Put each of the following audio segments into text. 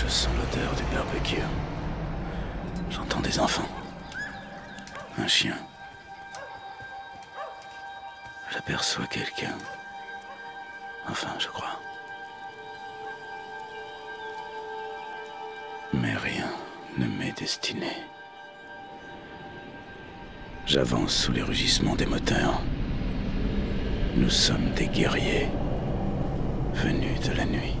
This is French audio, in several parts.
Je sens l'odeur du barbecue. J'entends des enfants. Un chien. J'aperçois quelqu'un. Enfin, je crois. Mais rien ne m'est destiné. J'avance sous les rugissements des moteurs. Nous sommes des guerriers venus de la nuit.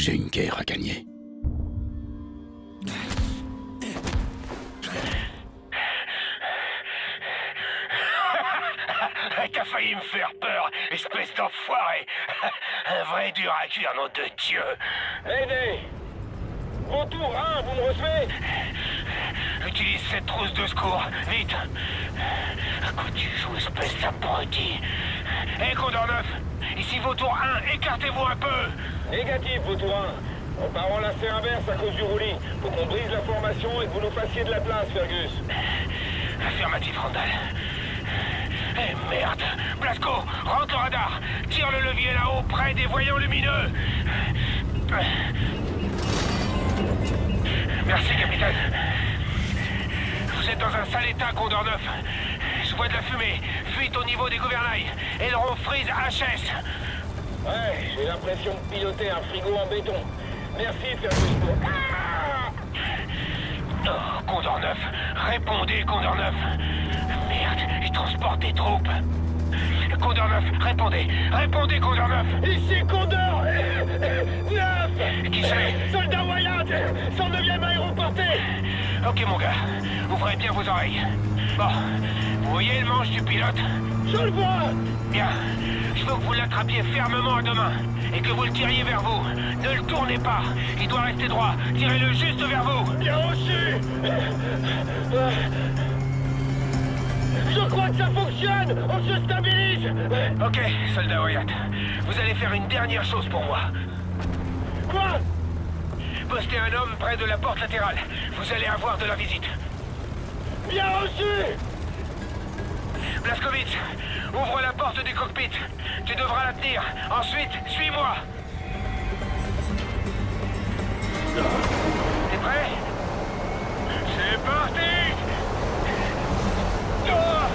J'ai une guerre à gagner. Ouais, j'ai l'impression de piloter un frigo en béton. Merci, pour- Ah Oh, Condor 9. Répondez, Condor 9. Merde, ils transportent des troupes. Condor 9, répondez. Répondez, Condor 9. Ici Condor 9 Qui c'est Soldat Wyatt 109e aéroporté Ok, mon gars. Ouvrez bien vos oreilles. Bon, vous voyez le manche du pilote? Je le vois Bien. Que vous l'attrapiez fermement à deux mains et que vous le tiriez vers vous. Ne le tournez pas. Il doit rester droit. Tirez-le juste vers vous. Bien reçu Je crois que ça fonctionne On se stabilise Ok, soldat Wyatt. Vous allez faire une dernière chose pour moi. Quoi? Postez un homme près de la porte latérale. Vous allez avoir de la visite. Bien reçu Blaskowitz, Ouvre la porte du cockpit. Tu devras la tenir. Ensuite, suis-moi. T'es prêt C'est parti Ah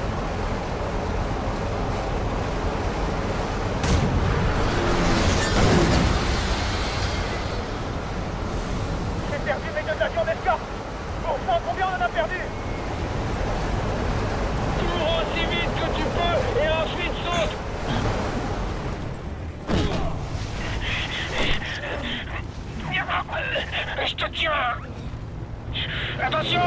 J'ai perdu mes deux avions d'escorte Bon sang, combien on en a perdu Cours aussi vite que tu peux et ensuite saute Je te tiens Attention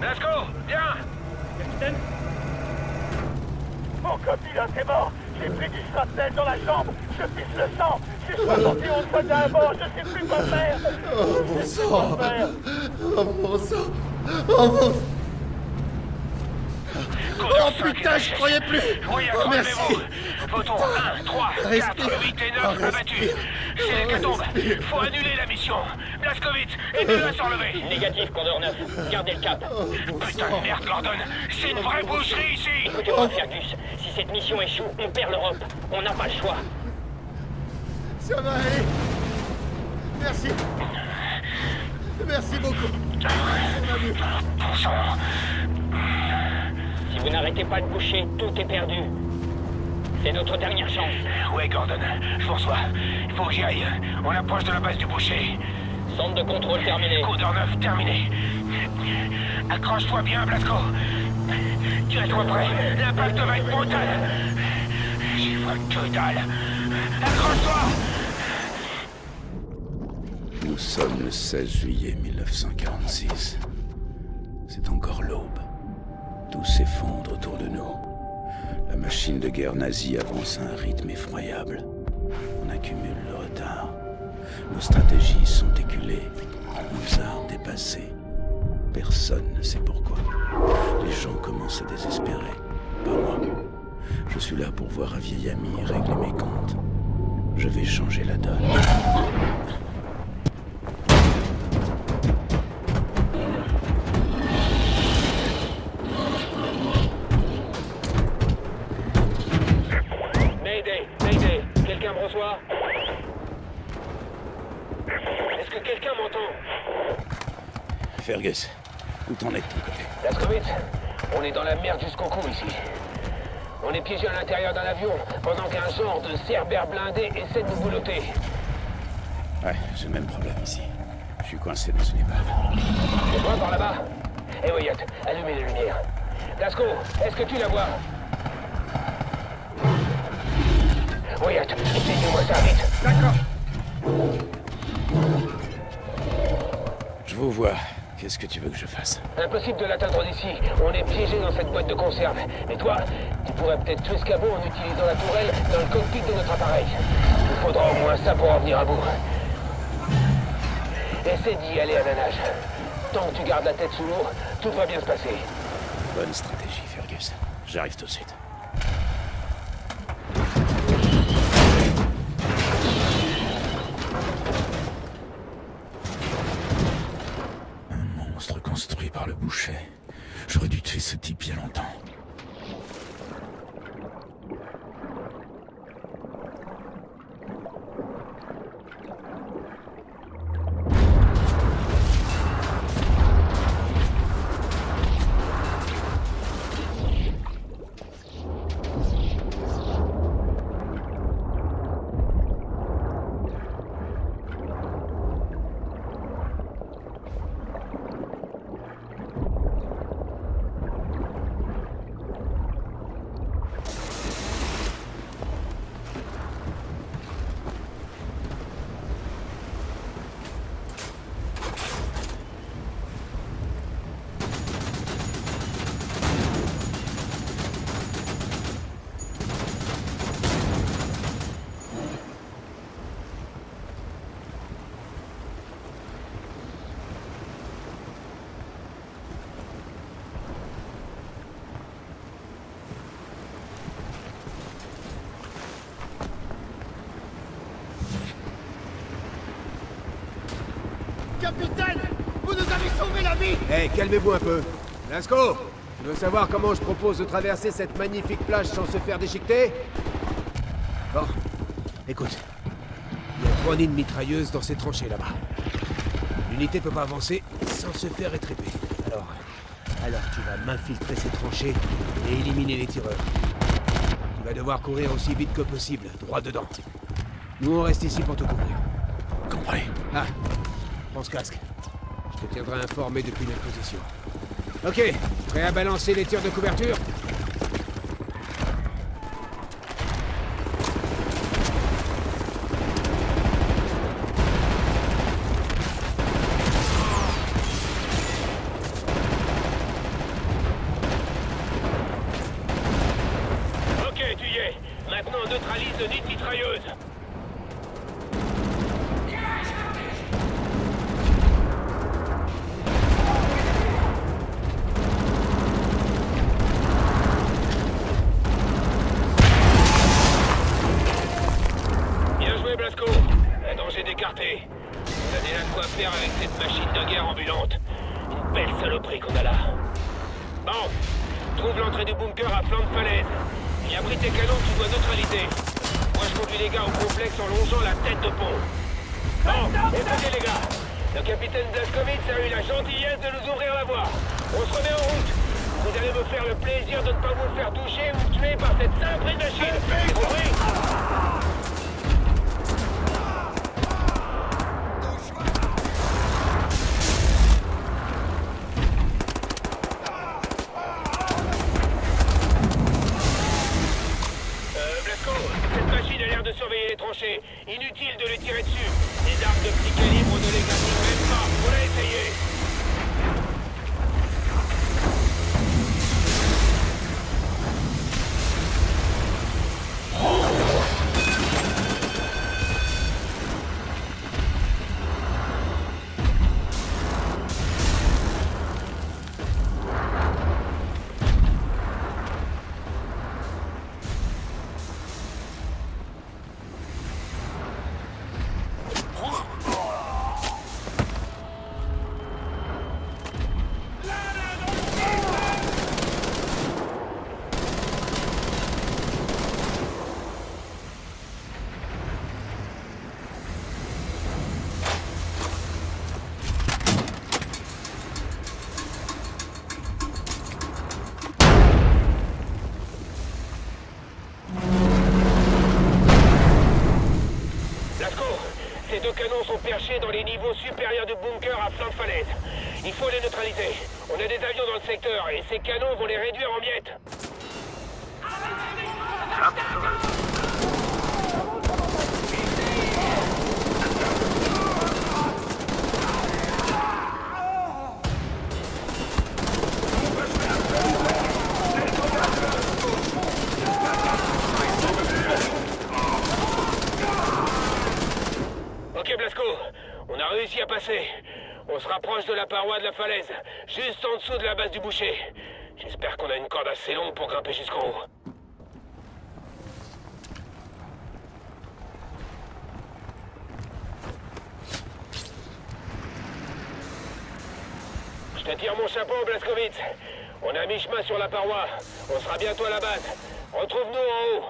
Let's go Viens Capitaine Mon copilote est mort J'ai pris du shrapnel dans la jambe Je pisse le sang J'ai 71 soldats à bord Je sais plus quoi faire Oh bon Je sais plus sang quoi faire Oh bon sang Oh bon Oh putain, je croyais plus Oui, Oh merci accrochez-vous Votons 1, 3, 4, Respire. 8 et 9 Oh, abattus respire. C'est Oh, l'hécatombe respire. Faut annuler la mission Blaskovic, aidez-le à s'enlever Négatif, Condor 9. Gardez le cap. Oh bon Putain C'est une vraie boucherie ici Écoutez-moi, Fergus. Si cette mission échoue, on perd l'Europe. On n'a pas le choix. Ça va aller Merci Merci beaucoup Bon sang Si vous n'arrêtez pas de boucher, tout est perdu. C'est notre dernière chance. Ouais, Gordon, je vous reçois. Il faut que j'y aille. On approche de la base du boucher. Centre de contrôle terminé. Condor 9, terminé. Accroche-toi bien, Blasco. Tiens-toi prêt. L'impact va être brutal. J'y vois que. Accroche-toi Nous sommes le 16 juillet 1946. C'est encore l'aube. Tout s'effondre autour de nous. La machine de guerre nazie avance à un rythme effroyable. On accumule le retard. Nos stratégies sont éculées, nos armes dépassées. Personne ne sait pourquoi. Les gens commencent à désespérer. Pas moi. Je suis là pour voir un vieil ami régler mes comptes. Je vais changer la donne. L'intérieur d'un avion pendant qu'un genre de cerbère blindé essaie de nous boulotter. Ouais, j'ai le même problème ici. Je suis coincé dans une épave. Tu vois par là-bas? Eh Wyatt, allumez les lumières. Blasco, est-ce que tu la vois? Wyatt, expliquez-moi ça vite. D'accord. Je vous vois. Qu'est-ce que tu veux que je fasse Impossible de l'atteindre d'ici. On est piégé dans cette boîte de conserve. Et toi, tu pourrais peut-être tuer ce cabot en utilisant la tourelle dans le cockpit de notre appareil. Il faudra au moins ça pour en venir à bout. Essaie d'y aller à la nage. Tant que tu gardes la tête sous l'eau, tout va bien se passer. Bonne stratégie, Fergus. J'arrive tout de suite. J'aurais dû tuer ce type a longtemps. Capitaine Vous nous avez sauvé la vie Hé, calmez-vous un peu. Lasco Tu veux savoir comment je propose de traverser cette magnifique plage sans se faire déchiqueter? Bon, écoute. Il y a trois nids de mitrailleuses dans ces tranchées là-bas. L'unité peut pas avancer sans se faire étriper. Alors, alors tu vas m'infiltrer ces tranchées et éliminer les tireurs. Tu vas devoir courir aussi vite que possible, droit dedans. Nous on reste ici pour te couvrir. Compris. Ah, prends ce casque. Je tiendrai informé depuis notre position. Ok, prêt à balancer les tirs de couverture? Supérieurs du bunker à flanc de falaise. Il faut les neutraliser. On a des avions dans le secteur et ces canons vont les réduire en miettes. Ok Blasco, on a réussi à passer. On se rapproche de la paroi de la falaise, juste en J'espère qu'on a une corde assez longue pour grimper jusqu'en haut. Je te tire mon chapeau, Blaskowitz. On est à mi-chemin sur la paroi. On sera bientôt à la base. Retrouve-nous en haut.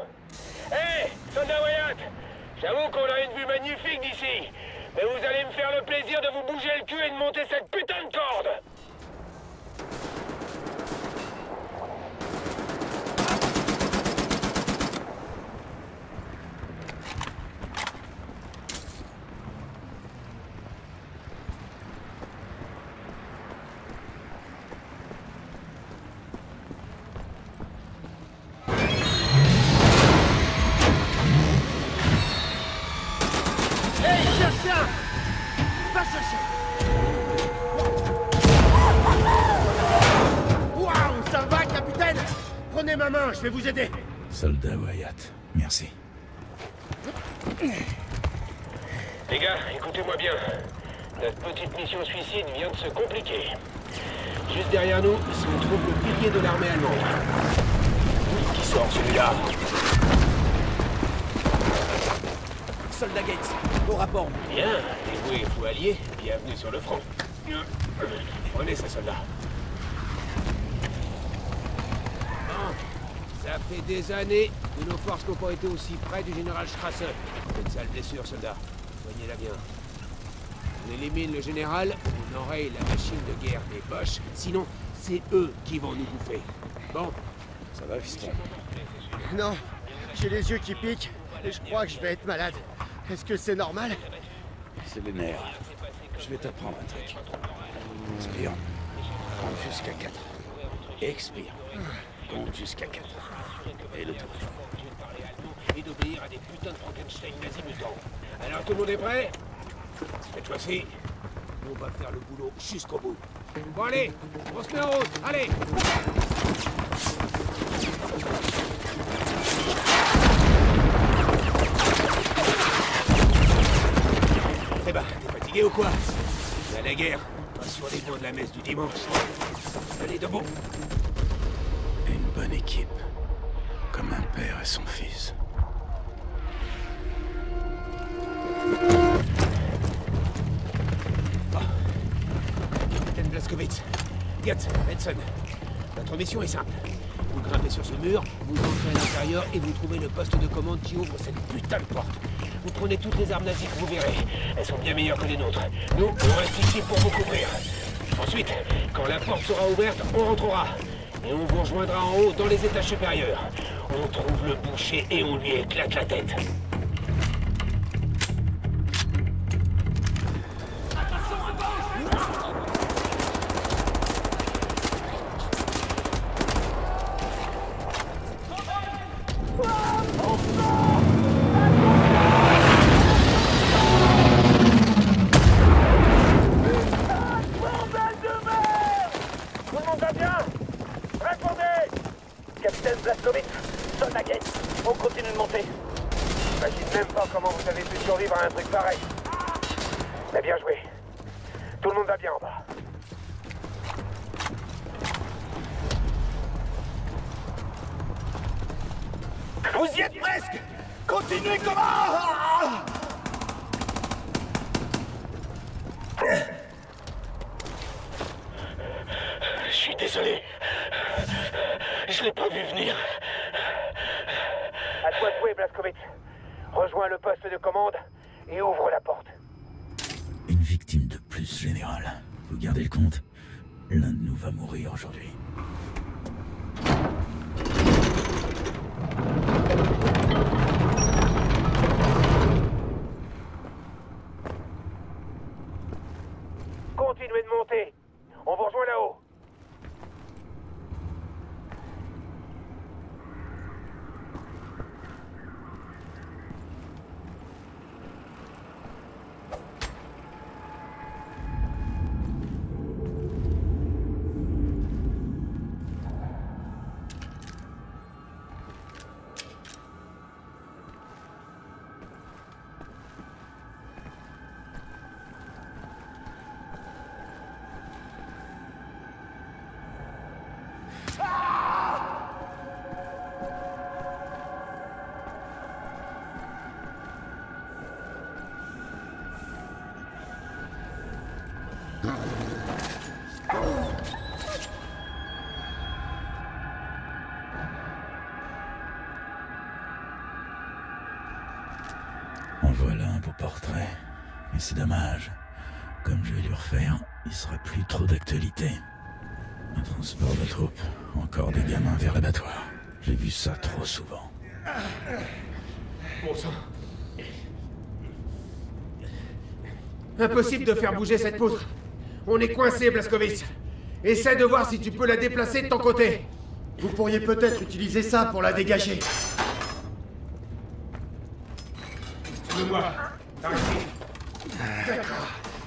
Hé, soldat Wyatt J'avoue qu'on a une vue magnifique d'ici. Mais vous allez me faire le plaisir de vous bouger le cul et de monter Notre mission suicide vient de se compliquer. Juste derrière nous, se trouve le pilier de l'armée allemande. Qui sort celui-là soldat Gates. Au rapport. Bien, dévoué fou allié, bienvenue sur le front. Prenez ça, soldat. Ça fait des années que nos forces n'ont pas été aussi près du général Strasser. Une sale blessure, soldat. Soignez-la bien. On élimine le général, on enraye la machine de guerre des Boches. Sinon, c'est eux qui vont nous bouffer. Bon, Ça va, fiston? Non, j'ai les yeux qui piquent et je crois que je vais être malade. Est-ce que c'est normal? C'est les nerfs. Je vais t'apprendre un truc. Inspire. Compte jusqu'à 4. Expire. Compte jusqu'à 4. Et le tour. Et d'obéir à des putains de Frankenstein nazis mutants. Alors tout le monde est prêt? Cette fois-ci, on va faire le boulot jusqu'au bout. Bon allez, on se met en route, allez Eh ben, t'es fatigué ou quoi? C'est à la guerre, pas sur les bancs de la messe du dimanche. Allez, debout Une bonne équipe. Comme un père et son fils. Gatz, Benson, notre mission est simple. Vous grimpez sur ce mur, vous entrez à l'intérieur et vous trouvez le poste de commande qui ouvre cette putain de porte. Vous prenez toutes les armes nazies que vous verrez. Elles sont bien meilleures que les nôtres. Nous, on reste ici pour vous couvrir. Ensuite, quand la porte sera ouverte, on rentrera. Et on vous rejoindra en haut dans les étages supérieurs. On trouve le boucher et on lui éclate la tête. Impossible de faire bouger cette poutre. On est coincé, Blaskowitz. Essaie de voir si tu peux la déplacer de ton côté. Vous pourriez peut-être utiliser ça pour la dégager. Suis-moi. Ici.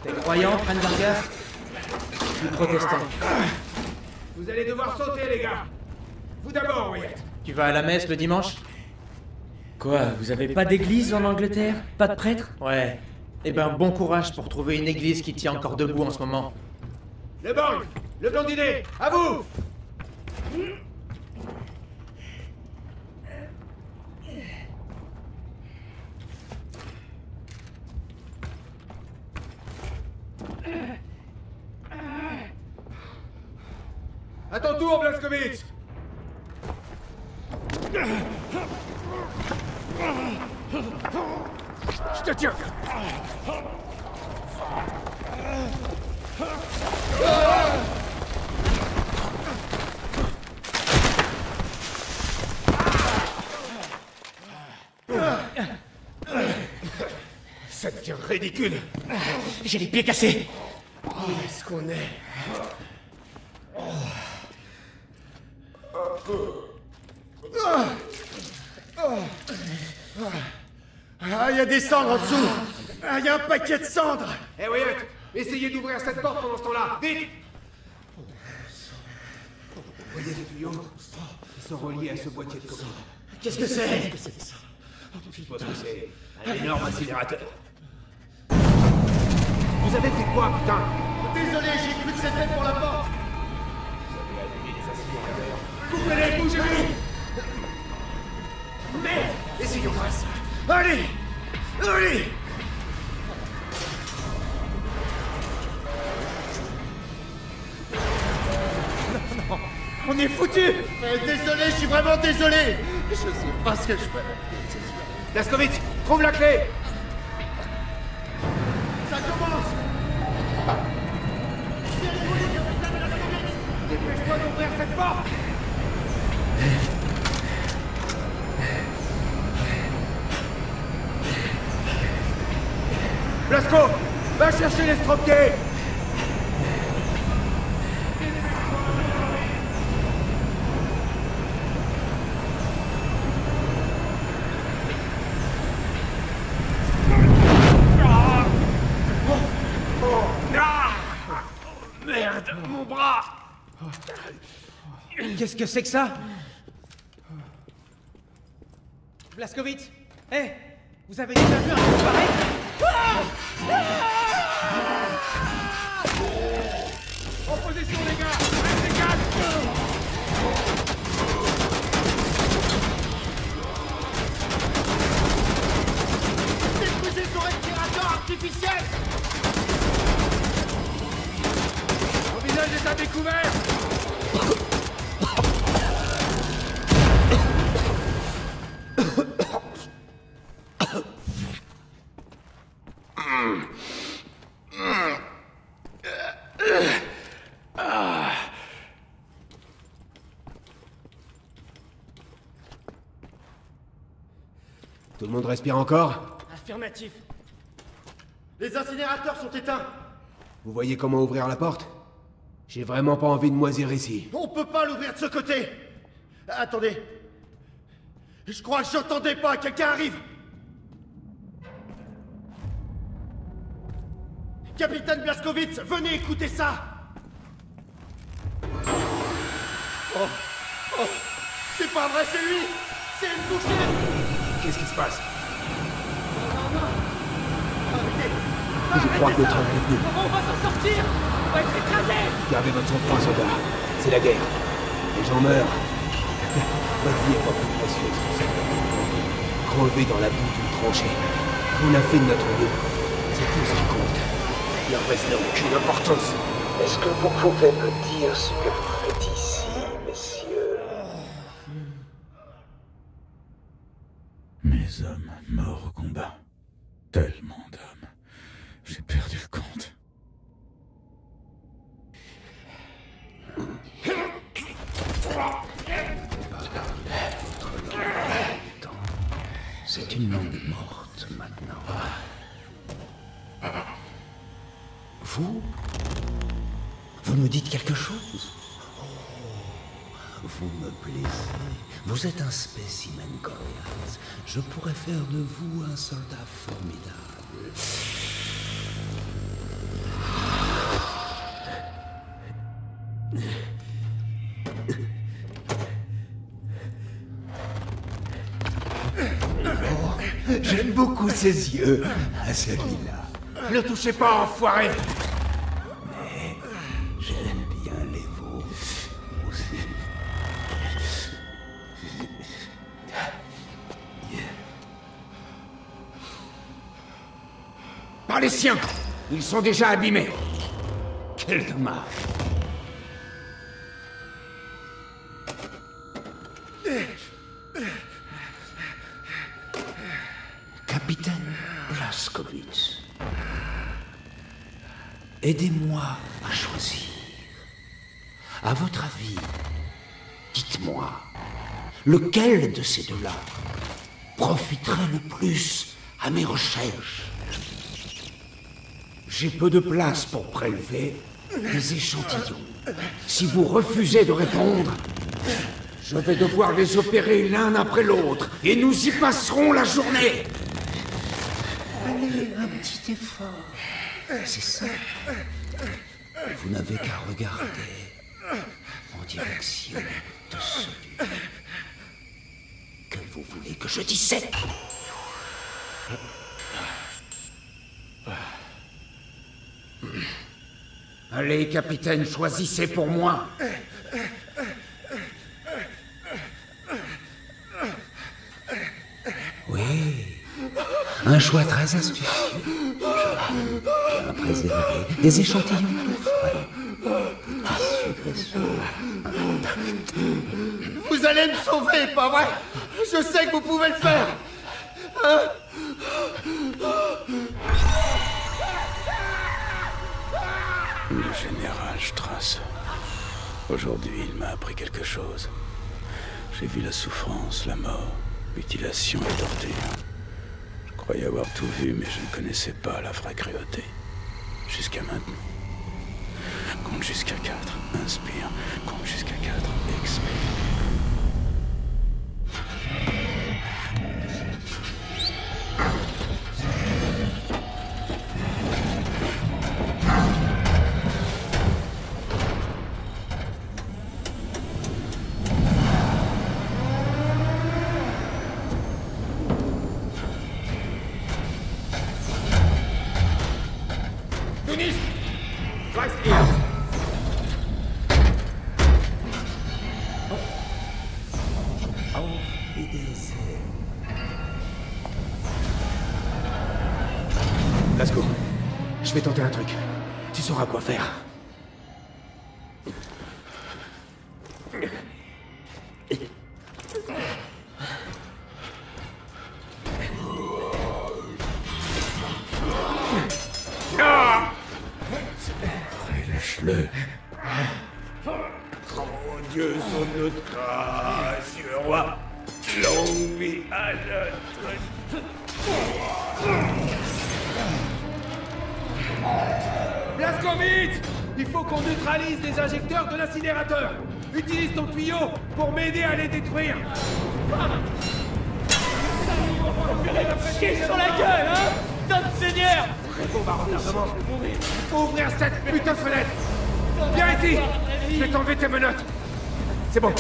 T'es croyant, Hangargar Je suis protestant. Vous allez devoir sauter, les gars. Vous d'abord, Wyatt. Tu vas à la messe le dimanche? Quoi, vous avez pas d'église en Angleterre? Pas de prêtre Ouais. Eh ben, bon courage pour trouver une église qui tient encore debout en ce moment. Le bang Le blondinet À vous ton tour, Blaskowitz Je te tiens Ça devient ridicule J'ai les pieds cassés. Où est-ce qu'on est? Ah, il y a des cendres en dessous. Ah, il y a un paquet de cendres. Eh Wyatt Essayez d'ouvrir cette porte pendant ce temps-là. Vite. Vous voyez les tuyaux Ils sont reliés à ce boîtier de commande. Qu'est-ce que c'est? Je suppose que c'est. Un énorme incinérateur. Quoi, putain Désolé, j'ai cru que c'était pour la porte. Coupez-les, bougez-vous Merde. Essayons ça. Allez. Allez. On est foutus Euh, Désolé, je suis vraiment désolé. Je sais pas ce que je fais. Blaskowitz, trouve la clé Blasco Va chercher les stropiers Merde, mon bras Qu'est-ce que c'est que ça Blaskowitz Hé Vous avez déjà vu un truc pareil position, les gars Restez calmes. Détruisez son respirateur artificiel Mon visage est à découvert Tout le monde respire encore. Affirmatif. Les incinérateurs sont éteints. Vous voyez comment ouvrir la porte? J'ai vraiment pas envie de moisir ici. On peut pas l'ouvrir de ce côté. Attendez. Je crois que j'entendais pas, quelqu'un arrive. Capitaine Blaskowitz, venez écouter ça. Oh Oh. C'est pas vrai, c'est lui. C'est une bouchée. Qu'est-ce qui se passe? Je crois que le train est venu. Comment on va s'en sortir On va être écrasés Gardez votre sang-froid, soldats. C'est la guerre. Les gens meurent. Votre vie est pas plus précieuse que celle Crever dans la boue d'une tranchée. On a fait de notre mieux. C'est tout ce qui compte. Le reste n'a aucune importance. Est-ce que vous pouvez me dire ce que vous faites ici, messieurs? Mes hommes morts au combat. Tellement d'hommes. J'ai perdu le compte. C'est une langue morte maintenant. Vous? Vous me dites quelque chose? Vous me plaisez. Vous êtes un spécimen coriace. Je pourrais faire de vous un soldat formidable. J'aime beaucoup ses yeux, à celui-là. Ne touchez pas, enfoiré J'aime bien les vôtres aussi. Pas les siens Ils sont déjà abîmés Quel dommage. Aidez-moi à choisir. À votre avis, dites-moi, lequel de ces deux-là profiterait le plus à mes recherches? J'ai peu de place pour prélever des échantillons. Si vous refusez de répondre, je vais devoir les opérer l'un après l'autre, et nous y passerons la journée. Allez, un petit effort. C'est ça. Vous n'avez qu'à regarder en direction de celui que vous voulez que je dissèque. Allez, capitaine, choisissez pour moi. Oui, un choix très astucieux. Des échantillons tout frais. Tissu graisseux. Vous allez me sauver, pas vrai? Je sais que vous pouvez le faire Hein? Le général Strass. Aujourd'hui, il m'a appris quelque chose. J'ai vu la souffrance, la mort, mutilation et torture. Croyais avoir tout vu, mais je ne connaissais pas la vraie cruauté. Jusqu'à maintenant. Compte jusqu'à 4, inspire. Compte jusqu'à 4, expire. Vais tenter un truc. Tu sauras quoi faire. C'est bon.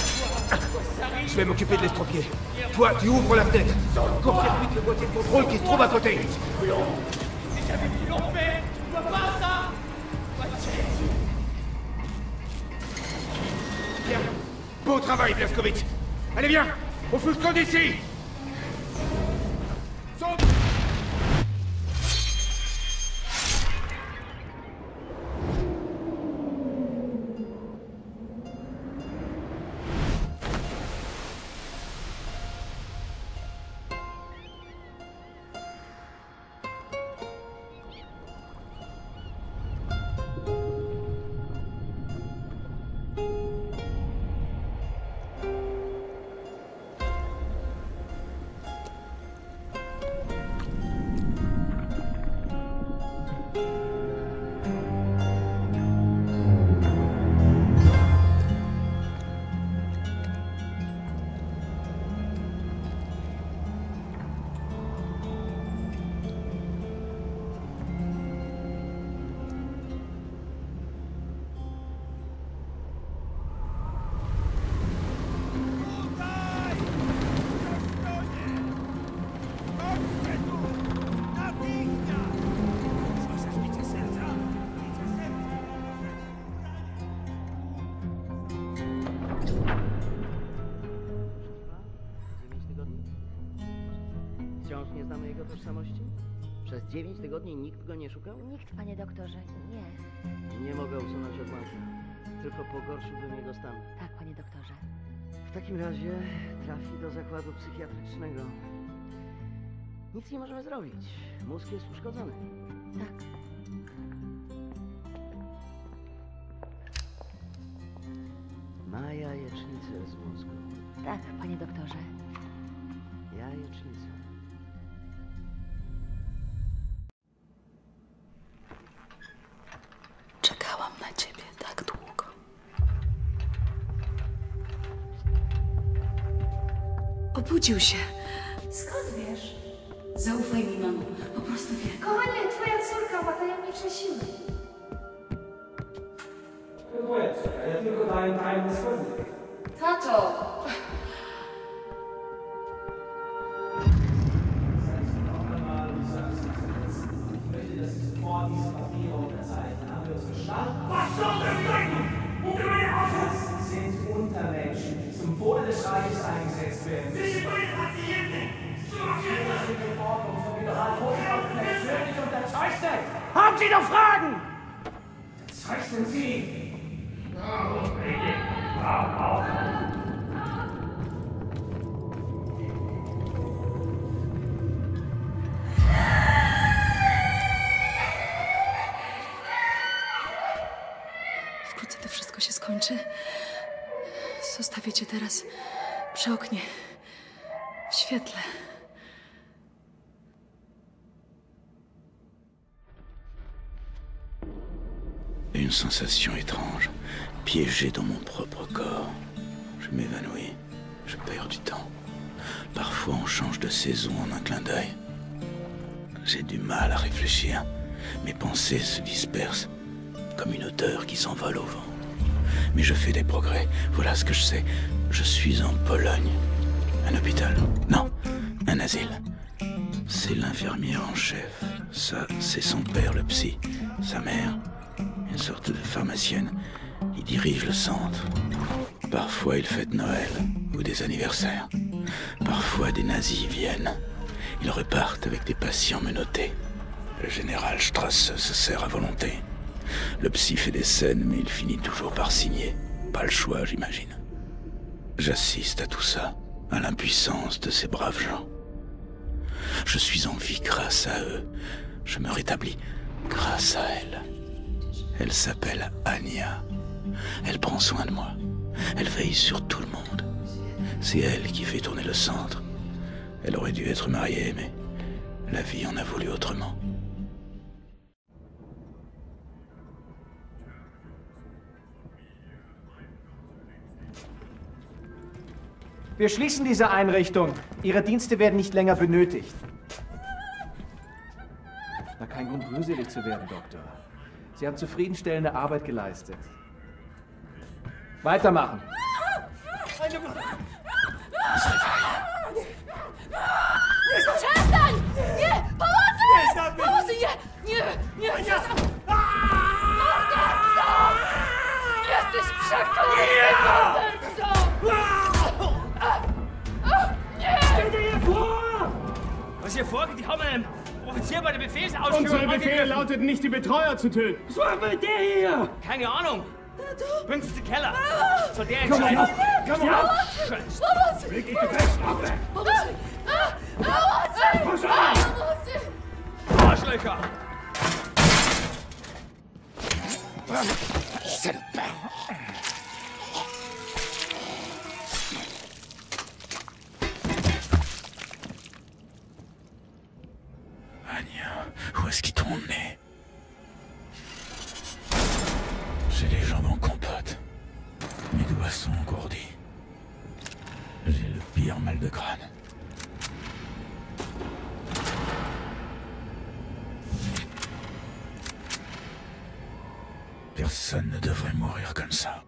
Je vais m'occuper de l'estropié. Toi, tu ouvres la fenêtre. Court-circuite le boîtier de contrôle qui se trouve à côté. Pas ça Bien. Beau travail, Blaskowitz Allez, viens. On fout le d'ici nikt go nie szukał? Nikt, panie doktorze, nie. Nie mogę usunąć odłamka. Tylko pogorszyłbym jego stan. Tak, panie doktorze. W takim razie trafi do zakładu psychiatrycznego. Nic nie możemy zrobić. Mózg jest uszkodzony. Tak. Ma jajecznicę z mózgu. Tak, panie doktorze. Jajecznicę. Czekałam na ciebie tak długo. Obudził się. Skąd wiesz? Zaufaj mi, mamo. Po prostu wiem. Kochanie, twoja córka ma tajemnicze siły. Ja tylko daję tajemne schody. Tato! Was soll das bedeuten? Wo kann meine Autos? Das sind Untermenschen, die zum Wohle des Reiches eingesetzt werden. Sie meine Patienten! Das ist in Ordnung von General Rosenberg persönlich unterzeichnet! Haben Sie noch Fragen? Zeichnen Sie! Warum? Warum Une sensation étrange, piégée dans mon propre corps. Je m'évanouis, je perds du temps. Parfois on change de saison en un clin d'œil. J'ai du mal à réfléchir. Mes pensées se dispersent comme une odeur qui s'envole au vent. Mais je fais des progrès. Voilà ce que je sais. Je suis en Pologne. Un hôpital. Non, un asile. C'est l'infirmière en chef. Ça, c'est son père, le psy. Sa mère, une sorte de pharmacienne. Il dirige le centre. Parfois, il fête Noël ou des anniversaires. Parfois, des nazis viennent. Ils repartent avec des patients menottés. Le général Strasse se sert à volonté. Le psy fait des scènes, mais il finit toujours par signer. Pas le choix, j'imagine. J'assiste à tout ça, à l'impuissance de ces braves gens. Je suis en vie grâce à eux. Je me rétablis grâce à elle. Elle s'appelle Anya. Elle prend soin de moi. Elle veille sur tout le monde. C'est elle qui fait tourner le centre. Elle aurait dû être mariée, mais la vie en a voulu autrement. Wir schließen diese Einrichtung. Ihre Dienste werden nicht länger benötigt. Na, kein Grund, rührselig zu werden, Doktor. Sie haben zufriedenstellende Arbeit geleistet. Weitermachen. Przestań! Nie! Pomocy! Pomocy! Nie! Nie! Nie! Przestań! Morderco! Jesteś przeklęty Was hier vorgeht, die haben einen Offizier bei der Befehlsausführung... Unsere angegriffen. lauteten nicht, die Betreuer zu töten. Was war mit der hier? Keine Ahnung. Bringt uns den Keller. Soll der Komm entscheiden? auf! Komm auf! Scheiße. Pomocy! Leg dich fest! Pomocy! Pass auf! Arschlöcher! Anya, où est-ce qu'ils t'ont emmené? J'ai les jambes en compote. Mes doigts sont engourdis. J'ai le pire mal de crâne. Personne ne devrait mourir comme ça.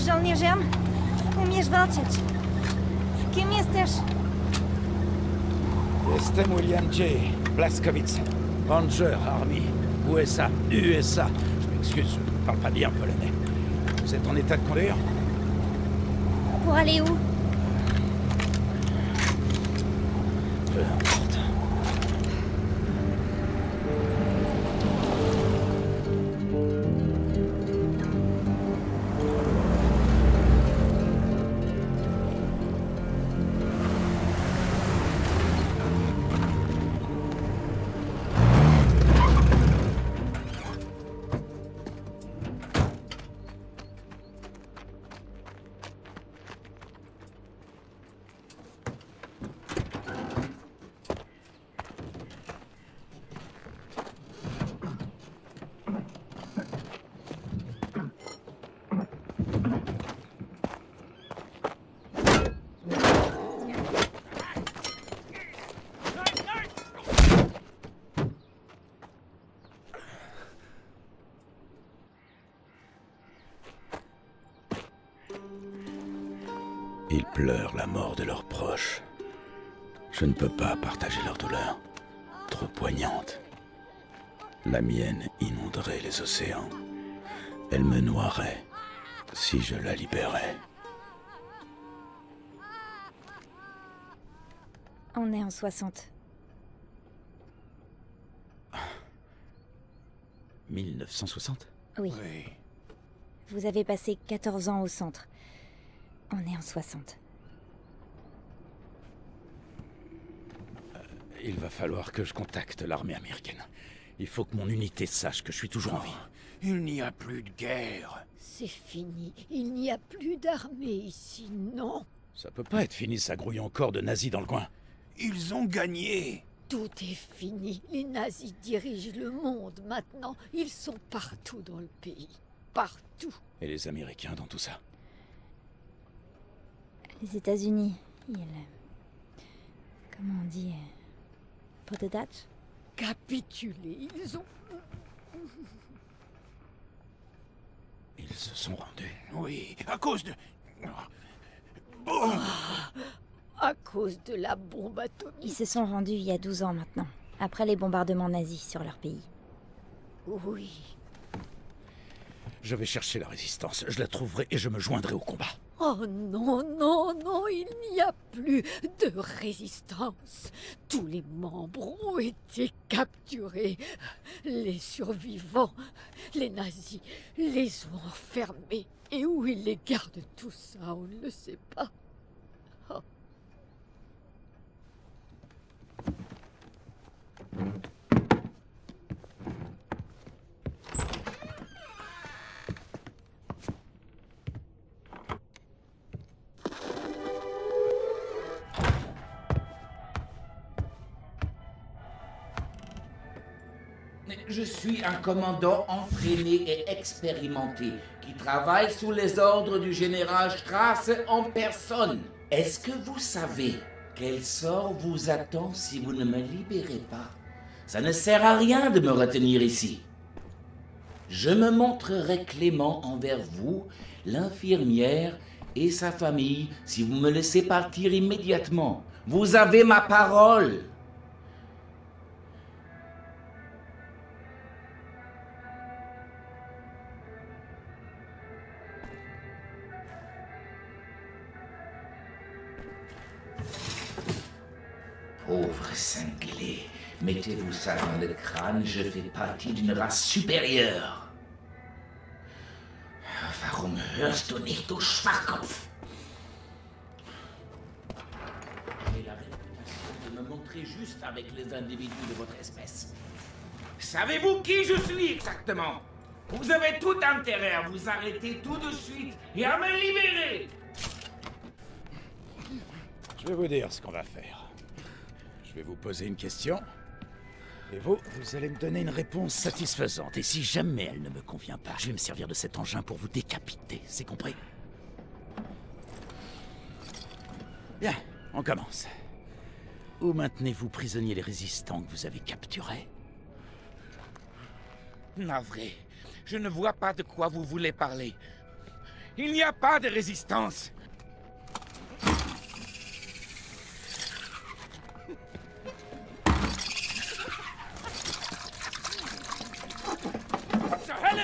Jesteś żołnierzem? Umiesz walczyć. Kim jesteś? Jestem William J. Blaskowitz. Ranger Army. USA. USA. Je m'excuse, je ne parle pas bien polonais. Vous êtes en état de conduire? Pour aller où? Pleurent la mort de leurs proches. Je ne peux pas partager leur douleur. Trop poignante. La mienne inonderait les océans. Elle me noierait si je la libérais. On est en 60. 1960 Oui. Vous avez passé 14 ans au centre. On est en 60. Il va falloir que je contacte l'armée américaine. Il faut que mon unité sache que je suis toujours en vie. Il n'y a plus de guerre. C'est fini. Il n'y a plus d'armée ici, non? Ça peut pas être fini, ça grouille encore de nazis dans le coin. Ils ont gagné. Tout est fini. Les nazis dirigent le monde maintenant. Ils sont partout dans le pays. Partout. Et les Américains dans tout ça Les États-Unis, ils. Comment on dit Dutch Capitulé. Ils ont. Ils se sont rendus. Oui, à cause de... Boum À cause de la bombe atomique. Ils se sont rendus il y a 12 ans maintenant, après les bombardements nazis sur leur pays. Oui. Je vais chercher la résistance, je la trouverai et je me joindrai au combat. Oh non, non, non, il n'y a plus de résistance. Tous les membres ont été capturés. Les survivants, les nazis, les ont enfermés. Et où ils les gardent tout ça, on ne le sait pas. Oh. Je suis un commandant entraîné et expérimenté qui travaille sous les ordres du général Strasse en personne. Est-ce que vous savez quel sort vous attend si vous ne me libérez pas? Ça ne sert à rien de me retenir ici. Je me montrerai clément envers vous, l'infirmière et sa famille si vous me laissez partir immédiatement. Vous avez ma parole. Mettez-vous ça dans le crâne, je fais partie d'une race supérieure. Warum hörst du nicht, du Schwachkopf J'ai la réputation de me montrer juste avec les individus de votre espèce. Savez-vous qui je suis exactement? Vous avez tout intérêt à vous arrêter tout de suite et à me libérer Je vais vous dire ce qu'on va faire. Je vais vous poser une question. Et vous, vous allez me donner une réponse satisfaisante. Et si jamais elle ne me convient pas, je vais me servir de cet engin pour vous décapiter. C'est compris? Bien, on commence. Où maintenez-vous prisonniers les résistants que vous avez capturés? Navré, je ne vois pas de quoi vous voulez parler. Il n'y a pas de résistance.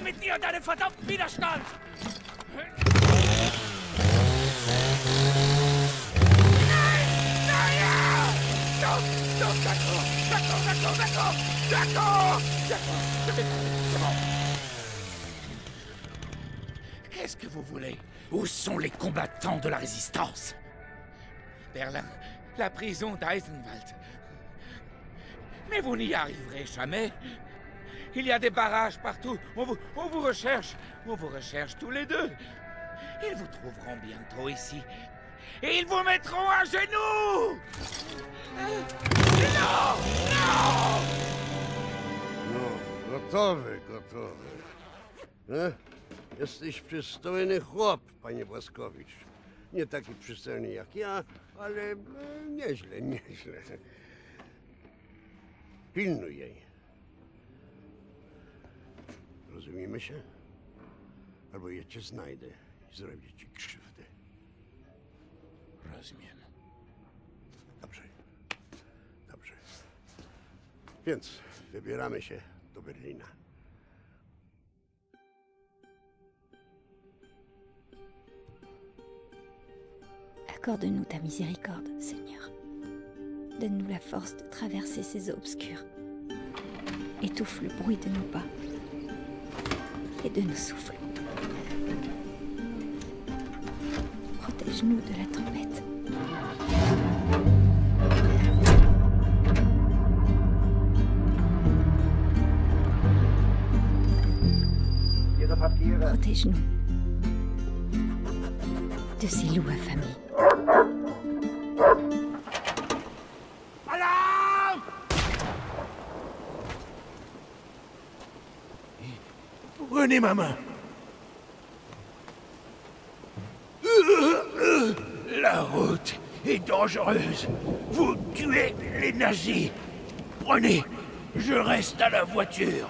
Mit dir und deinem verdammten Widerstand! Stop Stop D'accord D'accord, d'accord, d'accord D'accord D'accord Je vais C'est bon. Qu'est-ce que vous voulez? Où sont les combattants de la résistance? Berlin, la prison d'Eisenwald. Mais vous n'y arriverez jamais. Il y a des barrages partout. On vous, on vous recherche. On vous recherche tous les deux. Ils vous trouveront bientôt ici. Et ils vous mettront à genoux Non Non No, gotowy, gotowy. E? Jesteś przystojny chłop, panie Błaskowicz. Nie taki przystojny jak ja, ale e, nieźle, nieźle. Pilnuj jej. Rozumiemy się? Albo ja cię znajdę i zrobię ci krzywdę. Rozumiem. Dobrze. Dobrze. Więc wybieramy się do Berlina. Accorde-nous ta miséricorde, Seigneur. Donne-nous la force de traverser ces eaux obscures. Étouffe le bruit de nos pas de nos souffles. Protège-nous de la tempête. Protège-nous de ces loups affamés. Ma main. La route est dangereuse. Vous tuez les nazis. Prenez, je reste à la voiture.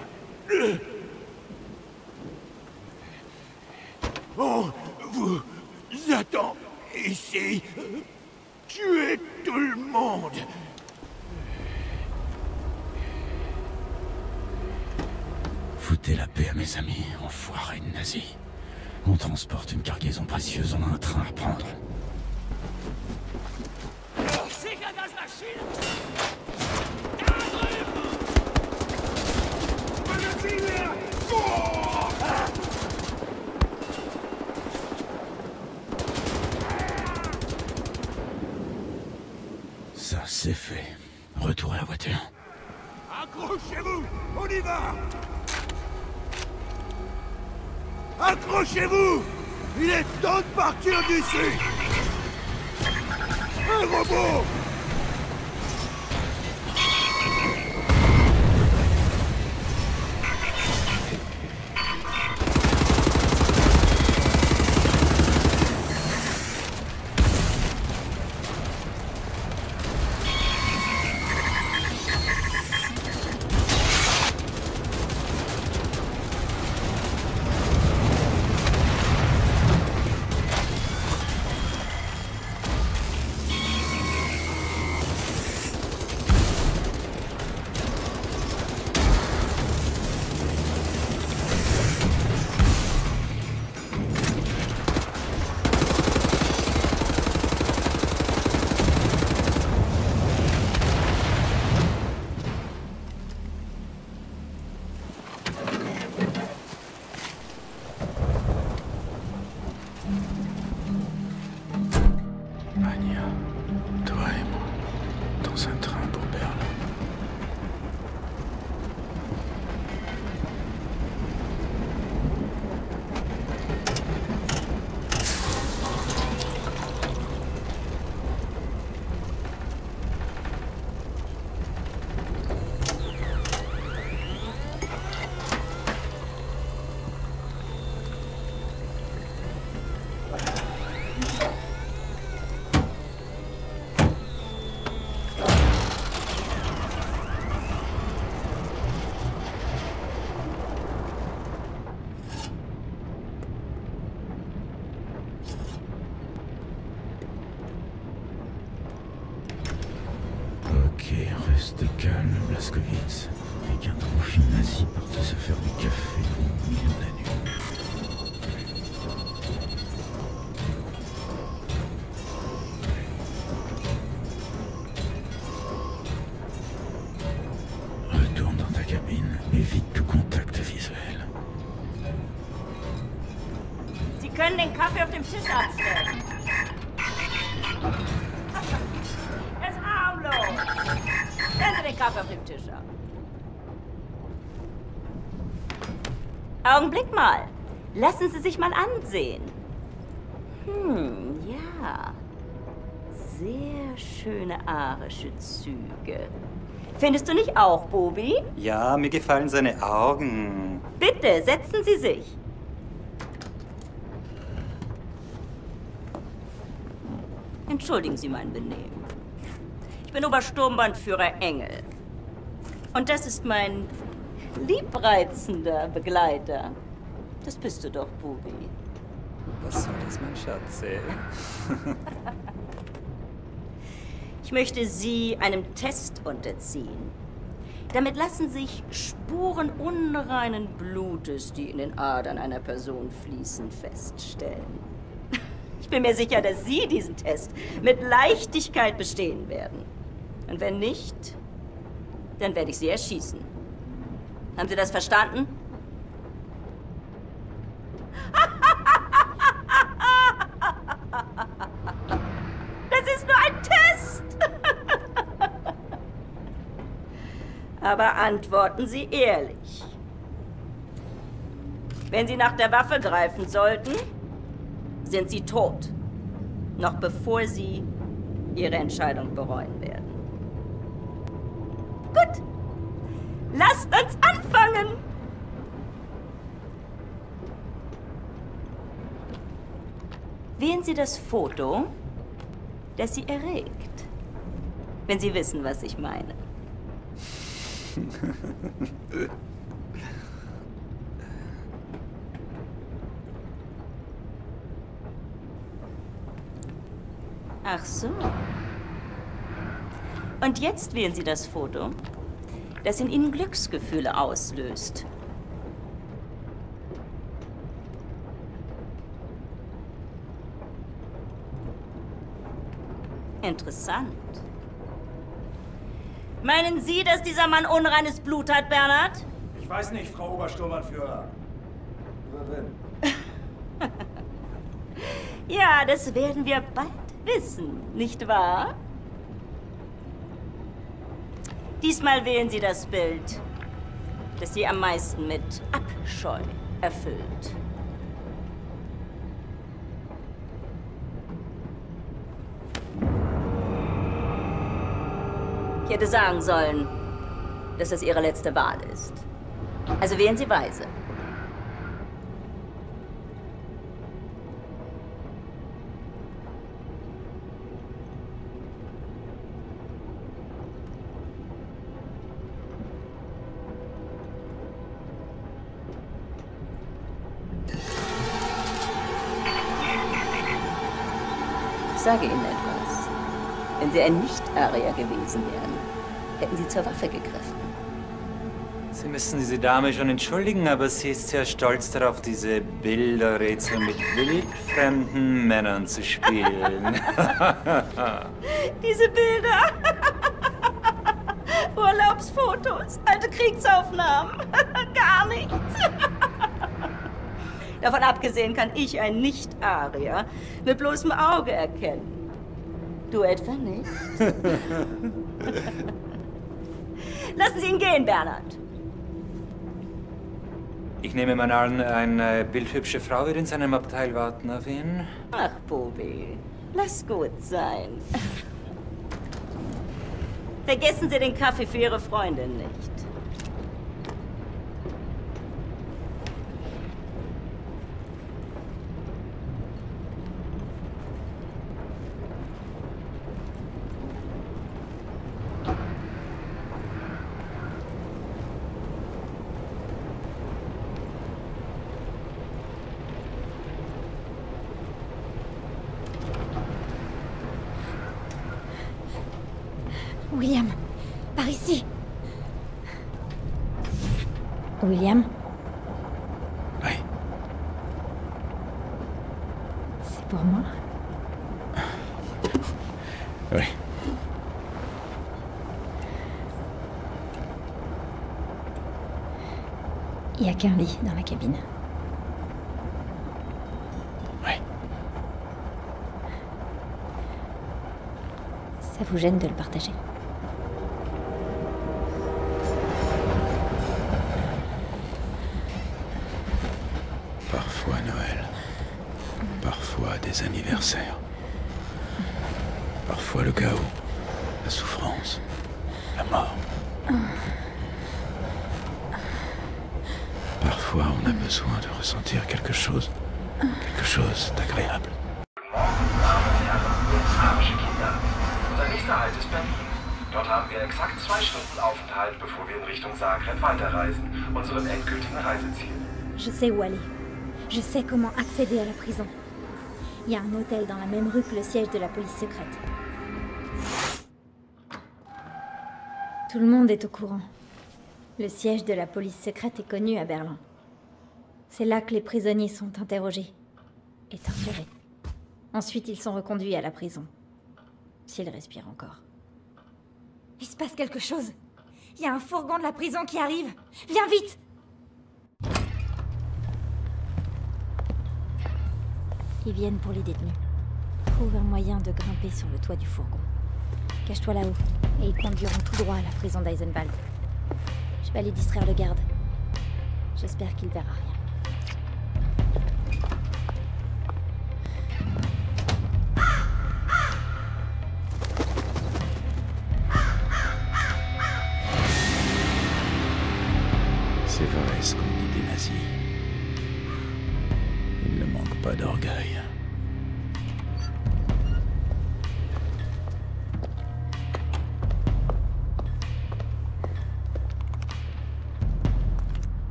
Augenblick mal. Lassen Sie sich mal ansehen. Hm, ja. Sehr schöne arische Züge. Findest du nicht auch, Bobi? Ja, mir gefallen seine Augen. Bitte, setzen Sie sich. Entschuldigen Sie mein Benehmen. Ich bin Obersturmbandführer Engel. Und das ist mein liebreizender Begleiter. Das bist du doch, Bubi. Was soll das, mein Schatz? Ich möchte Sie einem Test unterziehen. Damit lassen sich Spuren unreinen Blutes, die in den Adern einer Person fließen, feststellen. Ich bin mir sicher, dass Sie diesen Test mit Leichtigkeit bestehen werden. Und wenn nicht, dann werde ich Sie erschießen. Haben Sie das verstanden? Das ist nur ein Test! Aber antworten Sie ehrlich. Wenn Sie nach der Waffe greifen sollten, sind Sie tot. Noch bevor Sie Ihre Entscheidung bereuen werden. Gut. Lasst uns anfangen! Wählen Sie das Foto, das Sie erregt. Wenn Sie wissen, was ich meine. Ach so. Und jetzt wählen Sie das Foto, das in Ihnen Glücksgefühle auslöst. Interessant. Meinen Sie, dass dieser Mann unreines Blut hat, Bernhard? Ich weiß nicht, Frau Obersturmbannführer. Ja, das werden wir bald wissen, nicht wahr? Diesmal wählen Sie das Bild, das Sie am meisten mit Abscheu erfüllt. Ich hätte sagen sollen, dass es Ihre letzte Wahl ist. Also wählen Sie weise. Sage Ihnen etwas. Wenn Sie ein Nicht-Arier gewesen wären, hätten Sie zur Waffe gegriffen. Sie müssen diese Dame schon entschuldigen, aber sie ist sehr stolz darauf, diese Bilderrätsel mit wildfremden Männern zu spielen. Diese Bilder. Urlaubsfotos, alte Kriegsaufnahmen. Gar nichts. Davon abgesehen kann ich ein Nicht-Arier mit bloßem Auge erkennen. Du etwa nicht? Lassen Sie ihn gehen, Bernhard. Ich nehme mal an, eine bildhübsche Frau wird in seinem Abteil warten auf ihn. Ach, Bobi, lass gut sein. Vergessen Sie den Kaffee für Ihre Freundin nicht. Qu'un lit dans la cabine. Oui. Ça vous gêne de le partager? Parfois Noël. Parfois des anniversaires. Parfois le chaos. Je sais où aller. Je sais comment accéder à la prison. Il y a un hôtel dans la même rue que le siège de la police secrète. Tout le monde est au courant. Le siège de la police secrète est connu à Berlin. C'est là que les prisonniers sont interrogés et torturés. Ensuite, ils sont reconduits à la prison. S'ils respirent encore. Il se passe quelque chose. Il y a un fourgon de la prison qui arrive. Viens vite Viennent pour les détenus. Trouve un moyen de grimper sur le toit du fourgon. Cache-toi là-haut, et ils conduiront tout droit à la prison d'Eisenwald. Je vais aller distraire le garde. J'espère qu'il verra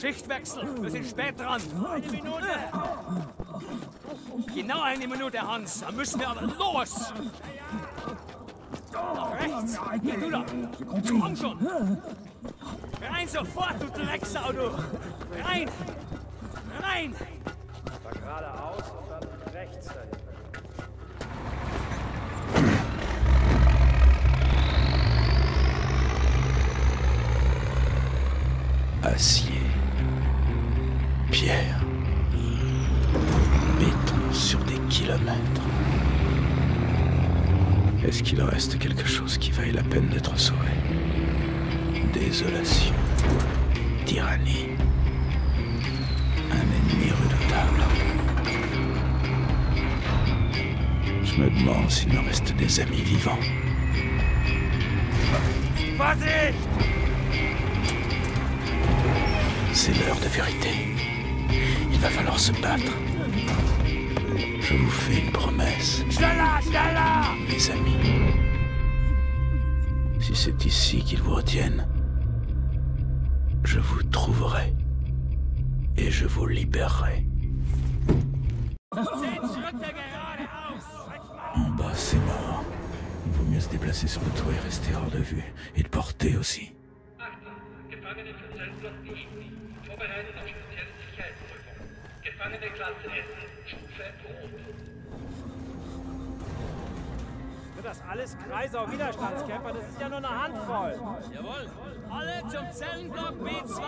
Schichtwechsel, wir sind spät dran. Eine Minute. Genau eine Minute, Hans. Dann müssen wir aber los. Nach rechts. Geh du da. Komm schon. Rein sofort, du Drecksau, du. Rein. Rein. Qu'ils vous retiennent, je vous trouverai et je vous libérerai. En bas, c'est mort. Il vaut mieux se déplacer sur le toit et rester hors de vue. Et de porter aussi. Das alles Kreisau-Widerstandskämpfer? Das ist ja nur eine Handvoll. Jawohl. Alle zum Zellenblock B2.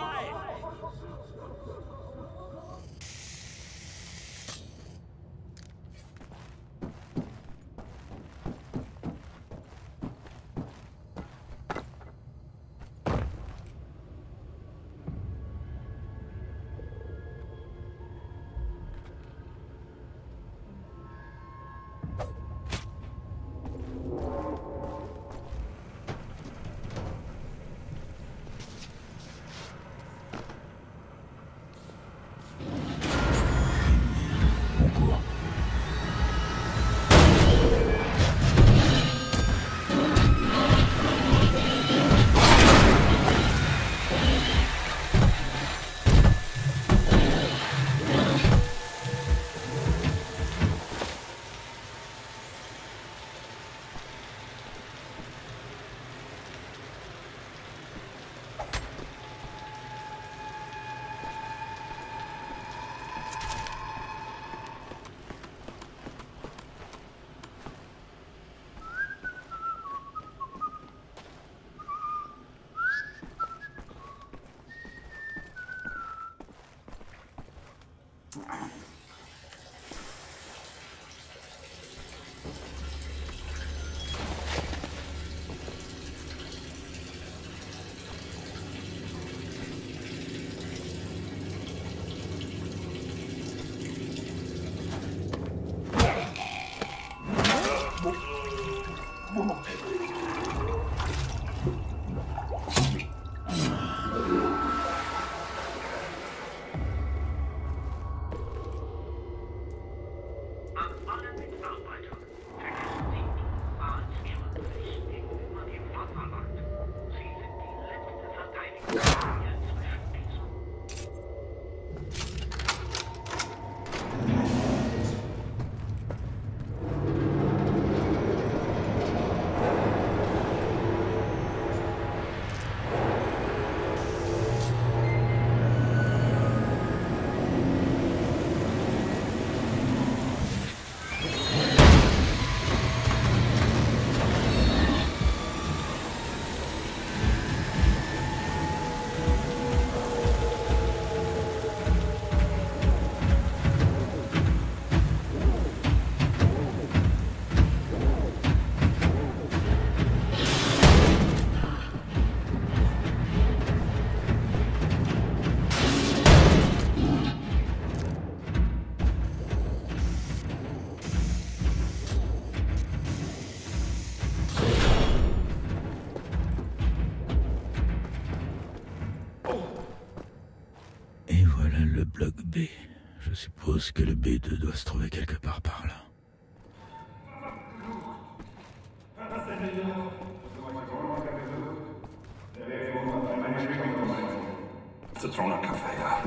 Zitroner Kaffee, ja.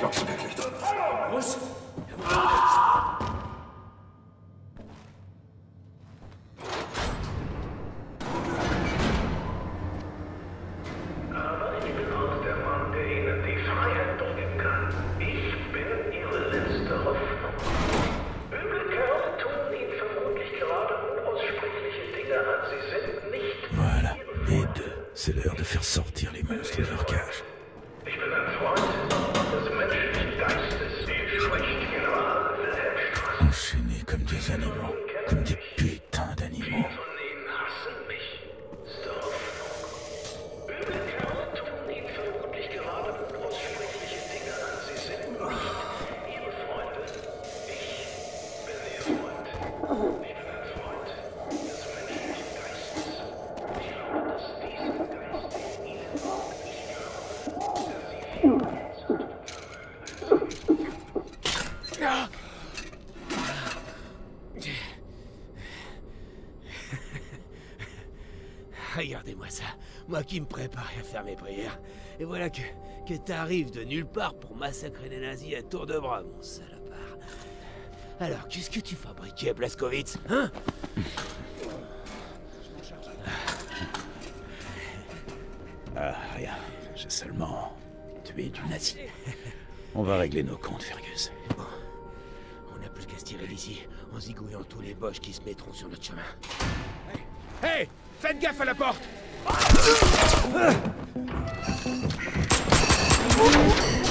Glaubst du wirklich? Was? Moi qui me prépare à faire mes prières. Et voilà que, que t'arrives de nulle part pour massacrer les nazis à tour de bras, mon salopard. Alors, qu'est-ce que tu fabriquais, Blaskowitz Hein? Ah, rien. J'ai seulement tué du nazi. On va régler nos comptes, Fergus. On n'a plus qu'à se tirer d'ici, en zigouillant tous les boches qui se mettront sur notre chemin. Hé Faites gaffe à la porte Bon,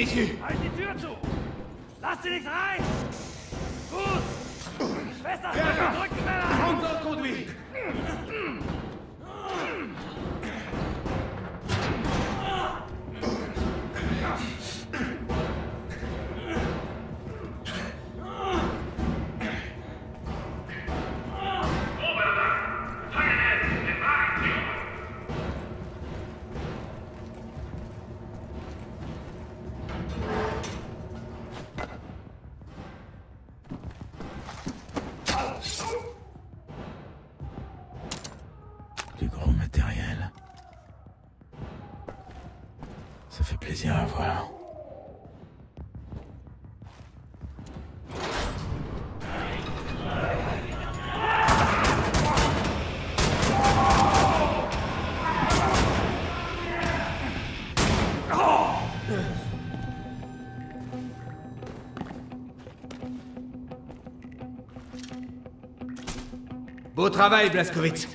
Halt die Tür zu! Lass sie nicht rein! Beau travail, Blaskowitz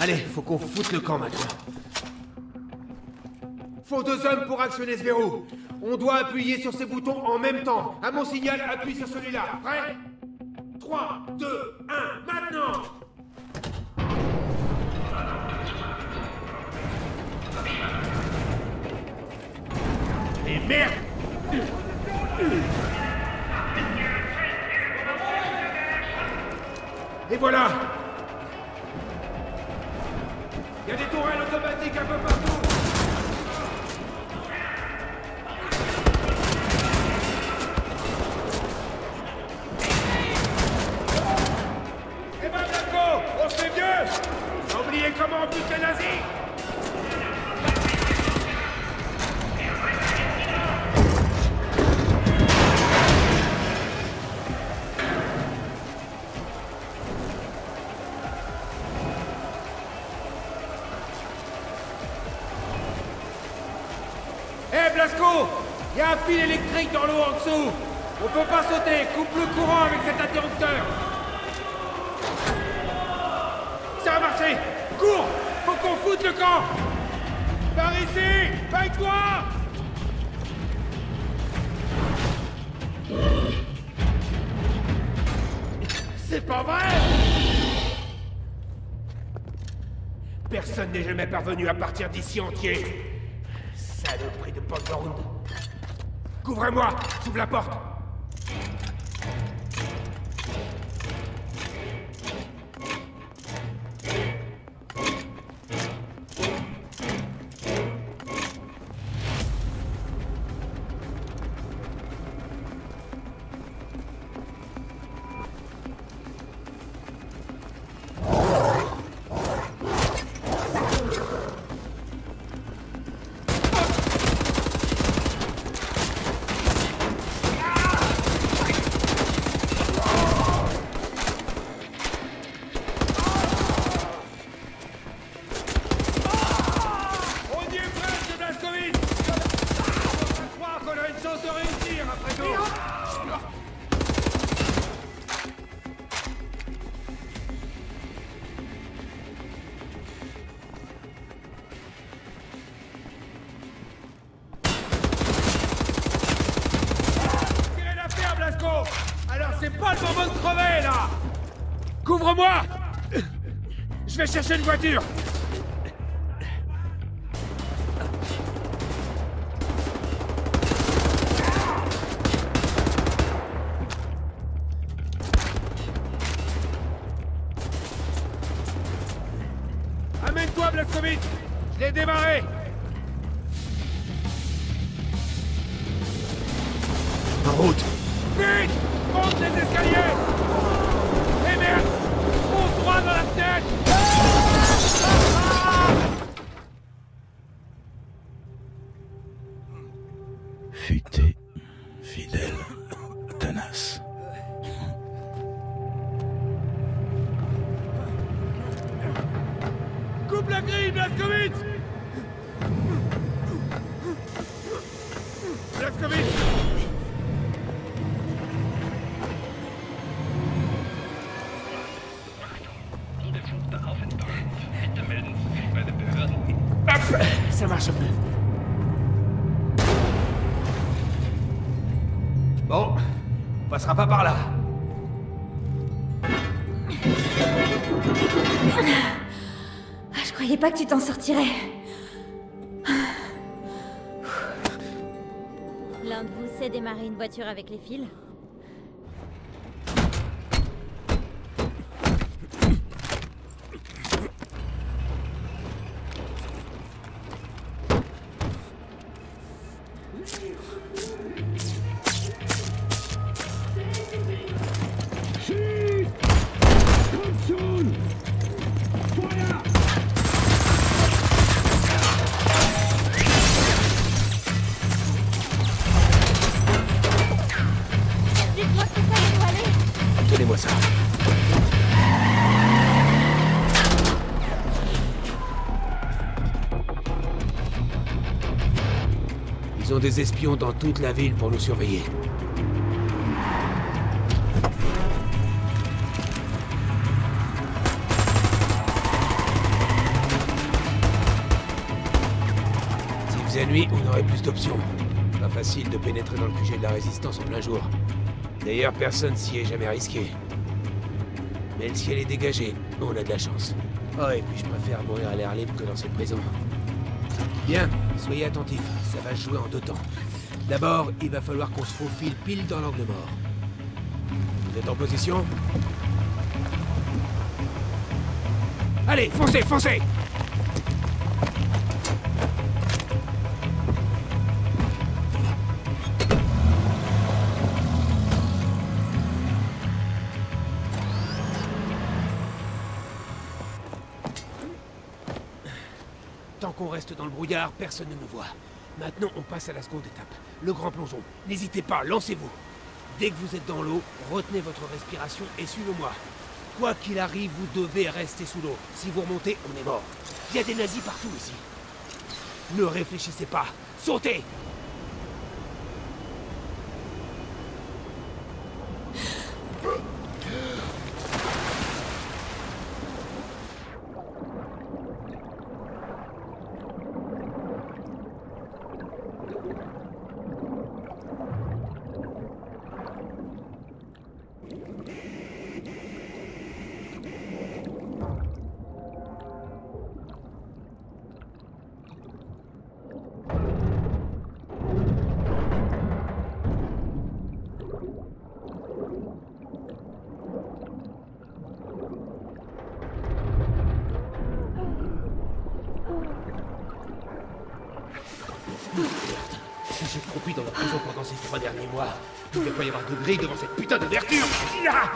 Allez, faut qu'on foute le camp maintenant. Faut deux hommes pour actionner ce verrou. On doit appuyer sur ces boutons en même temps. À mon signal, appuie sur celui-là. Prêt? 3, 2, 1, maintenant Et merde Et voilà Il y a des tourelles automatiques un peu partout. Eh ben Blanco, on fait vieux T'as oublié comment on bute les nazis en dessous. On peut pas sauter. Coupe le courant avec cet interrupteur. Ça a marché Cours. Faut qu'on foute le camp. Par ici. Avec toi. C'est pas vrai. Personne n'est jamais parvenu à partir d'ici entier. Saloperie de Pogbound. Couvrez-moi J'ouvre la porte chercher une voiture tu t'en sortirais. L'un de vous sait démarrer une voiture avec les fils des espions dans toute la ville pour nous surveiller. S'il faisait nuit, on aurait plus d'options. Pas facile de pénétrer dans le QG de la résistance en plein jour. D'ailleurs, personne s'y est jamais risqué. Mais le ciel est dégagé, on a de la chance. Oh, et puis je préfère mourir à l'air libre que dans cette prison. Bien, soyez attentifs, ça va jouer en deux temps. D'abord, il va falloir qu'on se faufile pile dans l'angle mort. Vous êtes en position? Allez, foncez, foncez dans le brouillard, personne ne nous voit. Maintenant, on passe à la seconde étape. Le grand plongeon. N'hésitez pas, lancez-vous. Dès que vous êtes dans l'eau, retenez votre respiration et suivez-moi. Quoi qu'il arrive, vous devez rester sous l'eau. Si vous remontez, on est mort. Il y a des nazis partout ici. Ne réfléchissez pas. Sautez devant cette putain d'ouverture Là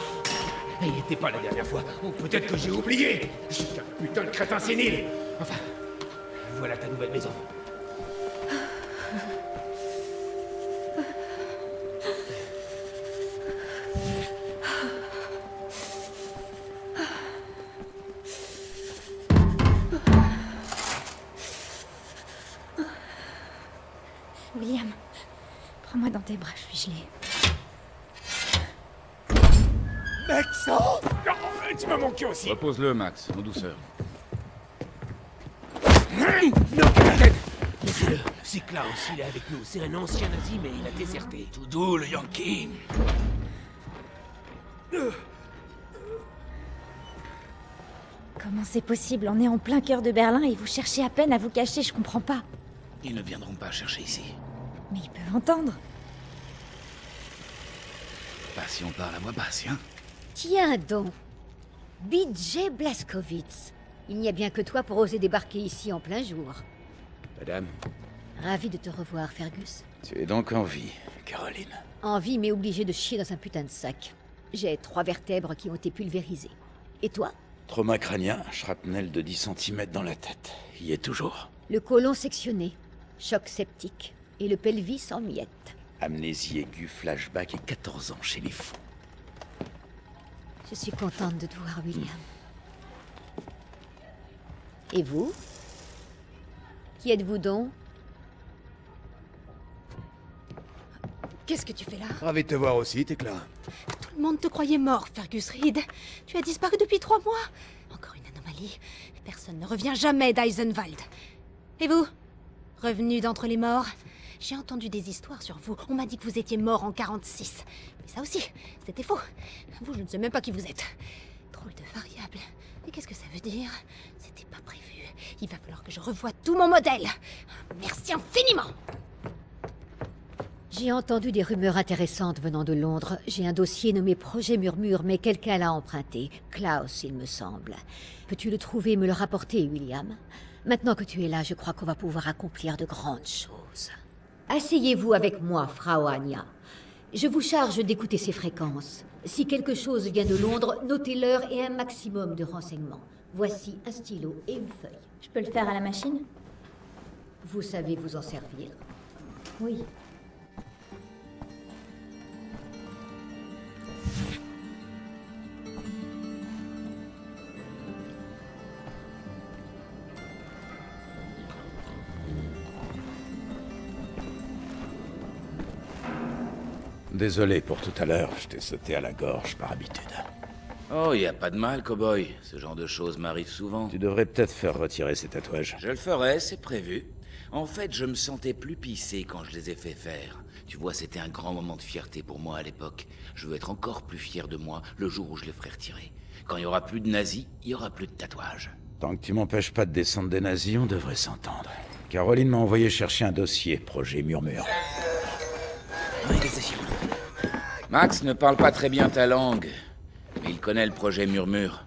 Il n'y était pas la dernière fois, ou peut-être que j'ai oublié. Je suis un putain de crétin sénile. Enfin, voilà ta nouvelle maison. Repose-le, Max, en douceur. Non, capitaine Laissez-le, c'est Klaus, il est avec nous. C'est un ancien nazi, mais il a déserté. Tout doux, le Yankee Comment c'est possible? On est en plein cœur de Berlin et vous cherchez à peine à vous cacher, je comprends pas. Ils ne viendront pas chercher ici. Mais ils peuvent entendre. Pas si on parle à voix basse, hein Tiens donc BJ Blazkowicz. Il n'y a bien que toi pour oser débarquer ici en plein jour. Madame, Ravi de te revoir, Fergus. tu es donc en vie, Caroline. Envie mais obligé de chier dans un putain de sac. J'ai trois vertèbres qui ont été pulvérisées. Et toi? Trauma crânien, shrapnel de 10 cm dans la tête. Y est toujours. Le côlon sectionné, choc septique, et le pelvis en miettes. Amnésie aiguë, flashback et 14 ans chez les fous. Je suis contente de te voir, William. Et vous? Qui êtes-vous donc? Qu'est-ce que tu fais là? Ravi de te voir aussi, Técla. Tout le monde te croyait mort, Fergus Reed. Tu as disparu depuis trois mois. Encore une anomalie. Personne ne revient jamais d'Eisenwald. Et vous? Revenu d'entre les morts? J'ai entendu des histoires sur vous. On m'a dit que vous étiez mort en 46. Mais ça aussi, c'était faux. Vous, je ne sais même pas qui vous êtes. Drôle de variable. Et qu'est-ce que ça veut dire? C'était pas prévu. Il va falloir que je revoie tout mon modèle. Merci infiniment J'ai entendu des rumeurs intéressantes venant de Londres. J'ai un dossier nommé Projet Murmure, mais quelqu'un l'a emprunté. Klaus, il me semble. Peux-tu le trouver et me le rapporter, William? Maintenant que tu es là, je crois qu'on va pouvoir accomplir de grandes choses. Asseyez-vous avec moi, Frau Anya. Je vous charge d'écouter ces fréquences. Si quelque chose vient de Londres, notez l'heure et un maximum de renseignements. Voici un stylo et une feuille. Je peux le faire à la machine? Vous savez vous en servir Oui. Désolé pour tout à l'heure, je t'ai sauté à la gorge par habitude. Oh, y a pas de mal, cowboy. Ce genre de choses m'arrive souvent. Tu devrais peut-être faire retirer ces tatouages. Je le ferai, c'est prévu. En fait, je me sentais plus pissé quand je les ai fait faire. Tu vois, c'était un grand moment de fierté pour moi à l'époque. Je veux être encore plus fier de moi le jour où je les ferai retirer. Quand il y aura plus de nazis, il y aura plus de tatouages. Tant que tu m'empêches pas de descendre des nazis, on devrait s'entendre. Caroline m'a envoyé chercher un dossier, projet Murmure. Max ne parle pas très bien ta langue, mais il connaît le projet Murmure.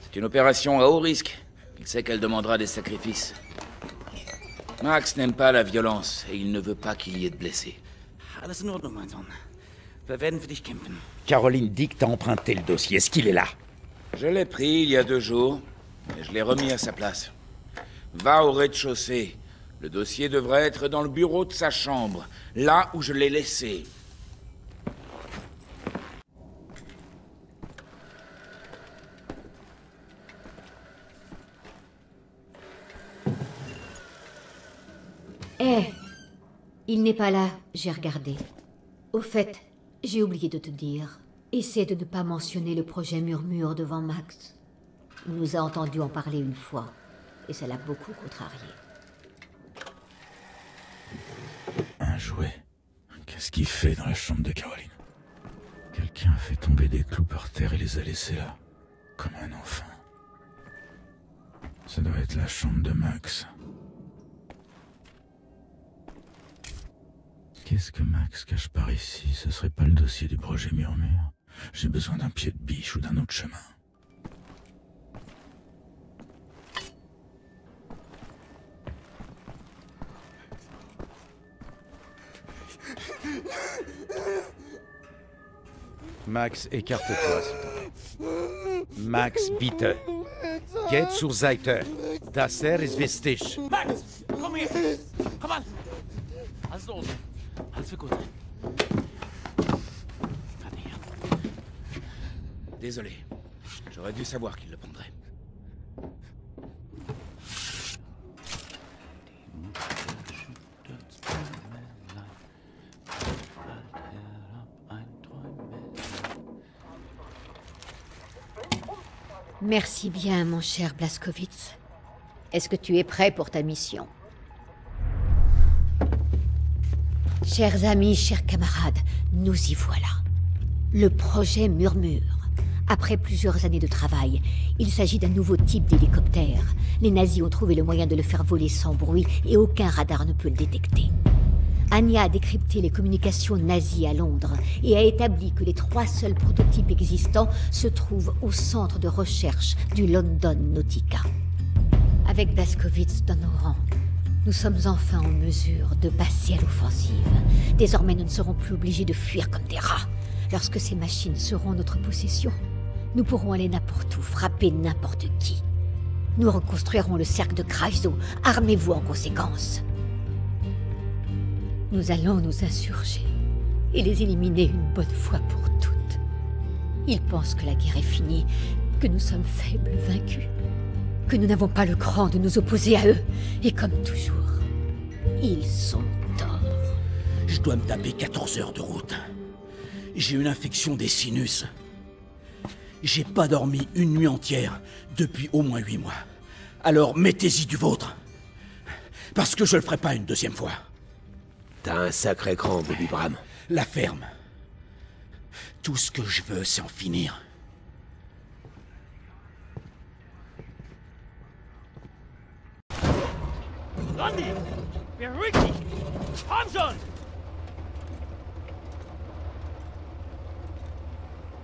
C'est une opération à haut risque. Il sait qu'elle demandera des sacrifices. Max n'aime pas la violence et il ne veut pas qu'il y ait de blessés. Kämpfen. Caroline que t'as emprunté le dossier. Est-ce qu'il est là? Je l'ai pris il y a deux jours, et je l'ai remis à sa place. Va au rez-de-chaussée. Le dossier devrait être dans le bureau de sa chambre, là où je l'ai laissé. Eh Il n'est pas là, j'ai regardé. Au fait, j'ai oublié de te dire. Essaie de ne pas mentionner le projet Murmure devant Max. Il nous a entendu en parler une fois, et ça l'a beaucoup contrarié. Qu'est-ce qu'il fait dans la chambre de Caroline? Quelqu'un a fait tomber des clous par terre et les a laissés là. Comme un enfant. Ça doit être la chambre de Max. Qu'est-ce que Max cache par ici? Ce serait pas le dossier du projet Murmure. J'ai besoin d'un pied de biche ou d'un autre chemin. Max, écarte-toi, s'il te plaît. Max, bitte. Geht zur Seite. Das er ist wichtig. Max, komm hier! Komm an! Alles los. Alles gut. Désolé. J'aurais dû savoir qu'il le prendrait. Merci bien, mon cher Blaskowitz. Est-ce que tu es prêt pour ta mission? Chers amis, chers camarades, nous y voilà. Le projet Murmure. Après plusieurs années de travail, il s'agit d'un nouveau type d'hélicoptère. Les nazis ont trouvé le moyen de le faire voler sans bruit et aucun radar ne peut le détecter. Anya a décrypté les communications nazies à Londres et a établi que les trois seuls prototypes existants se trouvent au centre de recherche du London Nautica. Avec Blaskowitz dans nos rangs, nous sommes enfin en mesure de passer à l'offensive. Désormais, nous ne serons plus obligés de fuir comme des rats. Lorsque ces machines seront en notre possession, nous pourrons aller n'importe où, frapper n'importe qui. Nous reconstruirons le cercle de Kreisau. Armez-vous en conséquence. Nous allons nous insurger et les éliminer une bonne fois pour toutes. Ils pensent que la guerre est finie, que nous sommes faibles, vaincus, que nous n'avons pas le cran de nous opposer à eux. Et comme toujours, ils sont torts. Je dois me taper 14 heures de route. J'ai une infection des sinus. J'ai pas dormi une nuit entière depuis au moins 8 mois. Alors mettez-y du vôtre. Parce que je le ferai pas une deuxième fois. T'as un sacré cran, Bobby Bram. La ferme. Tout ce que je veux, c'est en finir. Dich! Komm schon!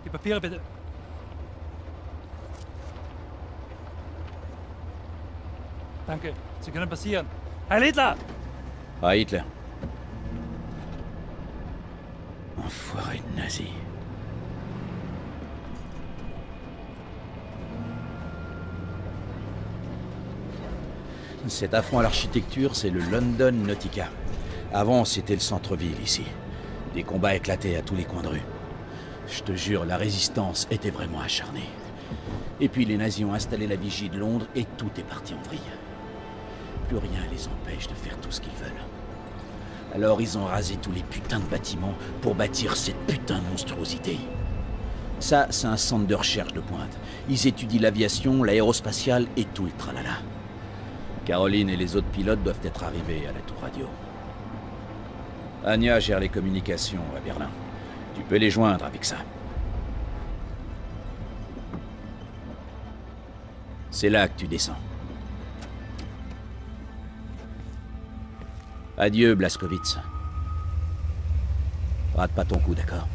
Die Papiere bitte. Danke. Sie können passieren. Heil Hitler! Ah, Hitler. Enfoiré de nazi. Cet affront à l'architecture, c'est le London Nautica. Avant, c'était le centre-ville ici. Des combats éclataient à tous les coins de rue. Je te jure, la résistance était vraiment acharnée. Et puis les nazis ont installé la vigie de Londres et tout est parti en vrille. Plus rien les empêche de faire tout ce qu'ils veulent. Alors ils ont rasé tous les putains de bâtiments pour bâtir cette putain de monstruosité. Ça, c'est un centre de recherche de pointe. Ils étudient l'aviation, l'aérospatiale et tout le tralala. Caroline et les autres pilotes doivent être arrivés à la tour radio. Anya gère les communications à Berlin. Tu peux les joindre avec ça. C'est là que tu descends. Adieu, Blaskowitz. Rate pas ton coup, d'accord?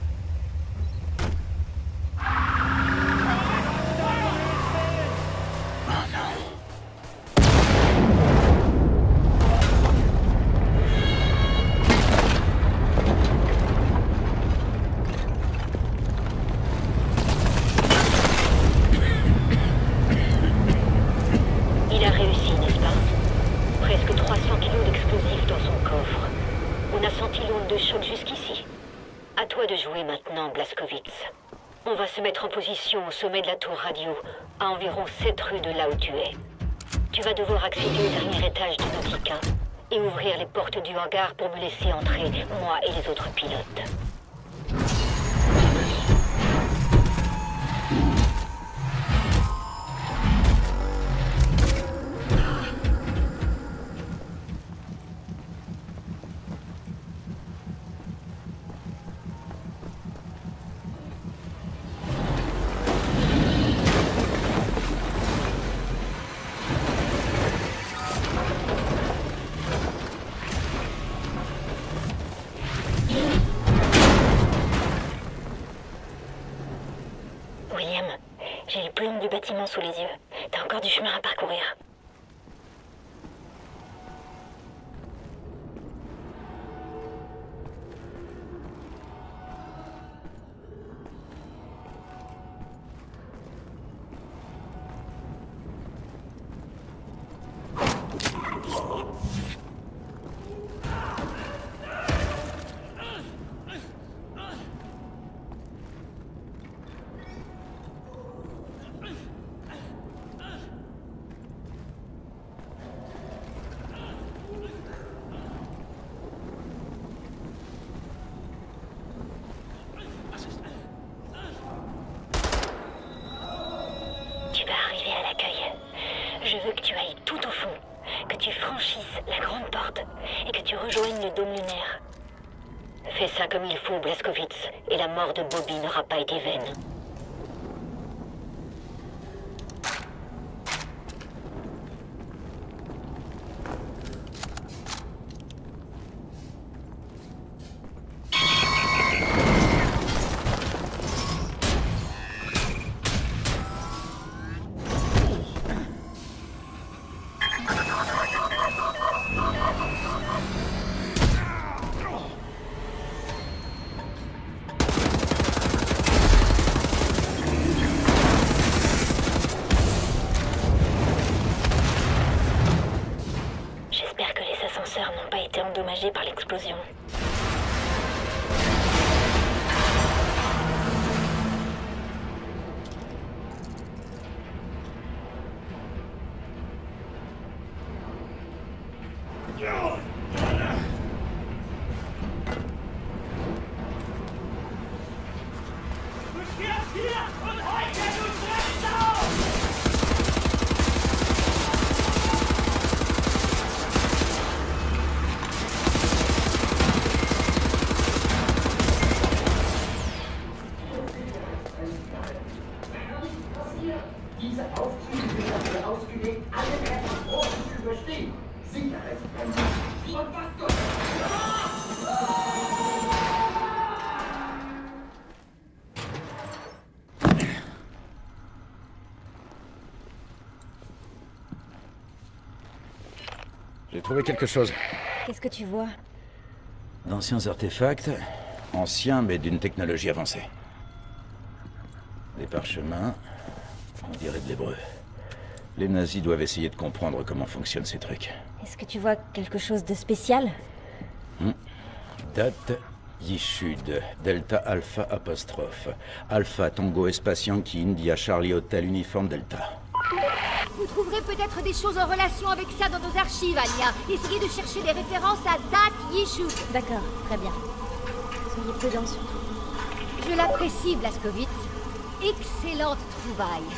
Au sommet de la tour radio, à environ 7 rues de là où tu es. Tu vas devoir accéder au dernier étage du Nautica et ouvrir les portes du hangar pour me laisser entrer, moi et les autres pilotes. T'as encore du chemin à parcourir. Bobby n'aura pas été vaine. Heute, quelque chose. Qu'est-ce que tu vois D'anciens artefacts, anciens mais d'une technologie avancée. Des parchemins, on dirait de l'hébreu. Les nazis doivent essayer de comprendre comment fonctionnent ces trucs. Est-ce que tu vois quelque chose de spécial Hmm. Date Yishud, Delta Alpha apostrophe. Alpha Tango Espace Yankee India Charlie Hotel Uniforme Delta. Vous trouverez peut-être des choses en relation avec ça dans nos archives, Alia. Essayez de chercher des références à Dat Yishud. D'accord, très bien. Soyez prudents surtout. Je l'apprécie, Blaskowitz. Excellente trouvaille.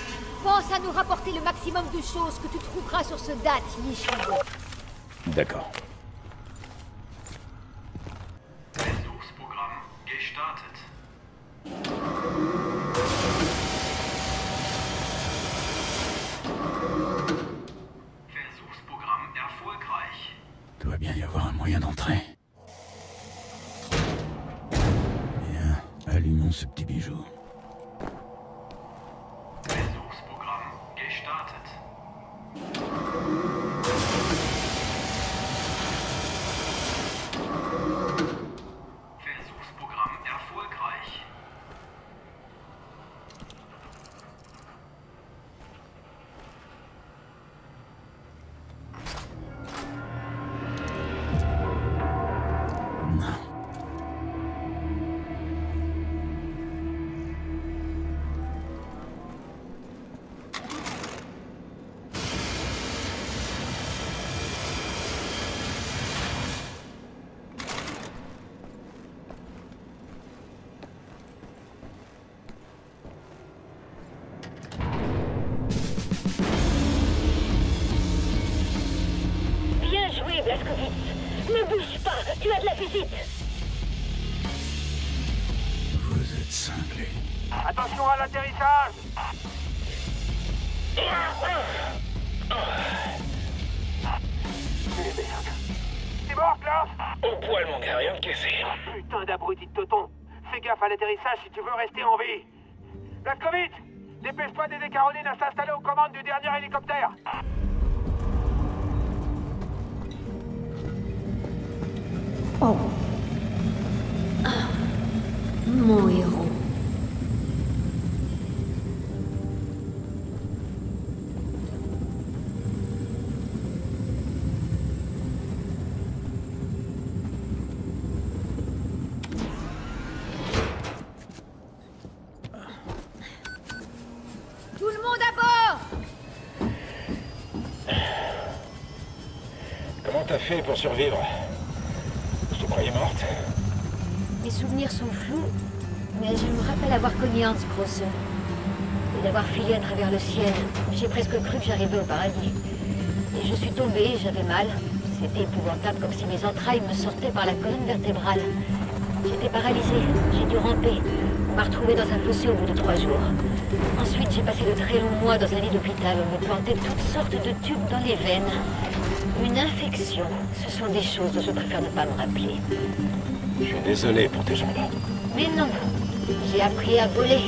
Pense à nous rapporter le maximum de choses que tu trouveras sur ce Dat Yishud. D'accord. Pour survivre Je te croyais morte. Mes souvenirs sont flous, mais je me rappelle avoir cogné Hans Grosse. Et d'avoir filé à travers le ciel. J'ai presque cru que j'arrivais au paradis. Et je suis tombée, j'avais mal. C'était épouvantable, comme si mes entrailles me sortaient par la colonne vertébrale. J'étais paralysée, j'ai dû ramper. On m'a retrouvée dans un fossé au bout de trois jours. Ensuite, j'ai passé de très longs mois dans un lit d'hôpital. On me plantait toutes sortes de tubes dans les veines. Une infection, ce sont des choses dont je préfère ne pas me rappeler. Je suis désolé pour tes jambes. Mais non, j'ai appris à voler.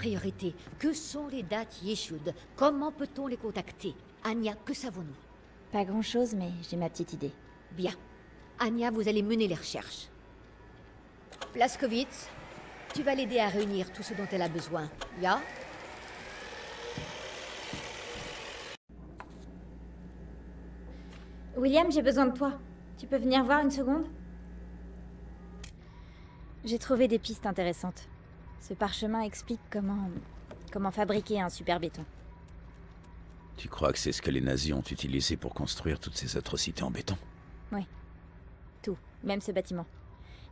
Priorité. Que sont les dates Yeshud Comment peut-on les contacter? Anya, que savons-nous? Pas grand-chose, mais j'ai ma petite idée. Bien. Anya, vous allez mener les recherches. Blaskovitz, tu vas l'aider à réunir tout ce dont elle a besoin. Ya? William, j'ai besoin de toi. Tu peux venir voir une seconde? J'ai trouvé des pistes intéressantes. Ce parchemin explique comment. comment fabriquer un super béton. Tu crois que c'est ce que les nazis ont utilisé pour construire toutes ces atrocités en béton? Oui. Tout, même ce bâtiment.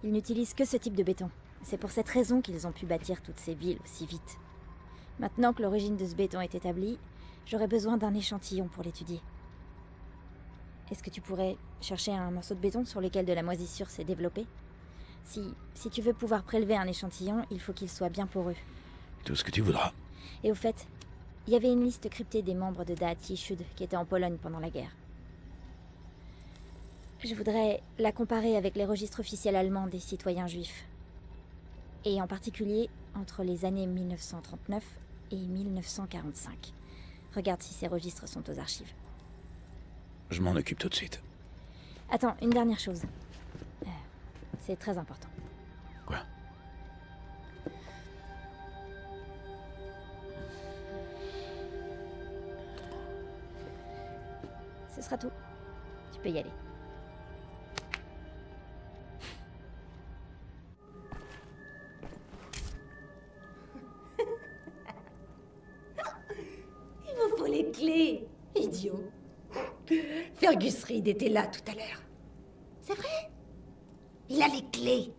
Ils n'utilisent que ce type de béton. C'est pour cette raison qu'ils ont pu bâtir toutes ces villes aussi vite. Maintenant que l'origine de ce béton est établie, j'aurais besoin d'un échantillon pour l'étudier. Est-ce que tu pourrais chercher un morceau de béton sur lequel de la moisissure s'est développée? Si, si tu veux pouvoir prélever un échantillon, il faut qu'il soit bien poreux. Tout ce que tu voudras. Et au fait, il y avait une liste cryptée des membres de Daat Yeshud qui étaient en Pologne pendant la guerre. Je voudrais la comparer avec les registres officiels allemands des citoyens juifs. Et en particulier entre les années 1939 et 1945. Regarde si ces registres sont aux archives. Je m'en occupe tout de suite. Attends, une dernière chose. C'est très important. Quoi? Ce sera tout. Tu peux y aller. Il vous faut les clés, idiot. Fergus Reed était là tout à l'heure. Il a les clés.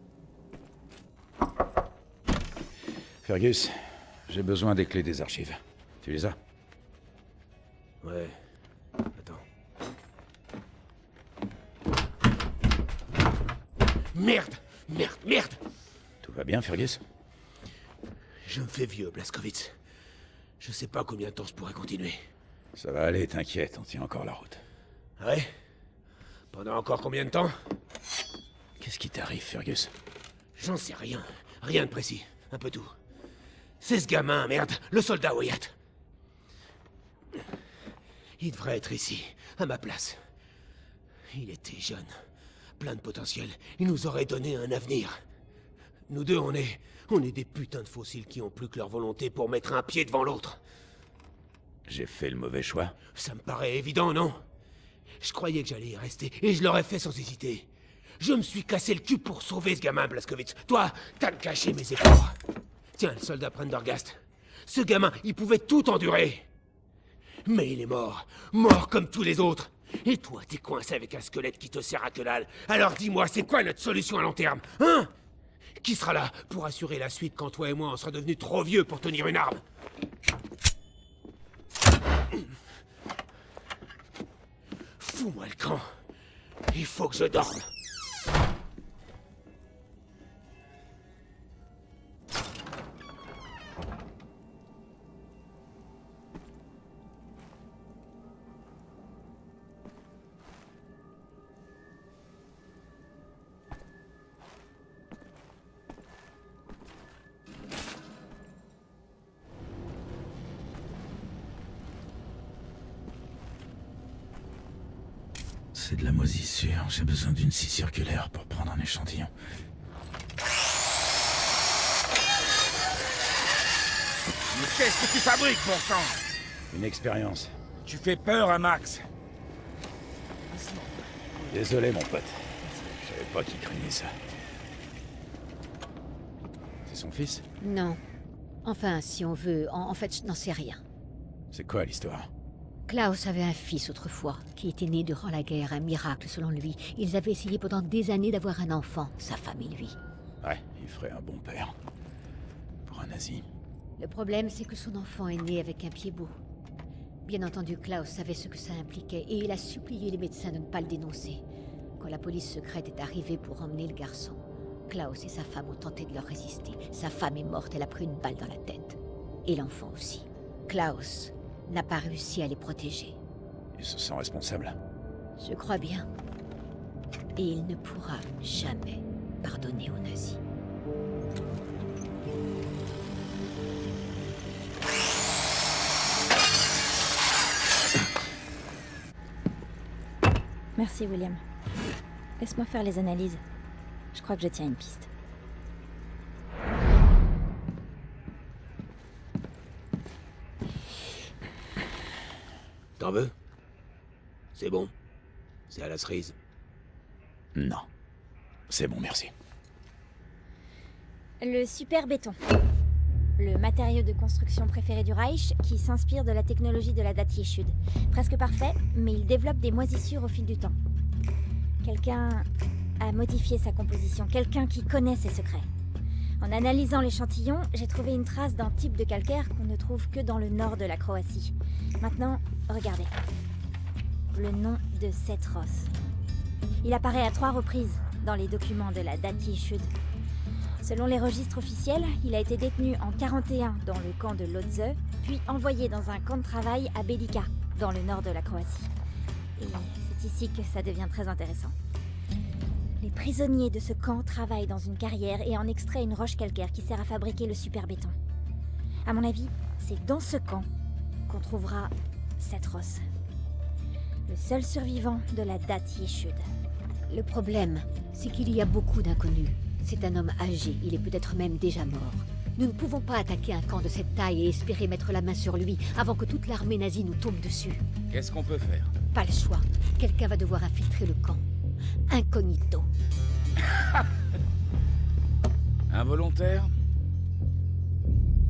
Fergus, j'ai besoin des clés des archives. Tu les as? Ouais. Attends. Merde Merde Merde Tout va bien, Fergus? Je me fais vieux, Blaskowitz. Je sais pas combien de temps je pourrais continuer. Ça va aller, t'inquiète, on tient encore la route. Ah Ouais? Pendant encore combien de temps? Qu'est-ce qui t'arrive, Fergus J'en sais rien. Rien de précis. Un peu tout. C'est ce gamin, merde, le soldat Wyatt. Il devrait être ici, à ma place. Il était jeune, plein de potentiel. Il nous aurait donné un avenir. Nous deux, on est. On est des putains de fossiles qui ont plus que leur volonté pour mettre un pied devant l'autre. J'ai fait le mauvais choix. Ça me paraît évident, non? Je croyais que j'allais y rester, et je l'aurais fait sans hésiter. Je me suis cassé le cul pour sauver ce gamin, Blaskowitz. Toi, t'as caché mes efforts. Tiens, le soldat Prendergast. Ce gamin, il pouvait tout endurer. Mais il est mort. Mort comme tous les autres. Et toi, t'es coincé avec un squelette qui te sert à que dalle. Alors dis-moi, c'est quoi notre solution à long terme Hein? Qui sera là pour assurer la suite quand toi et moi on sera devenus trop vieux pour tenir une arme? Fous-moi le camp. Il faut que je dorme. Échantillon. Mais qu'est-ce que tu fabriques, bon sang? Une expérience. Tu fais peur à Max. Désolé, mon pote. Je savais pas qu'il craignait ça. C'est son fils? Non. Enfin, si on veut, en, en fait, je n'en sais rien. C'est quoi l'histoire? Klaus avait un fils autrefois, qui était né durant la guerre, un miracle selon lui. Ils avaient essayé pendant des années d'avoir un enfant, sa femme et lui. Ouais, il ferait un bon père. Pour un nazi. Le problème, c'est que son enfant est né avec un pied beau. Bien entendu, Klaus savait ce que ça impliquait et il a supplié les médecins de ne pas le dénoncer. Quand la police secrète est arrivée pour emmener le garçon, Klaus et sa femme ont tenté de leur résister. Sa femme est morte, elle a pris une balle dans la tête. Et l'enfant aussi. Klaus n'a pas réussi à les protéger. Il se sent responsable. Je crois bien. Et il ne pourra jamais pardonner aux nazis. Merci, William. Laisse-moi faire les analyses. Je crois que je tiens une piste. T'en veux C'est bon C'est à la cerise Non. C'est bon, merci. Le super béton. Le matériau de construction préféré du Reich qui s'inspire de la technologie de la Datieschud. Presque parfait, mais il développe des moisissures au fil du temps. Quelqu'un a modifié sa composition, quelqu'un qui connaît ses secrets. En analysant l'échantillon, j'ai trouvé une trace d'un type de calcaire qu'on ne trouve que dans le nord de la Croatie. Maintenant, regardez. Le nom de Setros. Il apparaît à trois reprises dans les documents de la Datieschud. Selon les registres officiels, il a été détenu en 41 dans le camp de Lodze, puis envoyé dans un camp de travail à Belica, dans le nord de la Croatie. Et c'est ici que ça devient très intéressant. Prisonniers de ce camp travaillent dans une carrière et en extraient une roche calcaire qui sert à fabriquer le super béton. À mon avis, c'est dans ce camp qu'on trouvera cette rosse. Le seul survivant de la date Yeshud. Le problème, c'est qu'il y a beaucoup d'inconnus. C'est un homme âgé, il est peut-être même déjà mort. Nous ne pouvons pas attaquer un camp de cette taille et espérer mettre la main sur lui avant que toute l'armée nazie nous tombe dessus. Qu'est-ce qu'on peut faire? Pas le choix. Quelqu'un va devoir infiltrer le camp. Incognito. Involontaire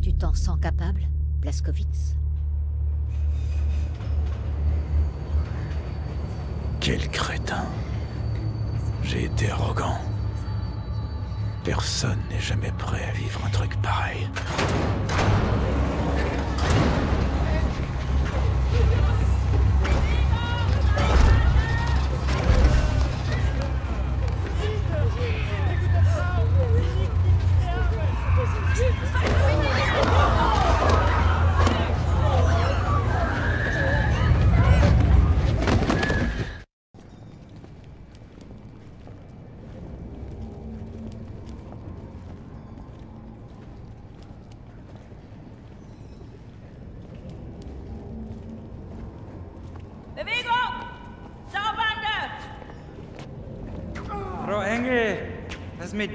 Tu t'en sens capable, Blaskowitz? Quel crétin. J'ai été arrogant. Personne n'est jamais prêt à vivre un truc pareil.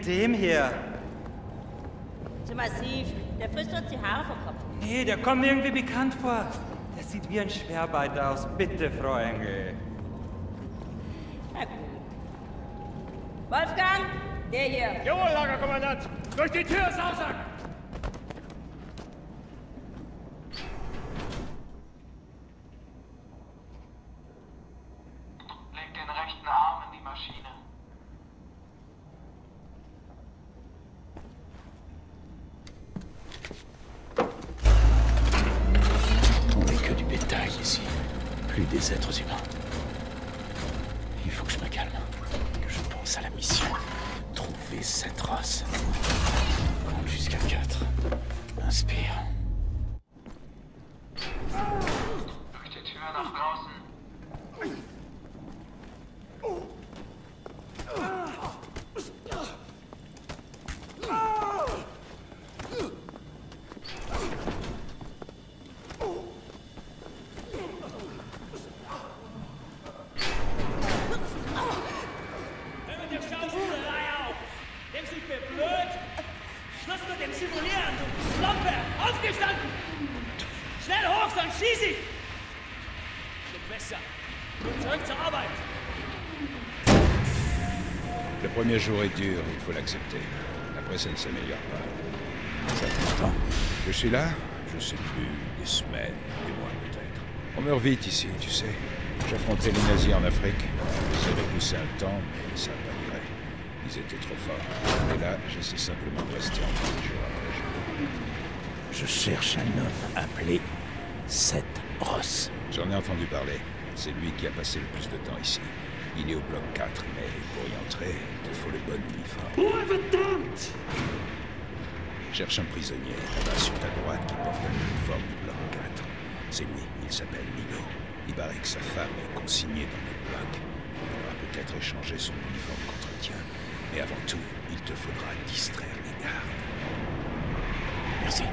Mit dem hier? Zu massiv. Der frisst uns die Haare vom Kopf. Nee, der kommt mir irgendwie bekannt vor. Der sieht wie ein Schwerbeiter aus. Bitte, Frau Engel. Na gut. Wolfgang, der hier. Jawohl, Lagerkommandant! Durch die Tür, Sausack! Premier jour est dur, il faut l'accepter. Après, ça ne s'améliore pas. Ça fait longtemps je suis là Je sais plus. Des semaines, des mois peut-être. On meurt vite ici, tu sais. J'affrontais les nazis en Afrique. Ils avaient poussé un temps, mais ça n'a pas duré. Ils étaient trop forts. Et là, j'essaie simplement de rester en vie jour après jour. Je cherche un homme appelé Seth Ross. J'en ai entendu parler. C'est lui qui a passé le plus de temps ici. Il est au bloc 4, mais pour y entrer, il faut le bon uniforme. Cherche un prisonnier là-bas sur ta droite qui porte un uniforme du bloc 4. C'est lui, il s'appelle Milo. Il paraît que sa femme est consignée dans le bloc. Il pourra peut-être échanger son uniforme contre le tien. Mais avant tout, il te faudra distraire les gardes. Merci.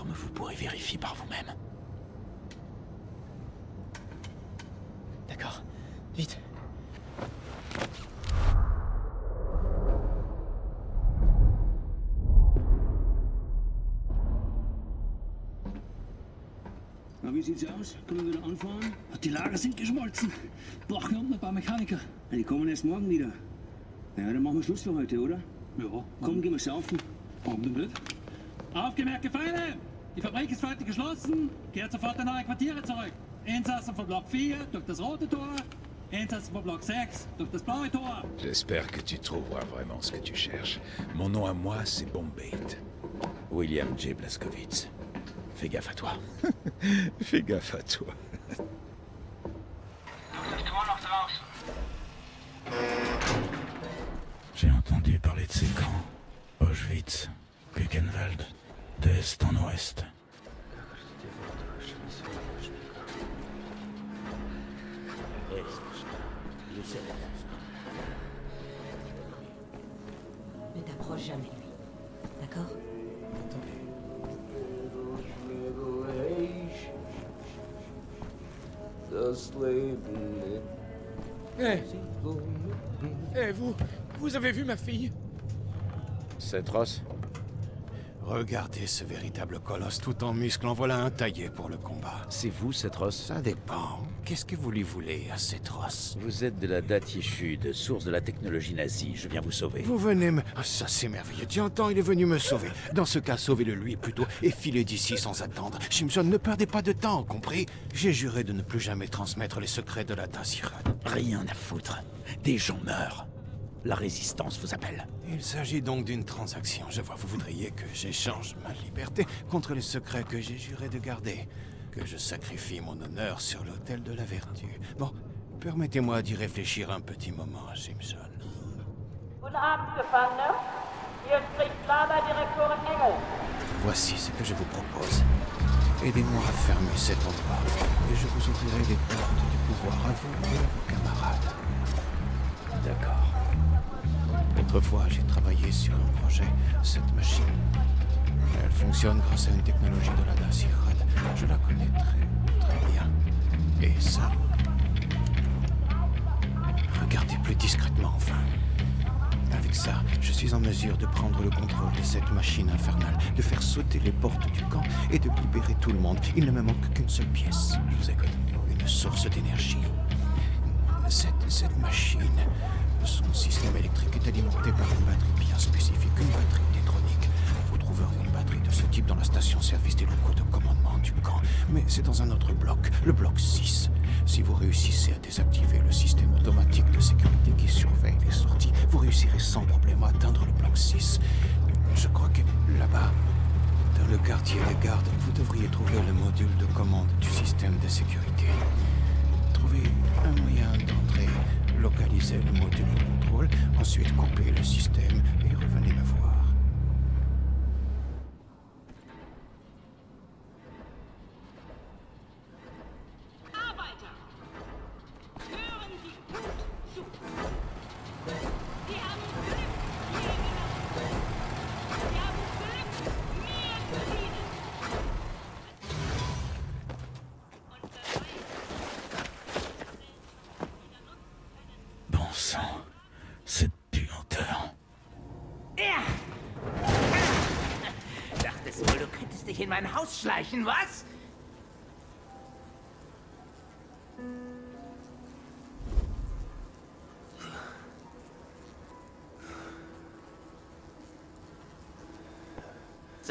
Uniformes, vous pourrez vérifier par vous-même. D'accord. Vite. Na, wie sieht's aus? Können wir wieder anfahren? Die Lager sind geschmolzen. Brauchen unten ein paar Mechaniker. Ja, die kommen erst morgen wieder. Ja, dann machen wir Schluss für heute, oder? Ja. Komm, gehen wir saufen. Warum denn nicht? Aufgemerkte Feinde! Die Fabrik ist für heute geschlossen. Kehrt sofort in eure Quartiere zurück. Insassen von Block 4 durch das rote Tor. Insassen von Block 6 durch das blaue Tor. J'espère que tu trouveras vraiment ce que tu cherches. Mon nom à moi, c'est Bombay. William J. Blaskowitz. Fais gaffe à toi. Fais gaffe à toi. J'ai entendu parler de ces camps. Auschwitz, Buchenwald, d'est en ouest. Ne t'approche jamais de lui. D'accord Hé Eh, vous, vous avez vu ma fille? Seth Ross? Regardez ce véritable colosse tout en muscles, en voilà un taillé pour le combat. C'est vous, Seth Ross Ça dépend. Qu'est-ce que vous lui voulez à Seth Ross Vous êtes de la Dati Shud, source de la technologie nazie. Je viens vous sauver. Vous venez me... Ah, ça c'est merveilleux. Tu entends, il est venu me sauver. Dans ce cas, sauvez-le lui plutôt et filez d'ici sans attendre. Simpson, ne perdez pas de temps, compris J'ai juré de ne plus jamais transmettre les secrets de la Daciran. Rien à foutre. Des gens meurent. La résistance vous appelle. Il s'agit donc d'une transaction. Je vois, vous voudriez que j'échange ma liberté contre les secrets que j'ai juré de garder. Que je sacrifie mon honneur sur l'autel de la vertu. Bon, permettez-moi d'y réfléchir un petit moment, Simpson. Voici ce que je vous propose. Aidez-moi à fermer cet endroit, et je vous ouvrirai les portes du pouvoir à vous et à vos camarades. D'accord. Autrefois, j'ai travaillé sur un projet, cette machine. Elle fonctionne grâce à une technologie de la Dacirad. Je la connais très, très bien. Et ça... Regardez plus discrètement, enfin. Avec ça, je suis en mesure de prendre le contrôle de cette machine infernale, de faire sauter les portes du camp et de libérer tout le monde. Il ne me manque qu'une seule pièce. Je vous écoute. Une source d'énergie. Cette, cette machine, son système électrique est alimenté par une batterie bien spécifique, une batterie détronique. Vous trouverez une batterie de ce type dans la station-service des locaux de commandement du camp. Mais c'est dans un autre bloc, le bloc 6. Si vous réussissez à désactiver le système automatique de sécurité qui surveille les sorties, vous réussirez sans problème à atteindre le bloc 6. Je crois que là-bas, dans le quartier de garde, vous devriez trouver le module de commande du système de sécurité. Trouvez un moyen d'entrer, localiser le module de contrôle, ensuite couper le système et revenez me voir.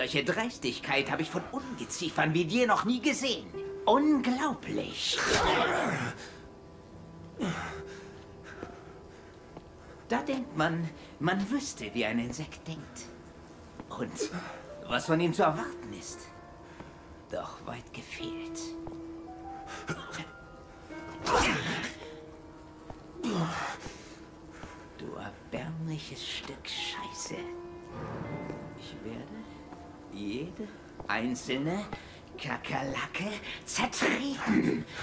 Solche Dreistigkeit habe ich von Ungeziefern wie dir noch nie gesehen. Unglaublich. Da denkt man, man wüsste, wie ein Insekt denkt. Und was von ihm zu erwarten ist. Doch weit gefehlt. Du erbärmliches Stück Scheiße. Ich werde jede einzelne Kakerlake zertreten.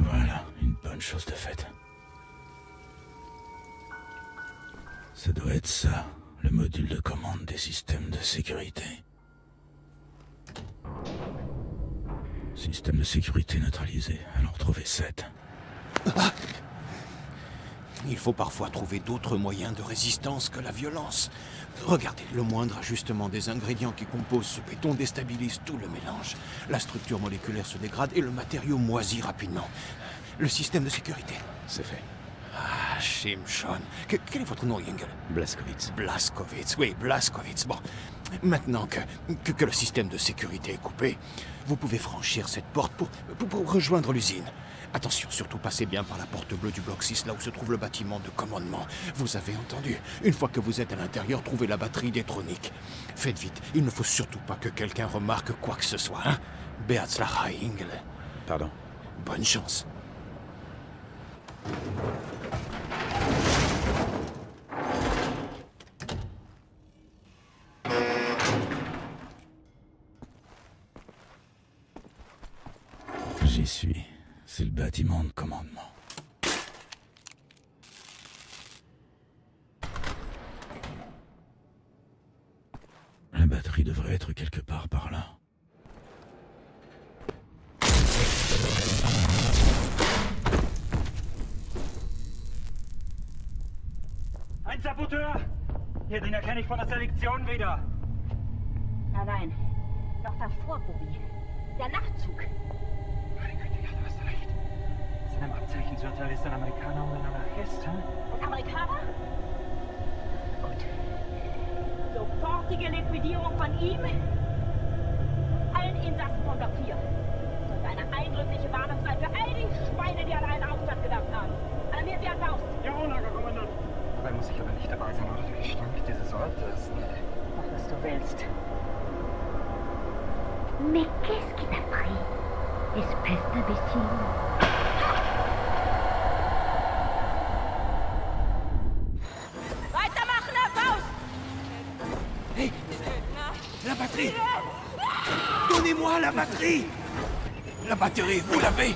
Voilà, une bonne chose de faite. Ça doit être ça, le module de commande des systèmes de sécurité. Système de sécurité neutralisé. Alors trouvez 7. Il faut parfois trouver d'autres moyens de résistance que la violence. Regardez, le moindre ajustement des ingrédients qui composent ce béton déstabilise tout le mélange. La structure moléculaire se dégrade et le matériau moisit rapidement. Le système de sécurité. C'est fait. Ah, Shimshon. Que- quel est votre nom, Yengel? Blaskowitz. Blaskowitz, oui, Blaskowitz. Bon, maintenant que, que, que le système de sécurité est coupé, vous pouvez franchir cette porte pour, pour, pour rejoindre l'usine. Attention, surtout passez bien par la porte bleue du bloc 6, là où se trouve le bâtiment de commandement. Vous avez entendu. Une fois que vous êtes à l'intérieur, trouvez la batterie détronique. Faites vite, il ne faut surtout pas que quelqu'un remarque quoi que ce soit. Hein Beatzlacha, Ingel. Pardon Bonne chance. J'y suis. C'est le bâtiment de commandement. La batterie devrait être quelque part par là. Ein Saboteur! Hier, den erkenne ich von der Selektion wieder. Nein, nein. Noch davor, Bobby. Der Nachtzug. Seinem Abzeichensurteil ist ein Amerikaner und ein Anarchist, hä? Ein Amerikaner? Gut. Sofortige Liquidierung von ihm. Allen Insassen von Block 4. Und eine eindrückliche Warnung sein für all die Schweine, die an einen Aufstand gedacht haben. Alarmieren Sie an Faust. Jawohl, Lagerkommandant. Dabei muss ich aber nicht dabei sein, oder? Der Gestank dieses Ortes. Nee. Mach, was du willst. Mais qu'est-ce qui t'a pris Espèce d'imbécile. Donnez-moi la batterie. La batterie, vous l'avez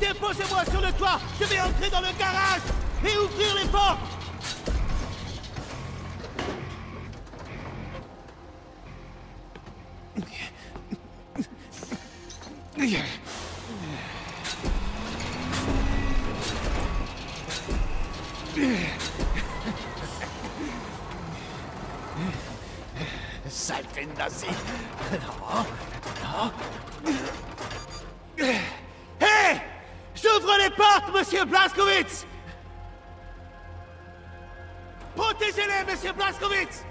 Déposez-moi sur le toit. Je vais entrer dans le garage et ouvrir les portes. Saleté de Non, non. Monsieur Blaskowitz Protégez-les, monsieur Blaskowitz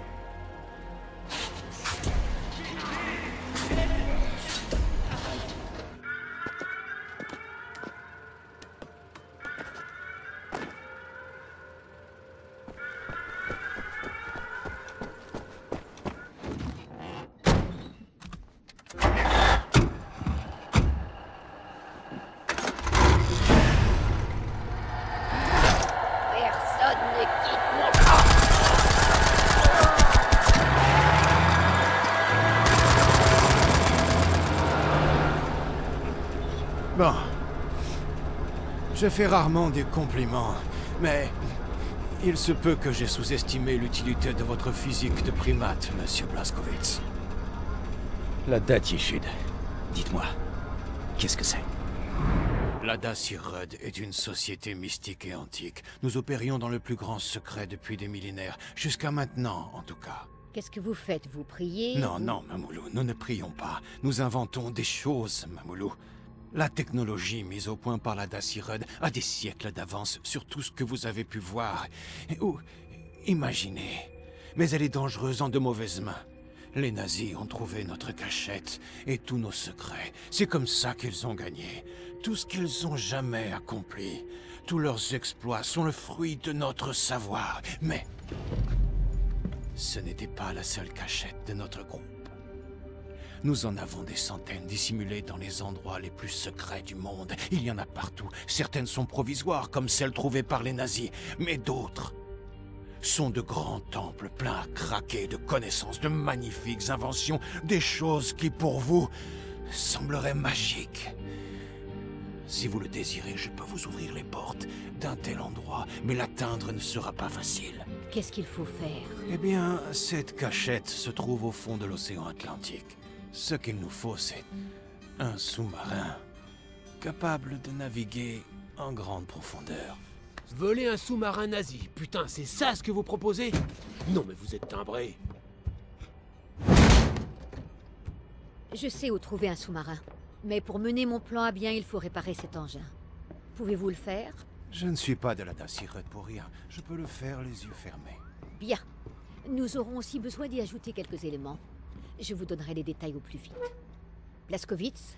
Je fais rarement des compliments, mais il se peut que j'ai sous-estimé l'utilité de votre physique de primate, monsieur Blaskowitz. La date Yeshud. Dites-moi, qu'est-ce que c'est? La Dacirudd est une société mystique et antique. Nous opérions dans le plus grand secret depuis des millénaires, jusqu'à maintenant en tout cas. Qu'est-ce que vous faites? Vous priez? Non, vous- non, Mamoulou, nous ne prions pas. Nous inventons des choses, Mamoulou. La technologie mise au point par la Dacirudd a des siècles d'avance sur tout ce que vous avez pu voir ou imaginer. Mais elle est dangereuse en de mauvaises mains. Les nazis ont trouvé notre cachette et tous nos secrets. C'est comme ça qu'ils ont gagné. Tout ce qu'ils ont jamais accompli. Tous leurs exploits sont le fruit de notre savoir. Mais ce n'était pas la seule cachette de notre groupe. Nous en avons des centaines dissimulées dans les endroits les plus secrets du monde. Il y en a partout. Certaines sont provisoires, comme celles trouvées par les nazis, mais d'autres sont de grands temples pleins à craquer de connaissances, de magnifiques inventions, des choses qui pour vous sembleraient magiques. Si vous le désirez, je peux vous ouvrir les portes d'un tel endroit, mais l'atteindre ne sera pas facile. Qu'est-ce qu'il faut faire? Eh bien, cette cachette se trouve au fond de l'océan Atlantique. Ce qu'il nous faut, c'est un sous-marin capable de naviguer en grande profondeur. Voler un sous-marin nazi, putain, c'est ça ce que vous proposez? Non mais vous êtes timbré. Je sais où trouver un sous-marin. Mais pour mener mon plan à bien, il faut réparer cet engin. Pouvez-vous le faire? Je ne suis pas de la Daciret pour rien. Je peux le faire les yeux fermés. Bien. Nous aurons aussi besoin d'y ajouter quelques éléments. Je vous donnerai les détails au plus vite. Blaskowitz,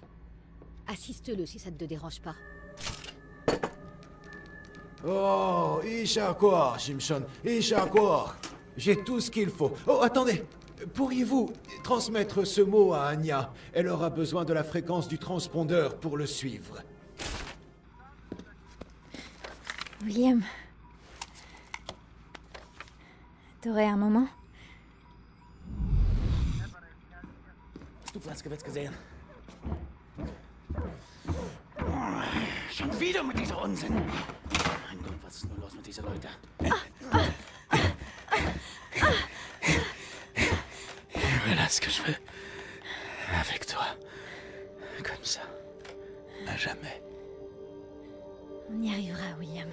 assiste-le si ça ne te dérange pas. Oh, Ishakor, Jimson, Ishakor. J'ai tout ce qu'il faut. Oh, attendez. Pourriez-vous transmettre ce mot à Anya? Elle aura besoin de la fréquence du transpondeur pour le suivre. William. T'aurais un moment? Hast du Blaskowitz gesehen? Schon wieder mit dieser Unsinn. Mein Gott, was ist nur los mit diesen Leuten? Voilà ce que je veux. Avec toi. Comme ça. À jamais. On y arrivera, William.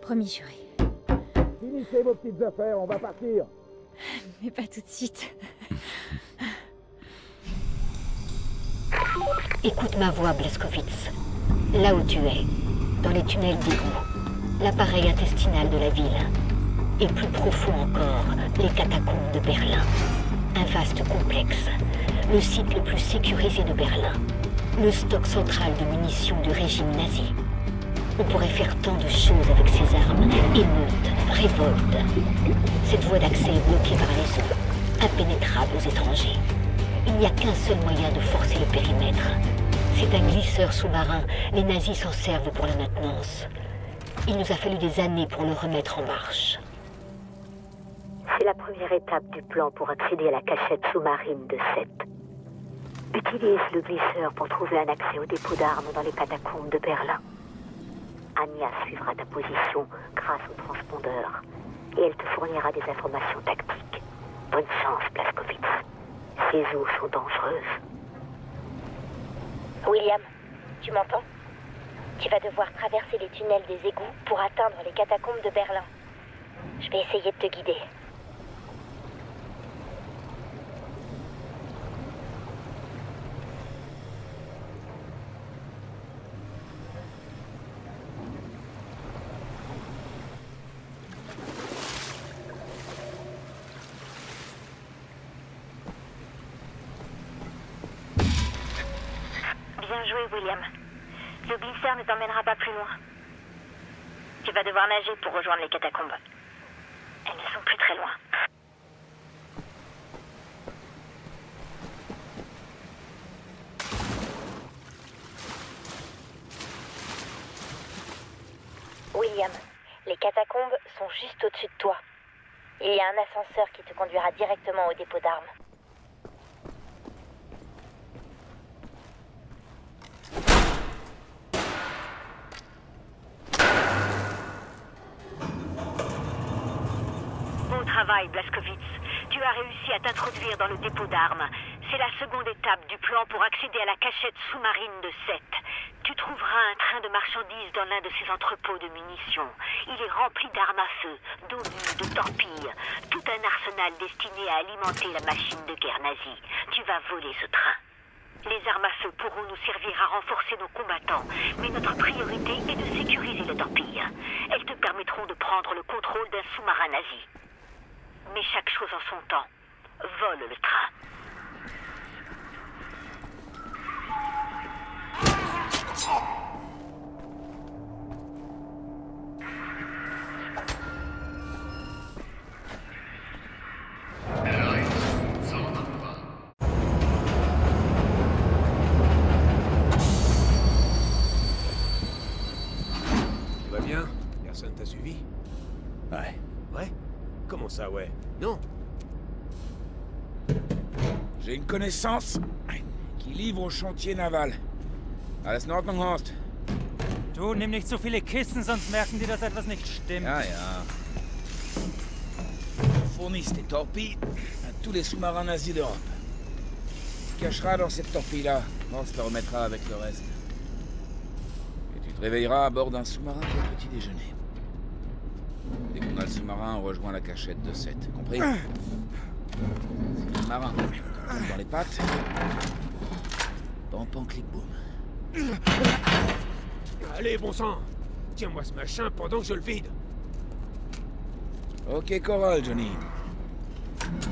Promis juré. Finissez vos petites affaires, on va partir. Mais pas tout de suite. Écoute ma voix, Blaskowitz. Là où tu es, dans les tunnels d'égout, l'appareil intestinal de la ville, et plus profond encore, les catacombes de Berlin. Un vaste complexe, le site le plus sécurisé de Berlin, le stock central de munitions du régime nazi. On pourrait faire tant de choses avec ces armes, émeutes, révoltes. Cette voie d'accès est bloquée par les eaux, impénétrable aux étrangers. Il n'y a qu'un seul moyen de forcer le périmètre. C'est un glisseur sous-marin. Les nazis s'en servent pour la maintenance. Il nous a fallu des années pour le remettre en marche. C'est la première étape du plan pour accéder à la cachette sous-marine de Seth. Utilise le glisseur pour trouver un accès au dépôt d'armes dans les catacombes de Berlin. Anya suivra ta position grâce au transpondeur et elle te fournira des informations tactiques. Bonne chance, Blaskowitz. Ces eaux sont dangereuses. William, tu m'entends? Tu vas devoir traverser les tunnels des égouts pour atteindre les catacombes de Berlin. Je vais essayer de te guider. Bien joué, William. Le glisseur ne t'emmènera pas plus loin. Tu vas devoir nager pour rejoindre les catacombes. Elles ne sont plus très loin. William, les catacombes sont juste au-dessus de toi. Il y a un ascenseur qui te conduira directement au dépôt d'armes. Bon travail, Blaskowitz. Tu as réussi à t'introduire dans le dépôt d'armes. C'est la seconde étape du plan pour accéder à la cachette sous-marine de Seth. Tu trouveras un train de marchandises dans l'un de ces entrepôts de munitions. Il est rempli d'armes à feu, d'obus, de torpilles. Tout un arsenal destiné à alimenter la machine de guerre nazie. Tu vas voler ce train. Les armes à feu pourront nous servir à renforcer nos combattants, mais notre priorité est de sécuriser les torpilles. Elles te permettront de prendre le contrôle d'un sous-marin nazi. Mais chaque chose en son temps. Vole le train. Ça, ouais. Non. J'ai une connaissance qui livre au chantier naval. Alles in Ordnung, Horst? Du, nimm nicht so viele Kissen, sonst merken die, dass etwas nicht stimmt. Ja, ja. Fournissent des torpilles à tous les sous-marins nazis d'Europe. Tu cacheras dans cette torpille-là. Horst te remettra avec le reste. Et tu te réveilleras à bord d'un sous-marin pour le petit déjeuner. Dès qu'on a le sous-marin, on rejoint la cachette de 7. Compris Si le marin dans les pattes, pan pan clic boum. Allez, bon sang Tiens-moi ce machin pendant que je le vide. Ok, Coral, Johnny.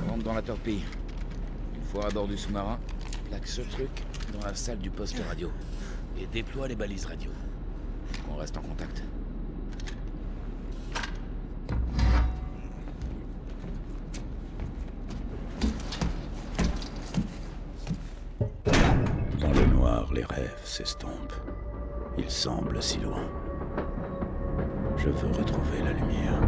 Rentre dans la torpille. Une fois à bord du sous-marin, plaque ce truc dans la salle du poste radio. Et déploie les balises radio. On reste en contact. Dans les rêves s'estompent. Ils semblent si loin. Je veux retrouver la lumière.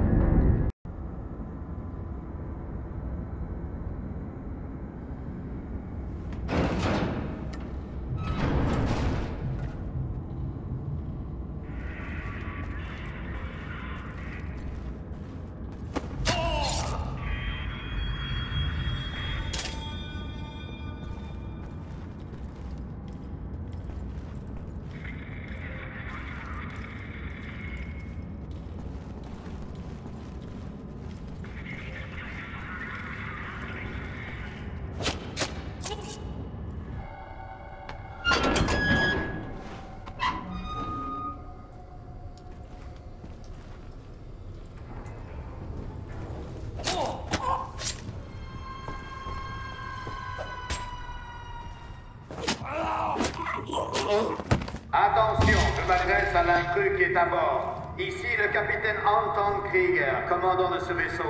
Commandant de ce vaisseau.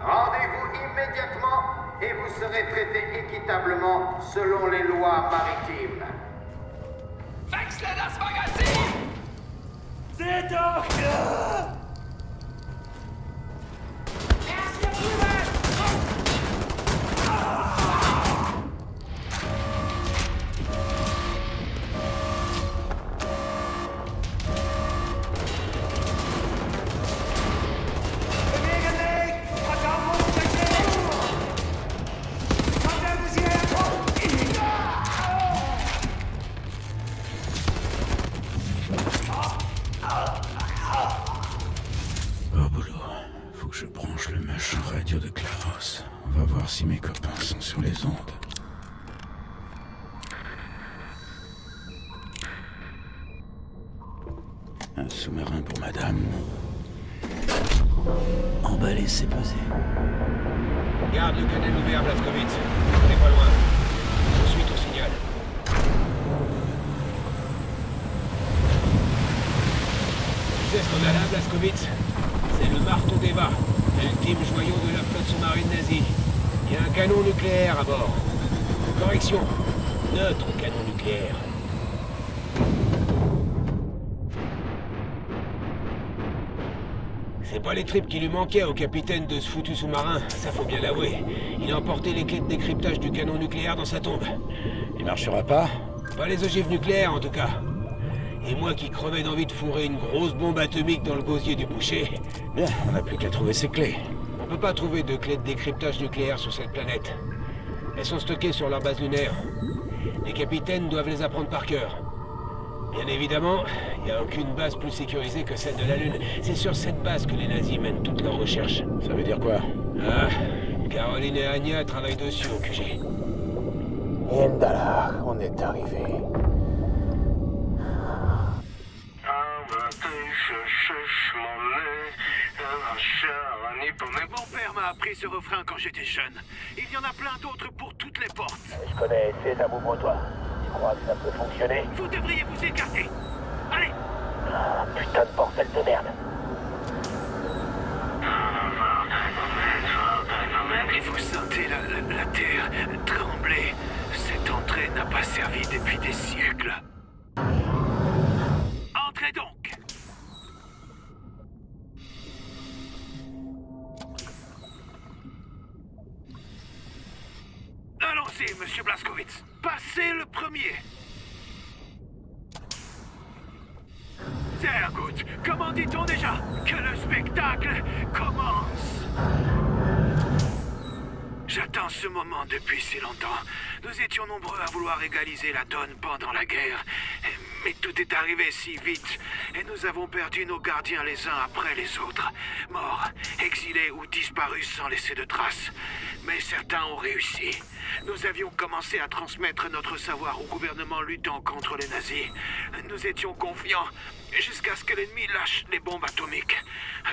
Rendez-vous immédiatement et vous serez traité équitablement selon les lois maritimes. Wechsle das Magazin! Les tripes qui lui manquaient au capitaine de ce foutu sous-marin, ça faut bien l'avouer. Il a emporté les clés de décryptage du canon nucléaire dans sa tombe. Il marchera pas Pas les ogives nucléaires en tout cas. Et moi qui crevais d'envie de fourrer une grosse bombe atomique dans le gosier du boucher. Bien, on n'a plus qu'à trouver ses clés. On peut pas trouver de clés de décryptage nucléaire sur cette planète. Elles sont stockées sur leur base lunaire. Les capitaines doivent les apprendre par cœur. Bien évidemment, il n'y a aucune base plus sécurisée que celle de la Lune. C'est sur cette base que les nazis mènent toutes leurs recherches. Ça veut dire quoi? Ah, Caroline et Anya travaillent dessus au QG. Yendala, on est arrivé. Mon beau-père m'a appris ce refrain quand j'étais jeune. Il y en a plein d'autres pour toutes les portes. Je connais, c'est à bout toi. Tu crois que ça peut fonctionner Vous devriez vous écarter. Allez Ah, Putain de bordel de merde. Et vous sentez la, la- la terre trembler. Cette entrée n'a pas servi depuis des siècles. Entrez donc Passez, monsieur Blaskowitz. Passez le premier. Sehr gut. Comment dit-on déjà? Que le spectacle commence. J'attends ce moment depuis si longtemps. Nous étions nombreux à vouloir égaliser la donne pendant la guerre. Mais tout est arrivé si vite. Et nous avons perdu nos gardiens les uns après les autres. Morts, exilés ou disparus sans laisser de traces. Mais certains ont réussi. Nous avions commencé à transmettre notre savoir au gouvernement luttant contre les nazis. Nous étions confiants jusqu'à ce que l'ennemi lâche les bombes atomiques.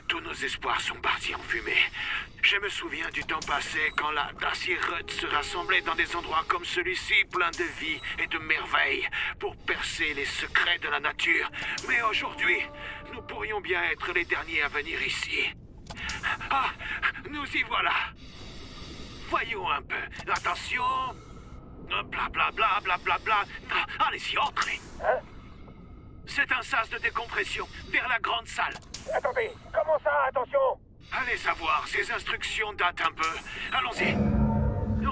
Tous nos espoirs sont partis en fumée. Je me souviens du temps passé quand la Dacier-Rudd se rassemblait dans des endroits comme celui-ci, plein de vie et de merveilles, pour percer les secrets de la nature. Mais aujourd'hui, nous pourrions bien être les derniers à venir ici. Ah, nous y voilà. Voyons un peu. Attention. Bla bla bla bla bla bla. Ah, Allez-y, entrez. C'est un sas de décompression vers la grande salle. Attendez, comment ça, attention Allez savoir, ces instructions datent un peu. Allons-y.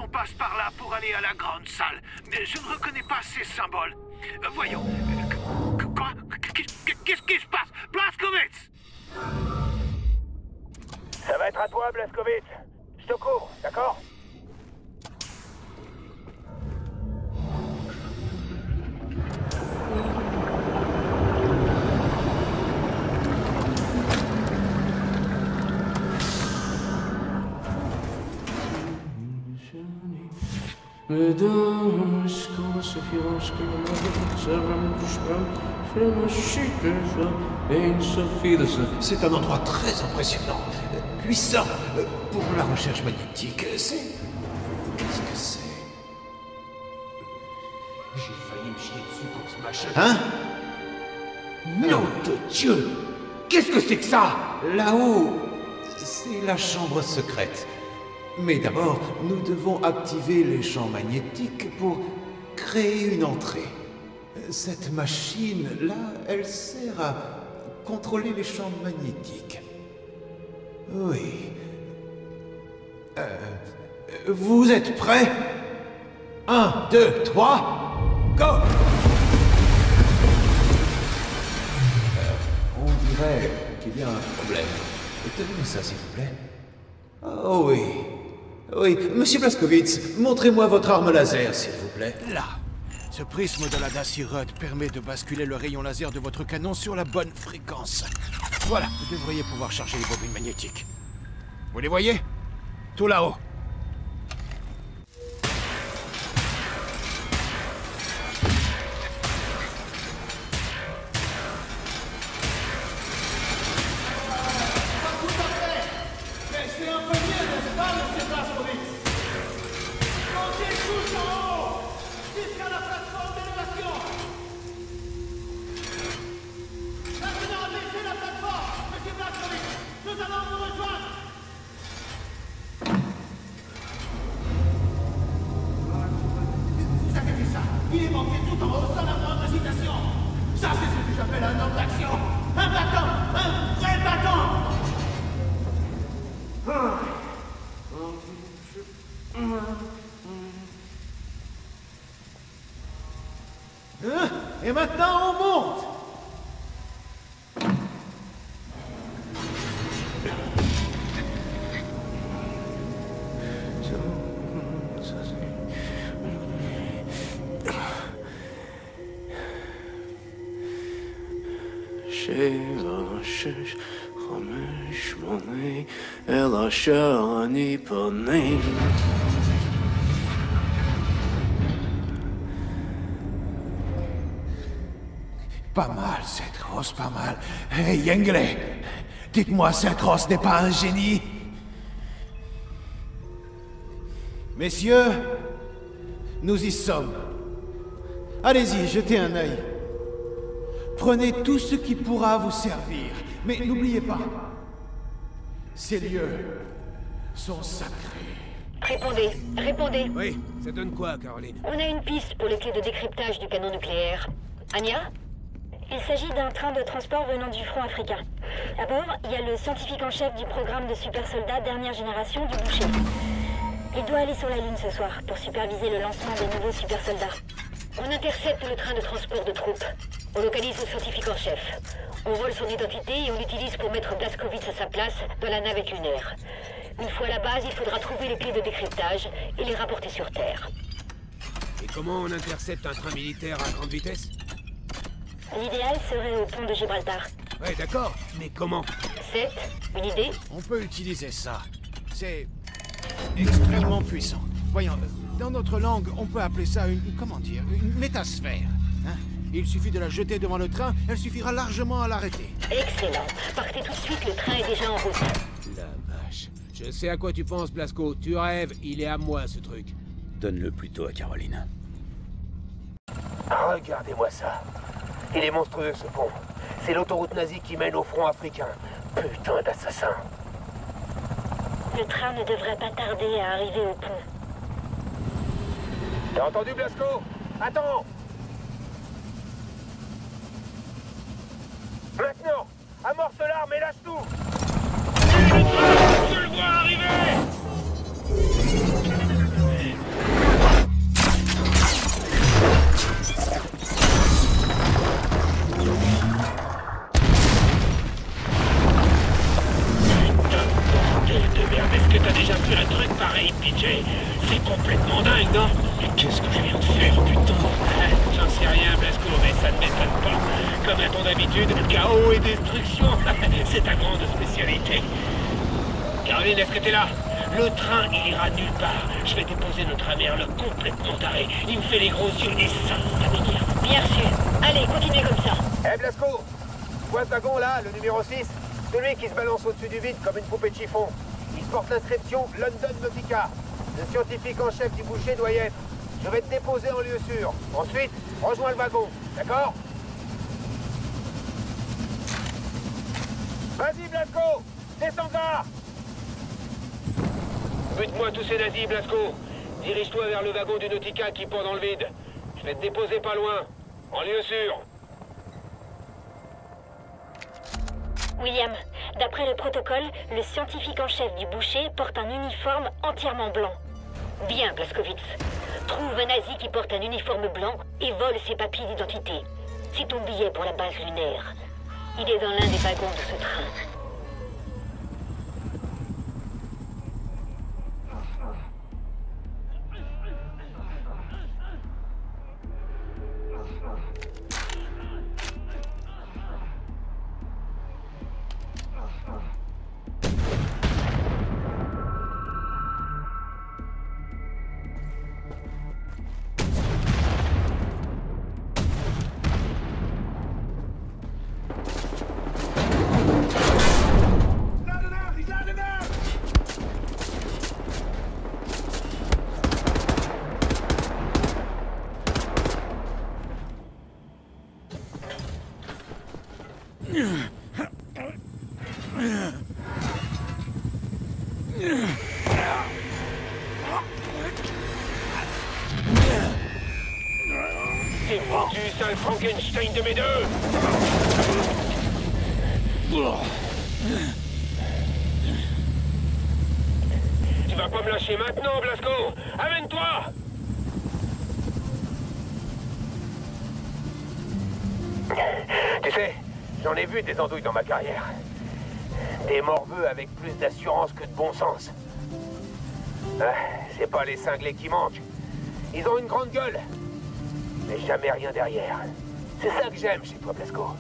On passe par là pour aller à la grande salle. Mais je ne reconnais pas ces symboles. Euh, voyons. Euh, qu- Quoi Qu'est- Qu'est-ce qui se passe Blaskowitz Ça va être à toi, Blaskowitz. Je te cours, d'accord C'est un endroit très impressionnant, puissant pour la recherche magnétique. C'est. Qu'est-ce que c'est? J'ai failli me chier dessus pour ce machin. Hein? Nom de Dieu Qu'est-ce que c'est que ça? Là-haut, c'est la chambre secrète. Mais d'abord, nous devons activer les champs magnétiques pour créer une entrée. Cette machine-là, elle sert à contrôler les champs magnétiques. Oui. Euh, vous êtes prêts? Un, deux, trois, go Euh, On dirait qu'il y a un problème. Tenez ça, s'il vous plaît. Oh oui. Oui, monsieur Blaskowitz, montrez-moi votre arme laser, s'il vous plaît. Là. Ce prisme de la Dacier-Rudd permet de basculer le rayon laser de votre canon sur la bonne fréquence. Voilà, vous devriez pouvoir charger les bobines magnétiques. Vous les voyez? Tout là-haut. Pas mal, cette rose, pas mal. Hey, Yengle Dites-moi, cette rose n'est pas un génie? Messieurs, nous y sommes. Allez-y, jetez un œil. Prenez tout ce qui pourra vous servir. Mais n'oubliez pas, ces lieux sont sacrés. Répondez, répondez. Oui, ça donne quoi, Caroline? On a une piste pour les clés de décryptage du canon nucléaire. Anya? Il s'agit d'un train de transport venant du front africain. À bord, il y a le scientifique en chef du programme de super soldats dernière génération du boucher. Les dois aller sur la Lune ce soir pour superviser le lancement des nouveaux super soldats. On intercepte le train de transport de troupes. On localise le scientifique en chef. On vole son identité et on l'utilise pour mettre Blaskovitz à sa place dans la navette lunaire. Une fois à la base, il faudra trouver les clés de décryptage et les rapporter sur Terre. Et comment on intercepte un train militaire à grande vitesse? L'idéal serait au pont de Gibraltar. Ouais, d'accord, mais comment? 7, une idée? On peut utiliser ça. C'est extrêmement puissant. Voyons, dans notre langue, on peut appeler ça une, comment dire, une métasphère. hein? Il suffit de la jeter devant le train, elle suffira largement à l'arrêter. Excellent. Partez tout de suite, le train est déjà en route. La vache. Je sais à quoi tu penses, Blasco. Tu rêves, il est à moi, ce truc. Donne-le plutôt à Caroline. Regardez-moi ça. Il est monstrueux, ce pont. C'est l'autoroute nazie qui mène au front africain. Putain d'assassin. Le train ne devrait pas tarder à arriver au pont. T'as entendu, Blasco? Attends Maintenant Amorce l'arme et lâche tout Je le vois arriver que t'as déjà vu un truc pareil, PJ C'est complètement dingue, non? Mais qu'est-ce que je viens de faire, putain? J'en sais rien, Blasco, mais ça ne m'étonne pas. Comme à ton habitude, chaos et destruction, c'est ta grande spécialité. Caroline, est-ce que t'es là? Le train, il ira nulle part. Je vais déposer notre amerle complètement taré. Il me fait les gros yeux et ça, ça m'énerve. Bien sûr. Allez, continuez comme ça. Eh Blasco Tu vois ce wagon là, le numéro 6 Celui qui se balance au-dessus du vide comme une poupée de chiffon. Il porte l'inscription London Nautica. Le scientifique en chef du boucher doit y être. Je vais te déposer en lieu sûr. Ensuite, rejoins le wagon. D'accord? Vas-y Blasco Descends là Bute-moi tous ces nazis, Blasco. Dirige-toi vers le wagon du Nautica qui pend dans le vide. Je vais te déposer pas loin. En lieu sûr. William, d'après le protocole, le scientifique en chef du boucher porte un uniforme entièrement blanc. Bien, Blaskowitz. Trouve un nazi qui porte un uniforme blanc et vole ses papiers d'identité. C'est ton billet pour la base lunaire. Il est dans l'un des wagons de ce train. T'es vu des andouilles dans ma carrière. Des morveux avec plus d'assurance que de bon sens. Ah, c'est pas les cinglés qui manquent. Ils ont une grande gueule. Mais jamais rien derrière. C'est ça que j'aime chez toi, Blasco.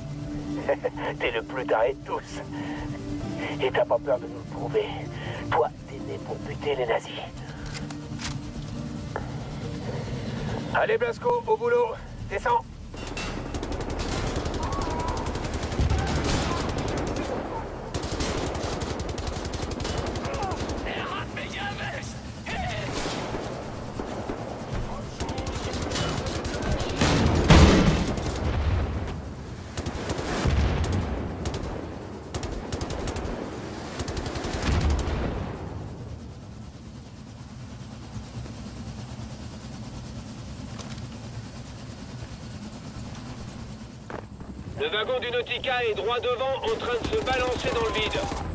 t'es le plus taré de tous. Et t'as pas peur de nous le prouver. Toi, t'es né pour buter les nazis. Allez, Blasco, au boulot. Descends. Le wagon du Nautica est droit devant en train de se balancer dans le vide.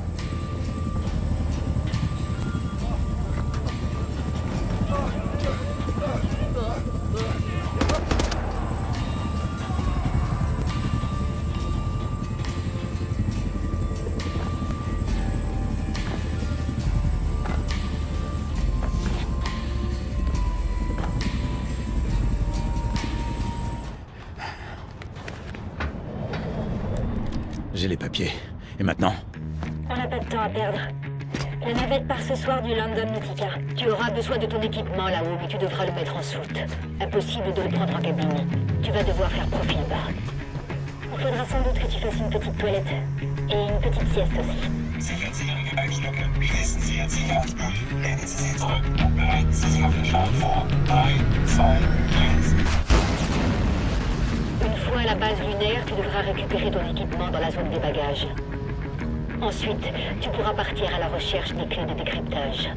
Perdre. La navette part ce soir du London Nautica. Tu auras besoin de ton équipement là-haut, mais tu devras le mettre en soute. Impossible de le prendre en cabine. Tu vas devoir faire profil bas. Il faudra sans doute que tu fasses une petite toilette. Et une petite sieste aussi. Sie wird Sie Ihre Gepäckstücke. Schließen Sie Ihr Zielhaus ab. Legen Sie sie zurück und bereiten Sie sich auf den Start vor. 3, 2, 1. Une fois à la base lunaire, tu devras récupérer ton équipement dans la zone des bagages. Ensuite, tu pourras partir à la recherche des clés de décryptage.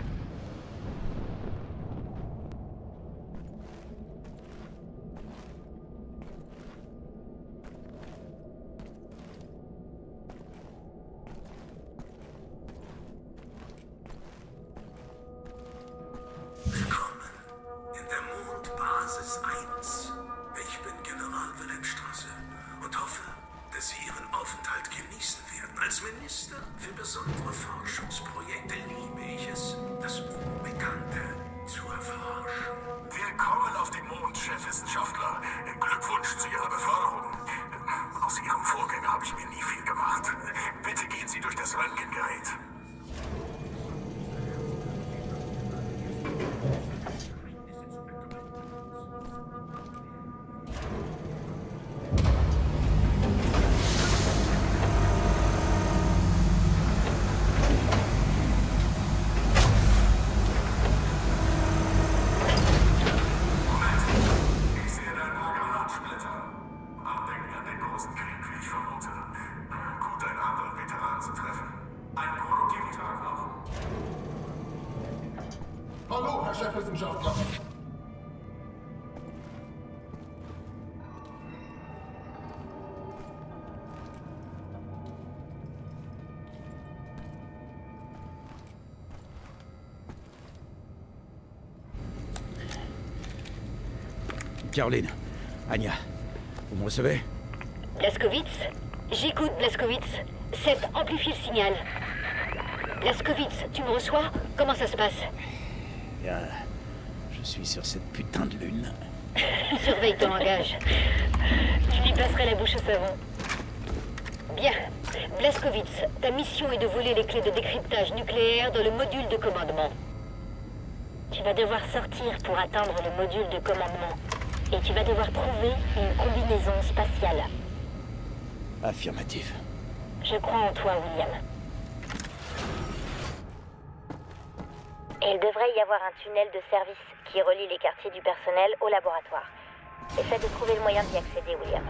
Caroline, Anya, vous me recevez? Blaskowitz J'écoute, Blaskowitz. Seth, amplifie le signal. Blaskowitz, tu me reçois? Comment ça se passe? Bien, je suis sur cette putain de lune. Surveille ton langage. Tu lui passerais la bouche au savon. Bien. Blaskowitz, ta mission est de voler les clés de décryptage nucléaire dans le module de commandement. Tu vas devoir sortir pour atteindre le module de commandement. Tu vas devoir trouver une combinaison spatiale. Affirmatif. Je crois en toi, William. Il devrait y avoir un tunnel de service qui relie les quartiers du personnel au laboratoire. Essaie de trouver le moyen d'y accéder, William.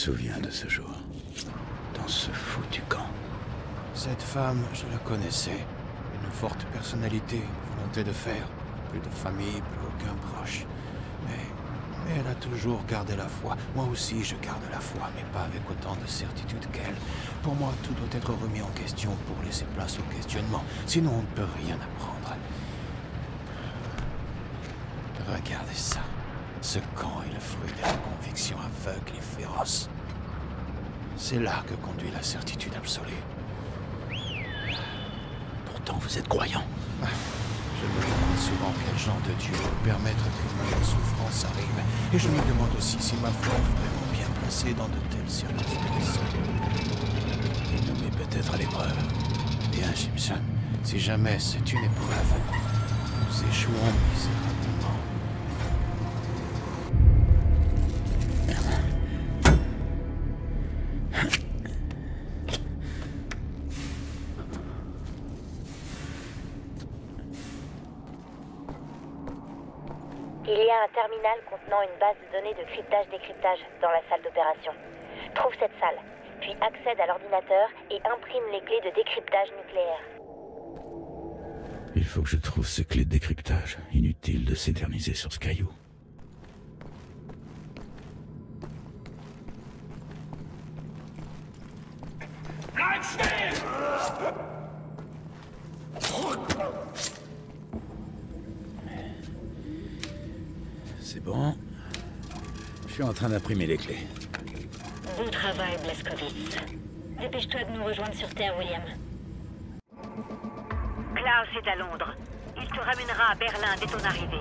Souviens de ce jour. Dans ce foutu camp. Cette femme, je la connaissais. Une forte personnalité, volonté de faire. Plus de famille, plus aucun proche. Mais, mais elle a toujours gardé la foi. Moi aussi, je garde la foi, mais pas avec autant de certitude qu'elle. Pour moi, tout doit être remis en question pour laisser place au questionnement. Sinon, on ne peut rien apprendre. Regardez ça. Ce camp est le fruit de la conviction aveugle et féroce. C'est là que conduit la certitude absolue. Pourtant, vous êtes croyant. Je me demande souvent quel genre de Dieu peut permettre qu'une souffrance arrive. Et je me demande aussi si ma foi est vraiment bien placée dans de telles circonstances. Il nous met peut-être à l'épreuve. Bien, Simpson, si jamais c'est une épreuve, nous échouons misérablement. Une base de données de cryptage-décryptage dans la salle d'opération. Trouve cette salle, puis accède à l'ordinateur et imprime les clés de décryptage nucléaire. Il faut que je trouve ces clés de décryptage. Inutile de s'éterniser sur ce caillou. Train d'imprimer les clés. Bon travail, Blazkowicz. Dépêche-toi de nous rejoindre sur Terre, William. Klaus est à Londres. Il te ramènera à Berlin dès ton arrivée.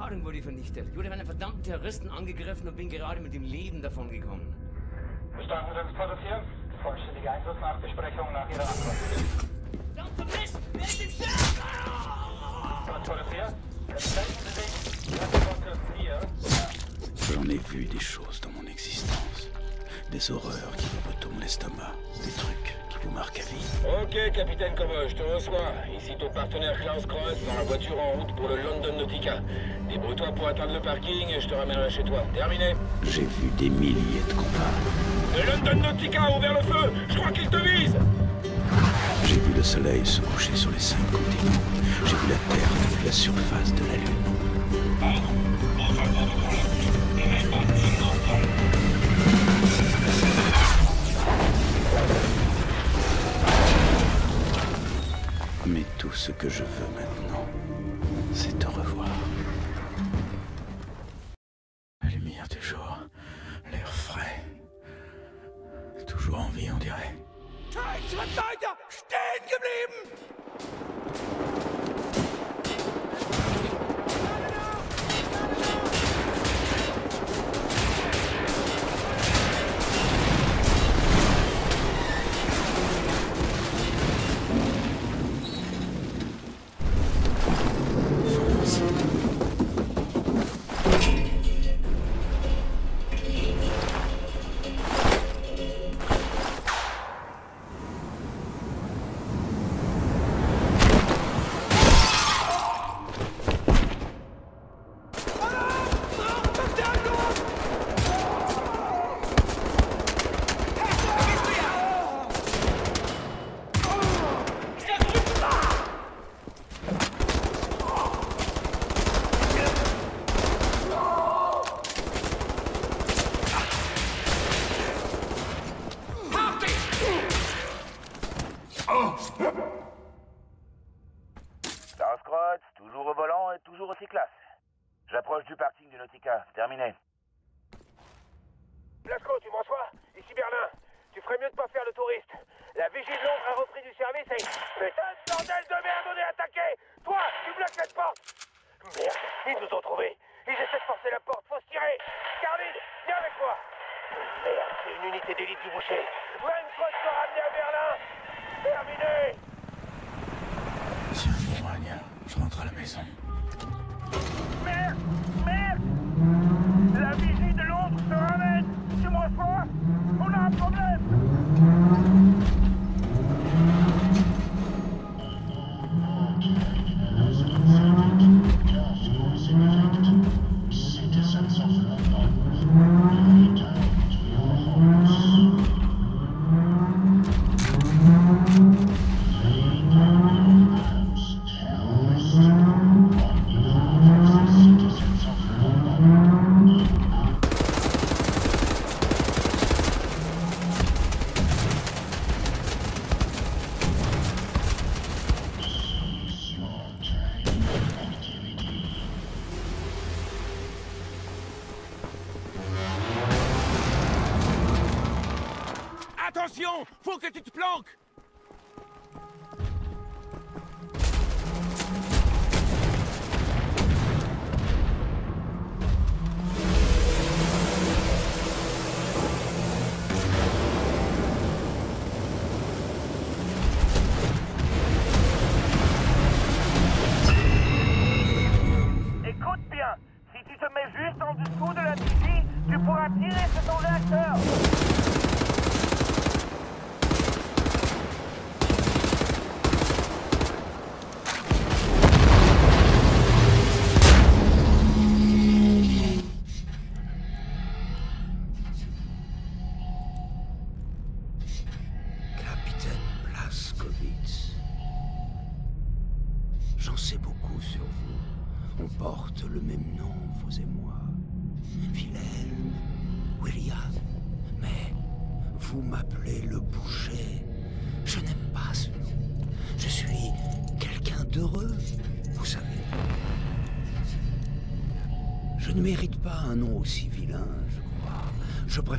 Ladung wurde vernichtet. Ich wurde von einem verdammten Terroristen angegriffen und bin gerade mit dem Leben davon gekommen. Verstanden, Transporter 4. Vollständige Einsatznachbesprechung nach Ihrer Antwort. Transporter 4. Versprechen Sie sich. Transporter 4. J'en ai vu des choses dans mon existence. Des horreurs qui vous retournent l'estomac. Des trucs qui vous marquent à vie. Ok, capitaine Como, je te reçois. Ici ton partenaire Klaus Kreuz dans la voiture en route pour le London Nautica. Débrouille-toi pour atteindre le parking et je te ramènerai chez toi. Terminé. J'ai vu des milliers de combats. Le London Nautica a ouvert le feu Je crois qu'il te vise J'ai vu le soleil se couchait sur les cinq continents. J'ai vu la Terre depuis la surface de la Lune. Mais tout ce que je veux maintenant, Kein Schritt weiter! Stehen geblieben!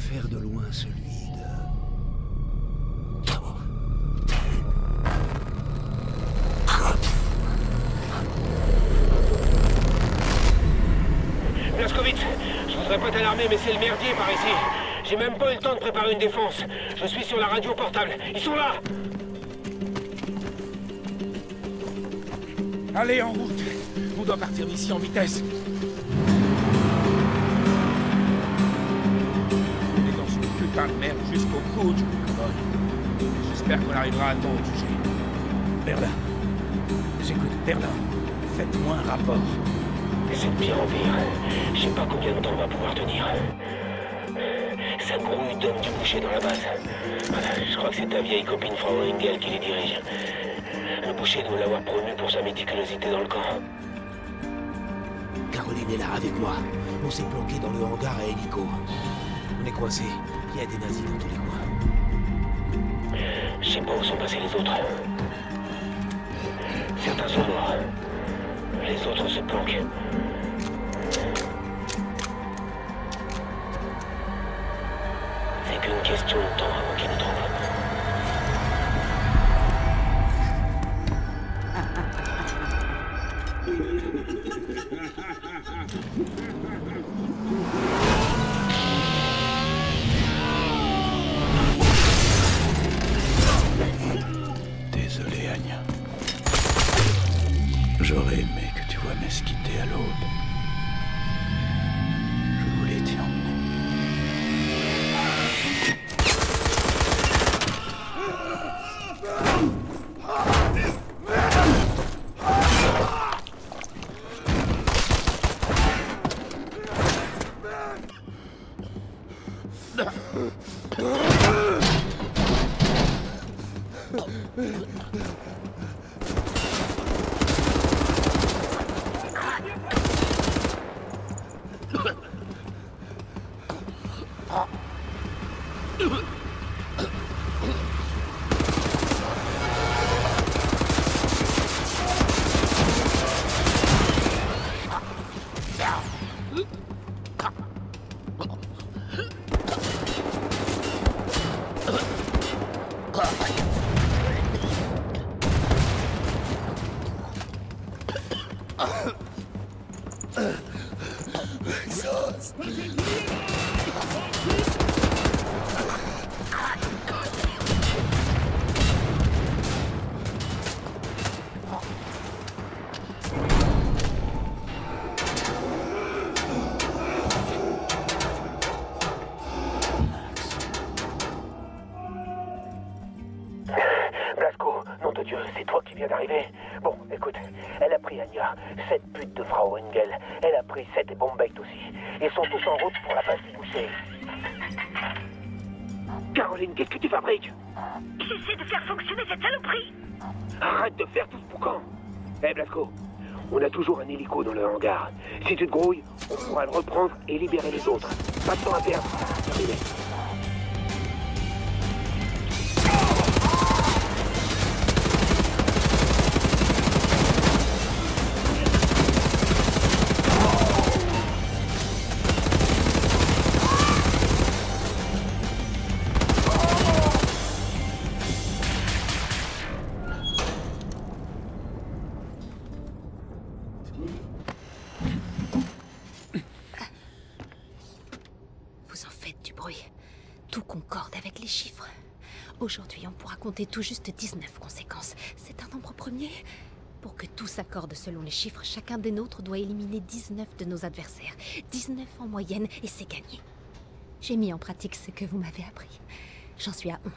Préfère de loin celui de... Blaskowitz, je voudrais pas t'alarmer, mais c'est le merdier par ici. J'ai même pas eu le temps de préparer une défense. Je suis sur la radio portable. Ils sont là Allez, en route On doit partir d'ici en vitesse. J'espère qu'on arrivera à temps au sujet. Berlin. J'écoute, Berlin. Faites-moi un rapport. C'est de pire en pire. Je sais pas combien de temps on va pouvoir tenir. Ça Brouille donne du boucher dans la base. Je crois que c'est ta vieille copine Frau Engel qui les dirige. Le boucher doit l'avoir promu pour sa méticulosité dans le camp. Caroline est là avec moi. On s'est planqué dans le hangar à hélico. On est coincé. Il y a des nazis dans tous les coins. Où sont passés les autres. Certains sont morts. Les autres se planquent. C'est qu'une question de temps avant qu'ils nous trouvent. Si tu te grouilles, on pourra le reprendre et libérer les autres. Pas de temps à perdre. Pour que tout s'accorde selon les chiffres, chacun des nôtres doit éliminer 19 de nos adversaires. 19 en moyenne, et c'est gagné. J'ai mis en pratique ce que vous m'avez appris. J'en suis à 11.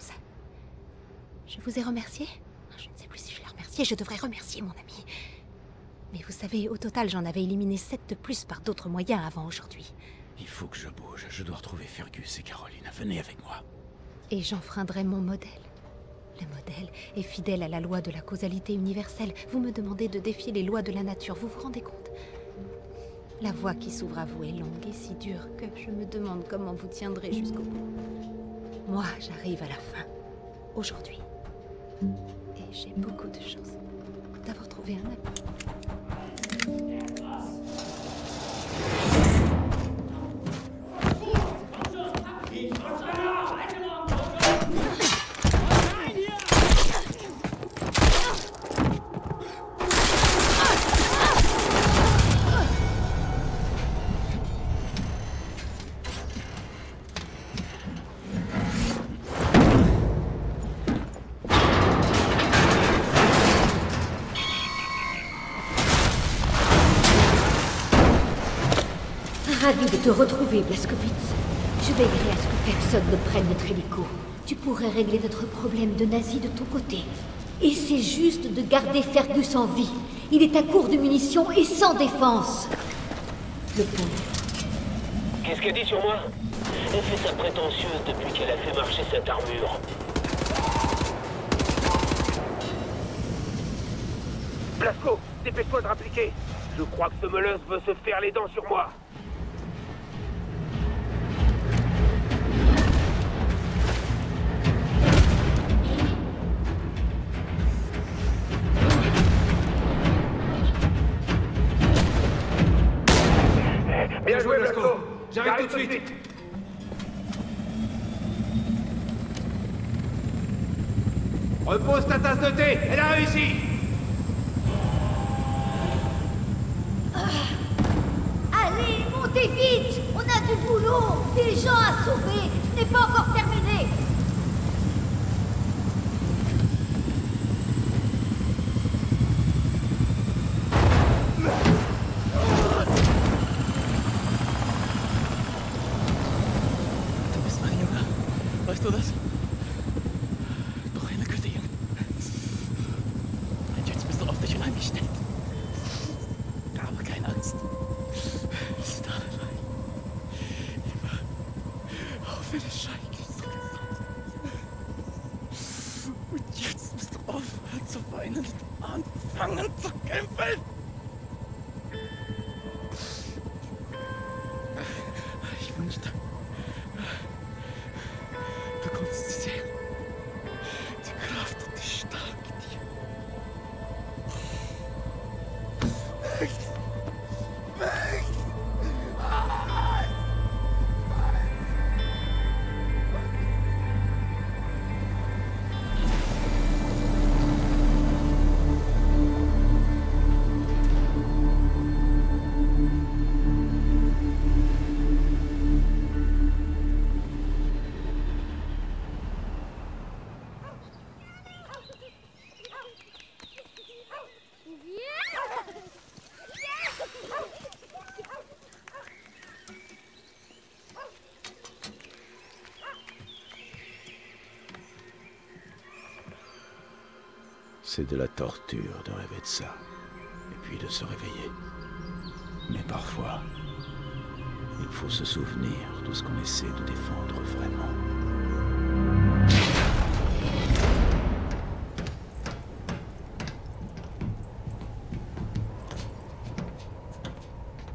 Je vous ai remercié? Je ne sais plus si je l'ai remercié. Je devrais remercier mon ami. Mais vous savez, au total, j'en avais éliminé 7 de plus par d'autres moyens avant aujourd'hui. Il faut que je bouge. Je dois retrouver Fergus et Caroline. Venez avec moi. Et j'enfreindrai mon modèle. Le modèle est fidèle à la loi de la causalité universelle. Vous me demandez de défier les lois de la nature, vous vous rendez compte? La voie qui s'ouvre à vous est longue et si dure que je me demande comment vous tiendrez jusqu'au bout. Moi, j'arrive à la fin. Aujourd'hui. Et j'ai beaucoup de chance d'avoir trouvé un. Ravi de te retrouver, Blaskowitz. Je veillerai à ce que personne ne prenne notre hélico. Tu pourrais régler notre problème de nazis de ton côté. Et c'est juste de garder Fergus en vie. Il est à court de munitions et sans défense. Le pauvre. Qu'est-ce qu'elle dit sur moi? Elle fait sa prétentieuse depuis qu'elle a fait marcher cette armure. Blasco, dépêche-toi de rappliquer. Je crois que ce meuleuse veut se faire les dents sur moi. Bien joué, Blasco. J'arrive tout de suite. Repose ta tasse de thé. Elle a réussi. Allez, montez vite. On a du boulot. Des gens à sauver. Ce n'est pas encore terminé C'est de la torture de rêver de ça. Et puis de se réveiller. Mais parfois, il faut se souvenir de ce qu'on essaie de défendre vraiment.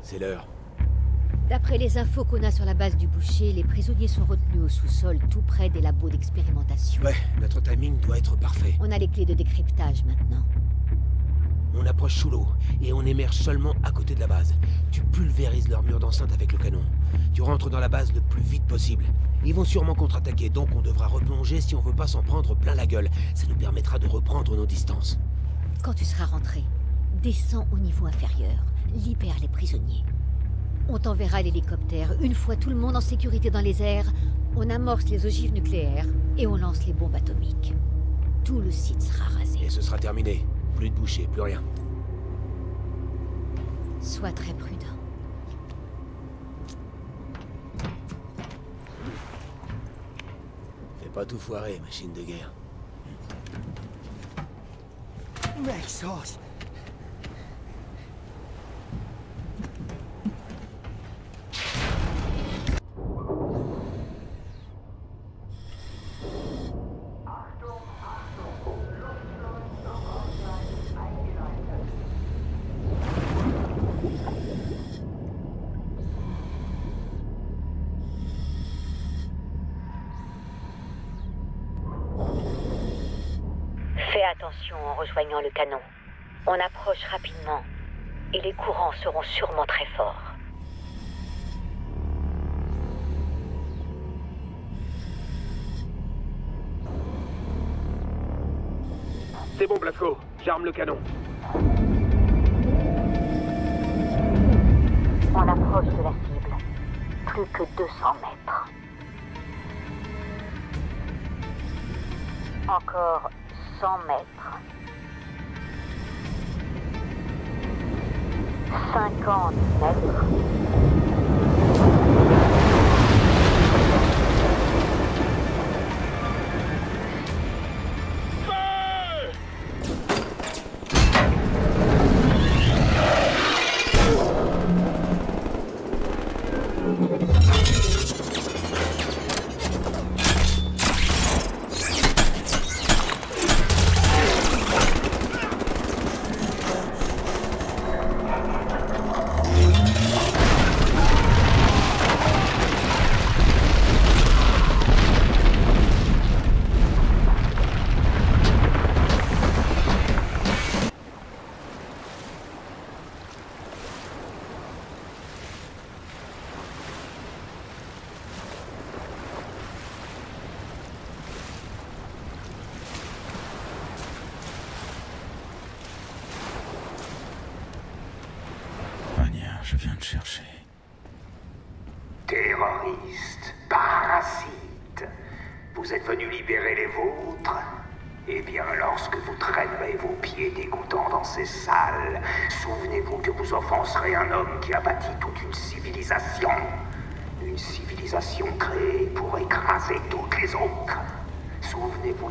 C'est l'heure. Les infos qu'on a sur la base du boucher, les prisonniers sont retenus au sous-sol, tout près des labos d'expérimentation. Ouais, notre timing doit être parfait. On a les clés de décryptage maintenant. On approche sous l'eau, et on émerge seulement à côté de la base. Tu pulvérises leur mur d'enceinte avec le canon. Tu rentres dans la base le plus vite possible. Ils vont sûrement contre-attaquer, donc on devra replonger si on veut pas s'en prendre plein la gueule. Ça nous permettra de reprendre nos distances. Quand tu seras rentré, descends au niveau inférieur, libère les prisonniers. On t'enverra l'hélicoptère. Une fois tout le monde en sécurité dans les airs, on amorce les ogives nucléaires et on lance les bombes atomiques. Tout le site sera rasé. Et ce sera terminé. Plus de bouchers, plus rien. Sois très prudent. Fais pas tout foirer, machine de guerre. Maxos Fais attention en rejoignant le canon. On approche rapidement et les courants seront sûrement très forts. C'est bon, Blasco. J'arme le canon. On approche de la cible. Plus que 200 mètres.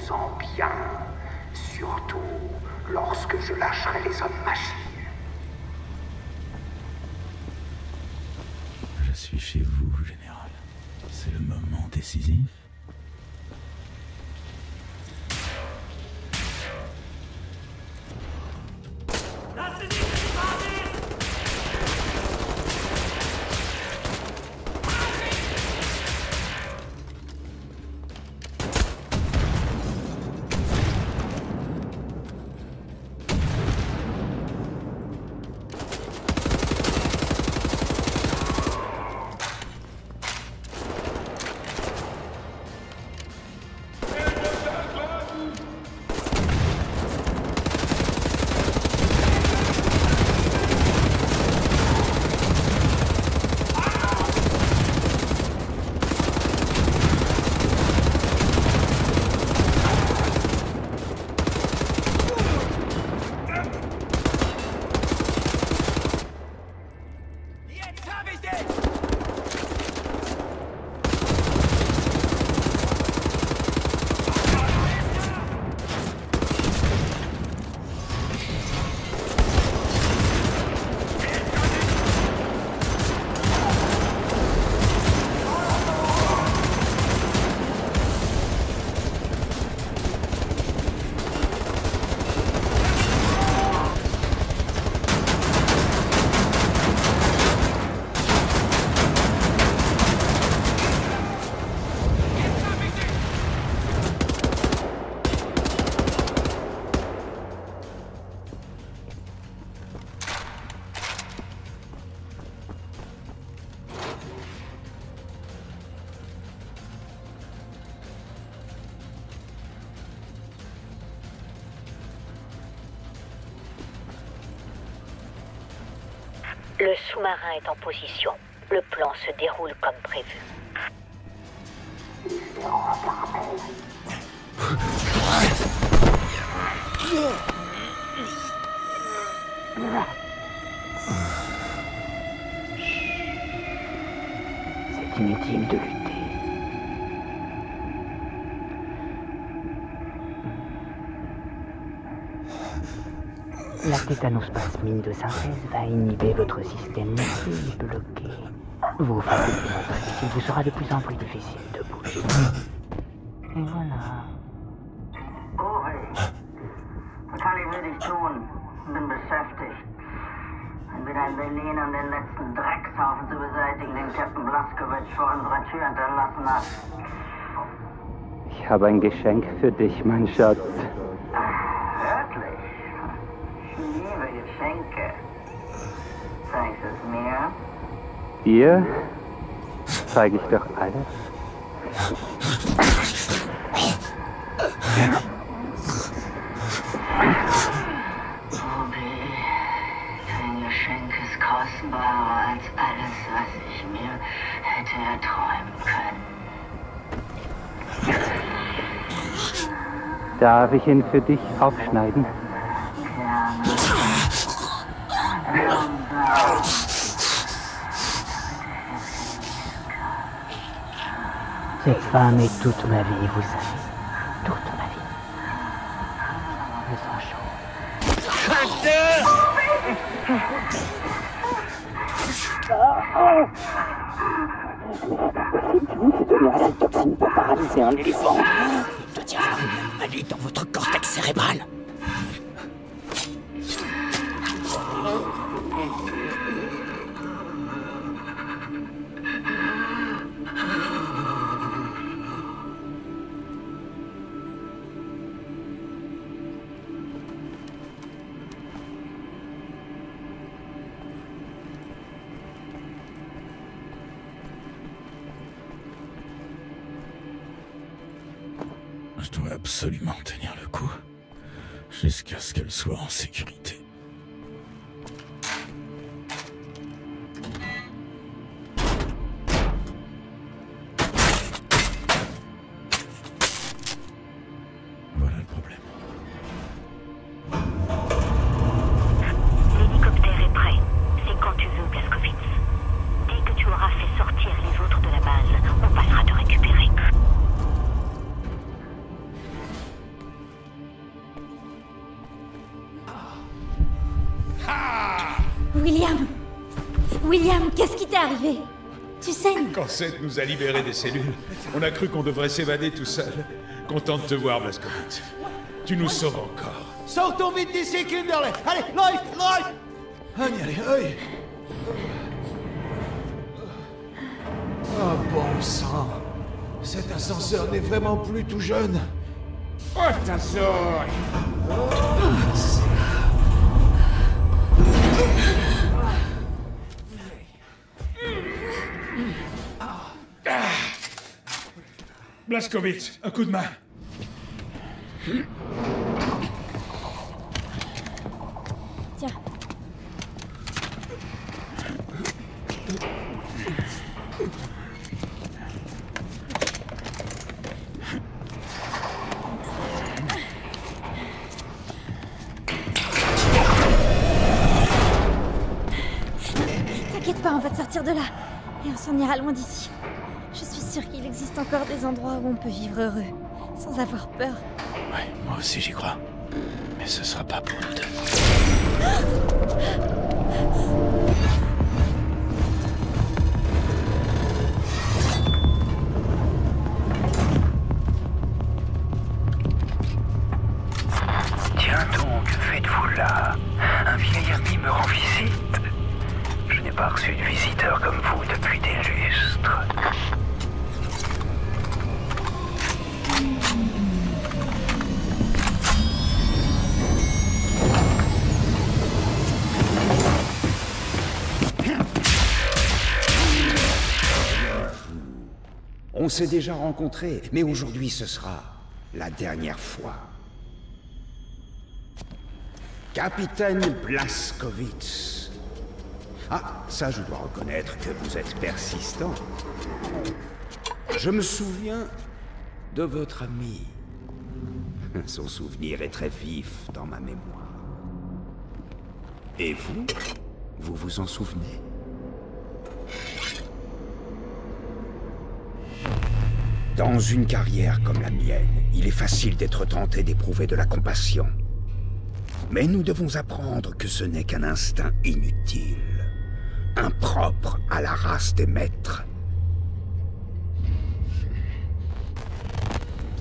Souvenez-vous-en bien, surtout lorsque je lâcherai les hommes machines. Je suis chez vous, général. C'est le moment décisif. Position. Le plan se déroule comme prévu. C'est inutile de lutter. La tétaноspasmine de synthèse va inhiber votre système nerveux vos facultés motrices. Il vous sera de plus en plus difficile de bouger. Et voilà. Was kann ich wirklich tun? Bin beschäftigt. Entweder in Berlin, um den letzten Dreckshaufen zu beseitigen, den Captain Blaskowitz vor unserer Tür hinterlassen hat. Ich habe ein Geschenk für dich, mein Schatz. Wirklich? Ich liebe Geschenke. Zeigst du es mir? Dir zeige ich doch alles. Bobby, dein Geschenk ist kostbarer als alles, was ich mir hätte erträumen können. Darf ich ihn für dich aufschneiden? Femme est toute ma vie, vous savez. Toute ma vie. Le sang chaud. Vous s'est donné assez toxines pour paralyser un éléphant. Seth nous a libérés des cellules, on a cru qu'on devrait s'évader tout seul. Content de te voir, Blazkowicz. Tu nous sauves encore. Sortons vite d'ici, Kimberley. Allez, life, life Allez, allez, allez Oh bon sang. Cet ascenseur n'est vraiment plus tout jeune. Oh, ascenseur Blaskowitz, un coup de main. Tiens. T'inquiète pas, on va te sortir de là. Et on s'en ira loin d'ici. Existe encore des endroits où on peut vivre heureux, sans avoir peur. Ouais, moi aussi j'y crois. Mais ce sera pas pour nous deux. On s'est déjà rencontrés, mais aujourd'hui ce sera la dernière fois. Capitaine Blaskowitz. Ah, ça je dois reconnaître que vous êtes persistant. Je me souviens de votre ami. Son souvenir est très vif dans ma mémoire. Et vous Vous vous en souvenez? Dans une carrière comme la mienne, il est facile d'être tenté d'éprouver de la compassion. Mais nous devons apprendre que ce n'est qu'un instinct inutile, impropre à la race des maîtres.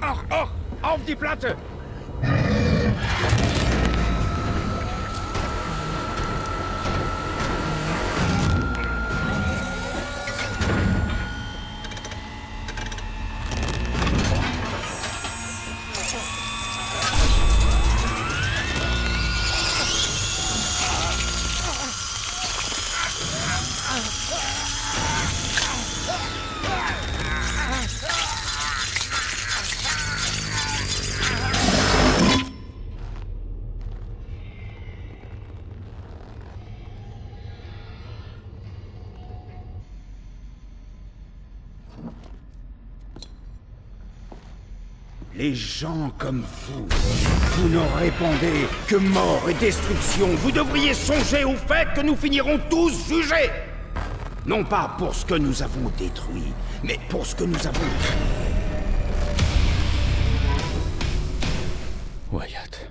Ach, ach, auf die Platte Les gens comme vous, vous ne répondez que mort et destruction. Vous devriez songer au fait que nous finirons tous jugés. Non pas pour ce que nous avons détruit, mais pour ce que nous avons créé. Wyatt.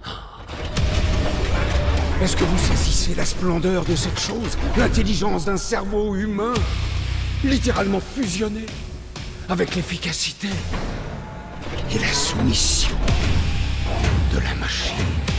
Est-ce que vous saisissez la splendeur de cette chose? L'intelligence d'un cerveau humain Littéralement fusionné avec l'efficacité et la soumission de la machine.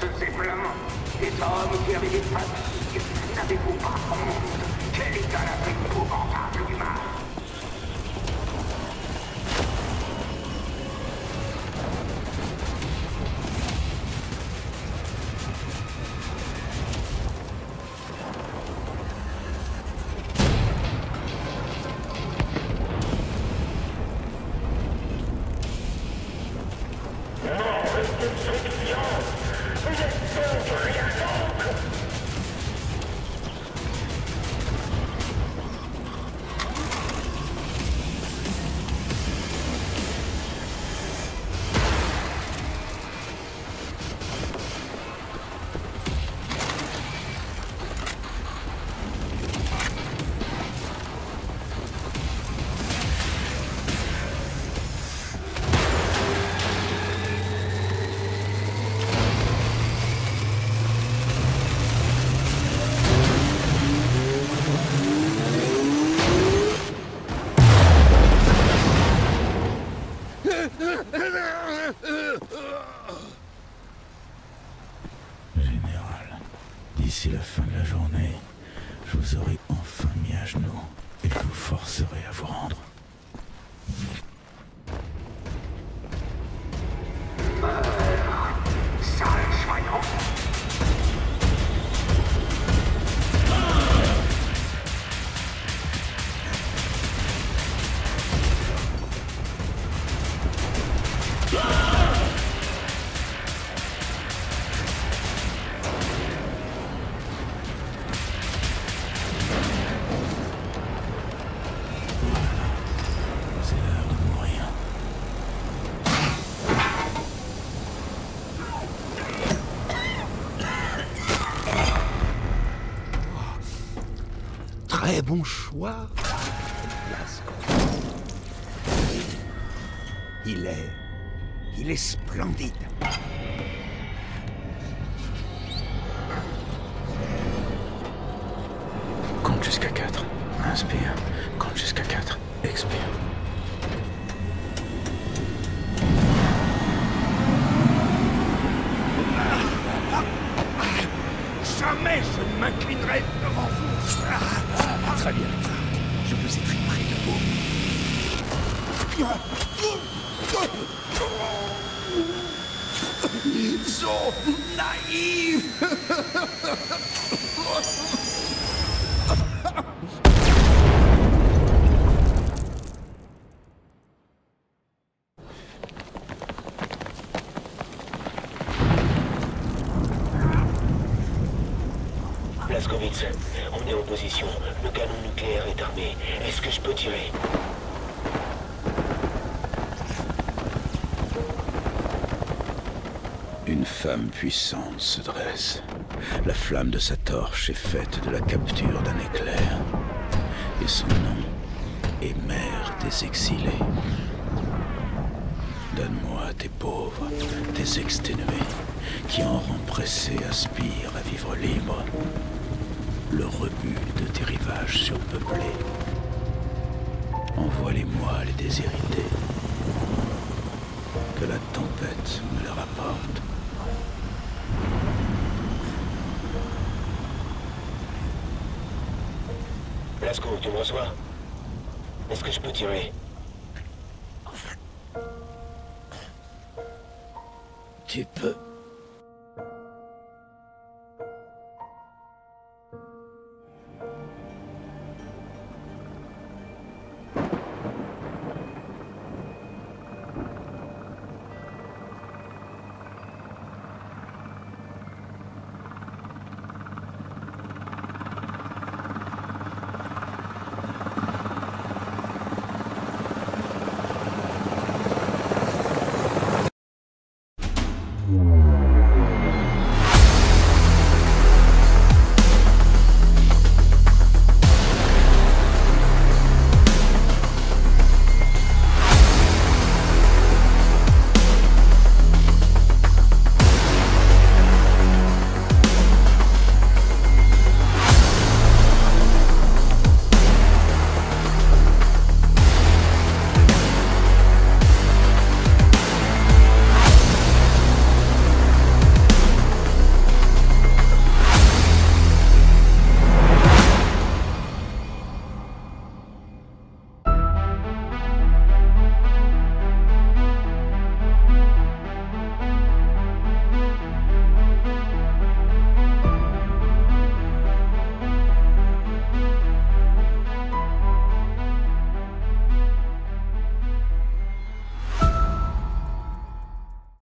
ce sifflement Des hommes qui avaient des fatigues N'avez-vous pas honte? Quel état la épouvantable humain bon choix. Il est... Il est splendide. Femme puissante se dresse. La flamme de sa torche est faite de la capture d'un éclair. Et son nom est Mère des exilés. Donne-moi tes pauvres, tes exténués, qui en rang pressé aspirent à vivre libre. Le rebut de tes rivages surpeuplés. Envoie-les-moi les déshérités. Que la tempête me les rapporte. Tu me reçois? Est-ce que je peux tirer?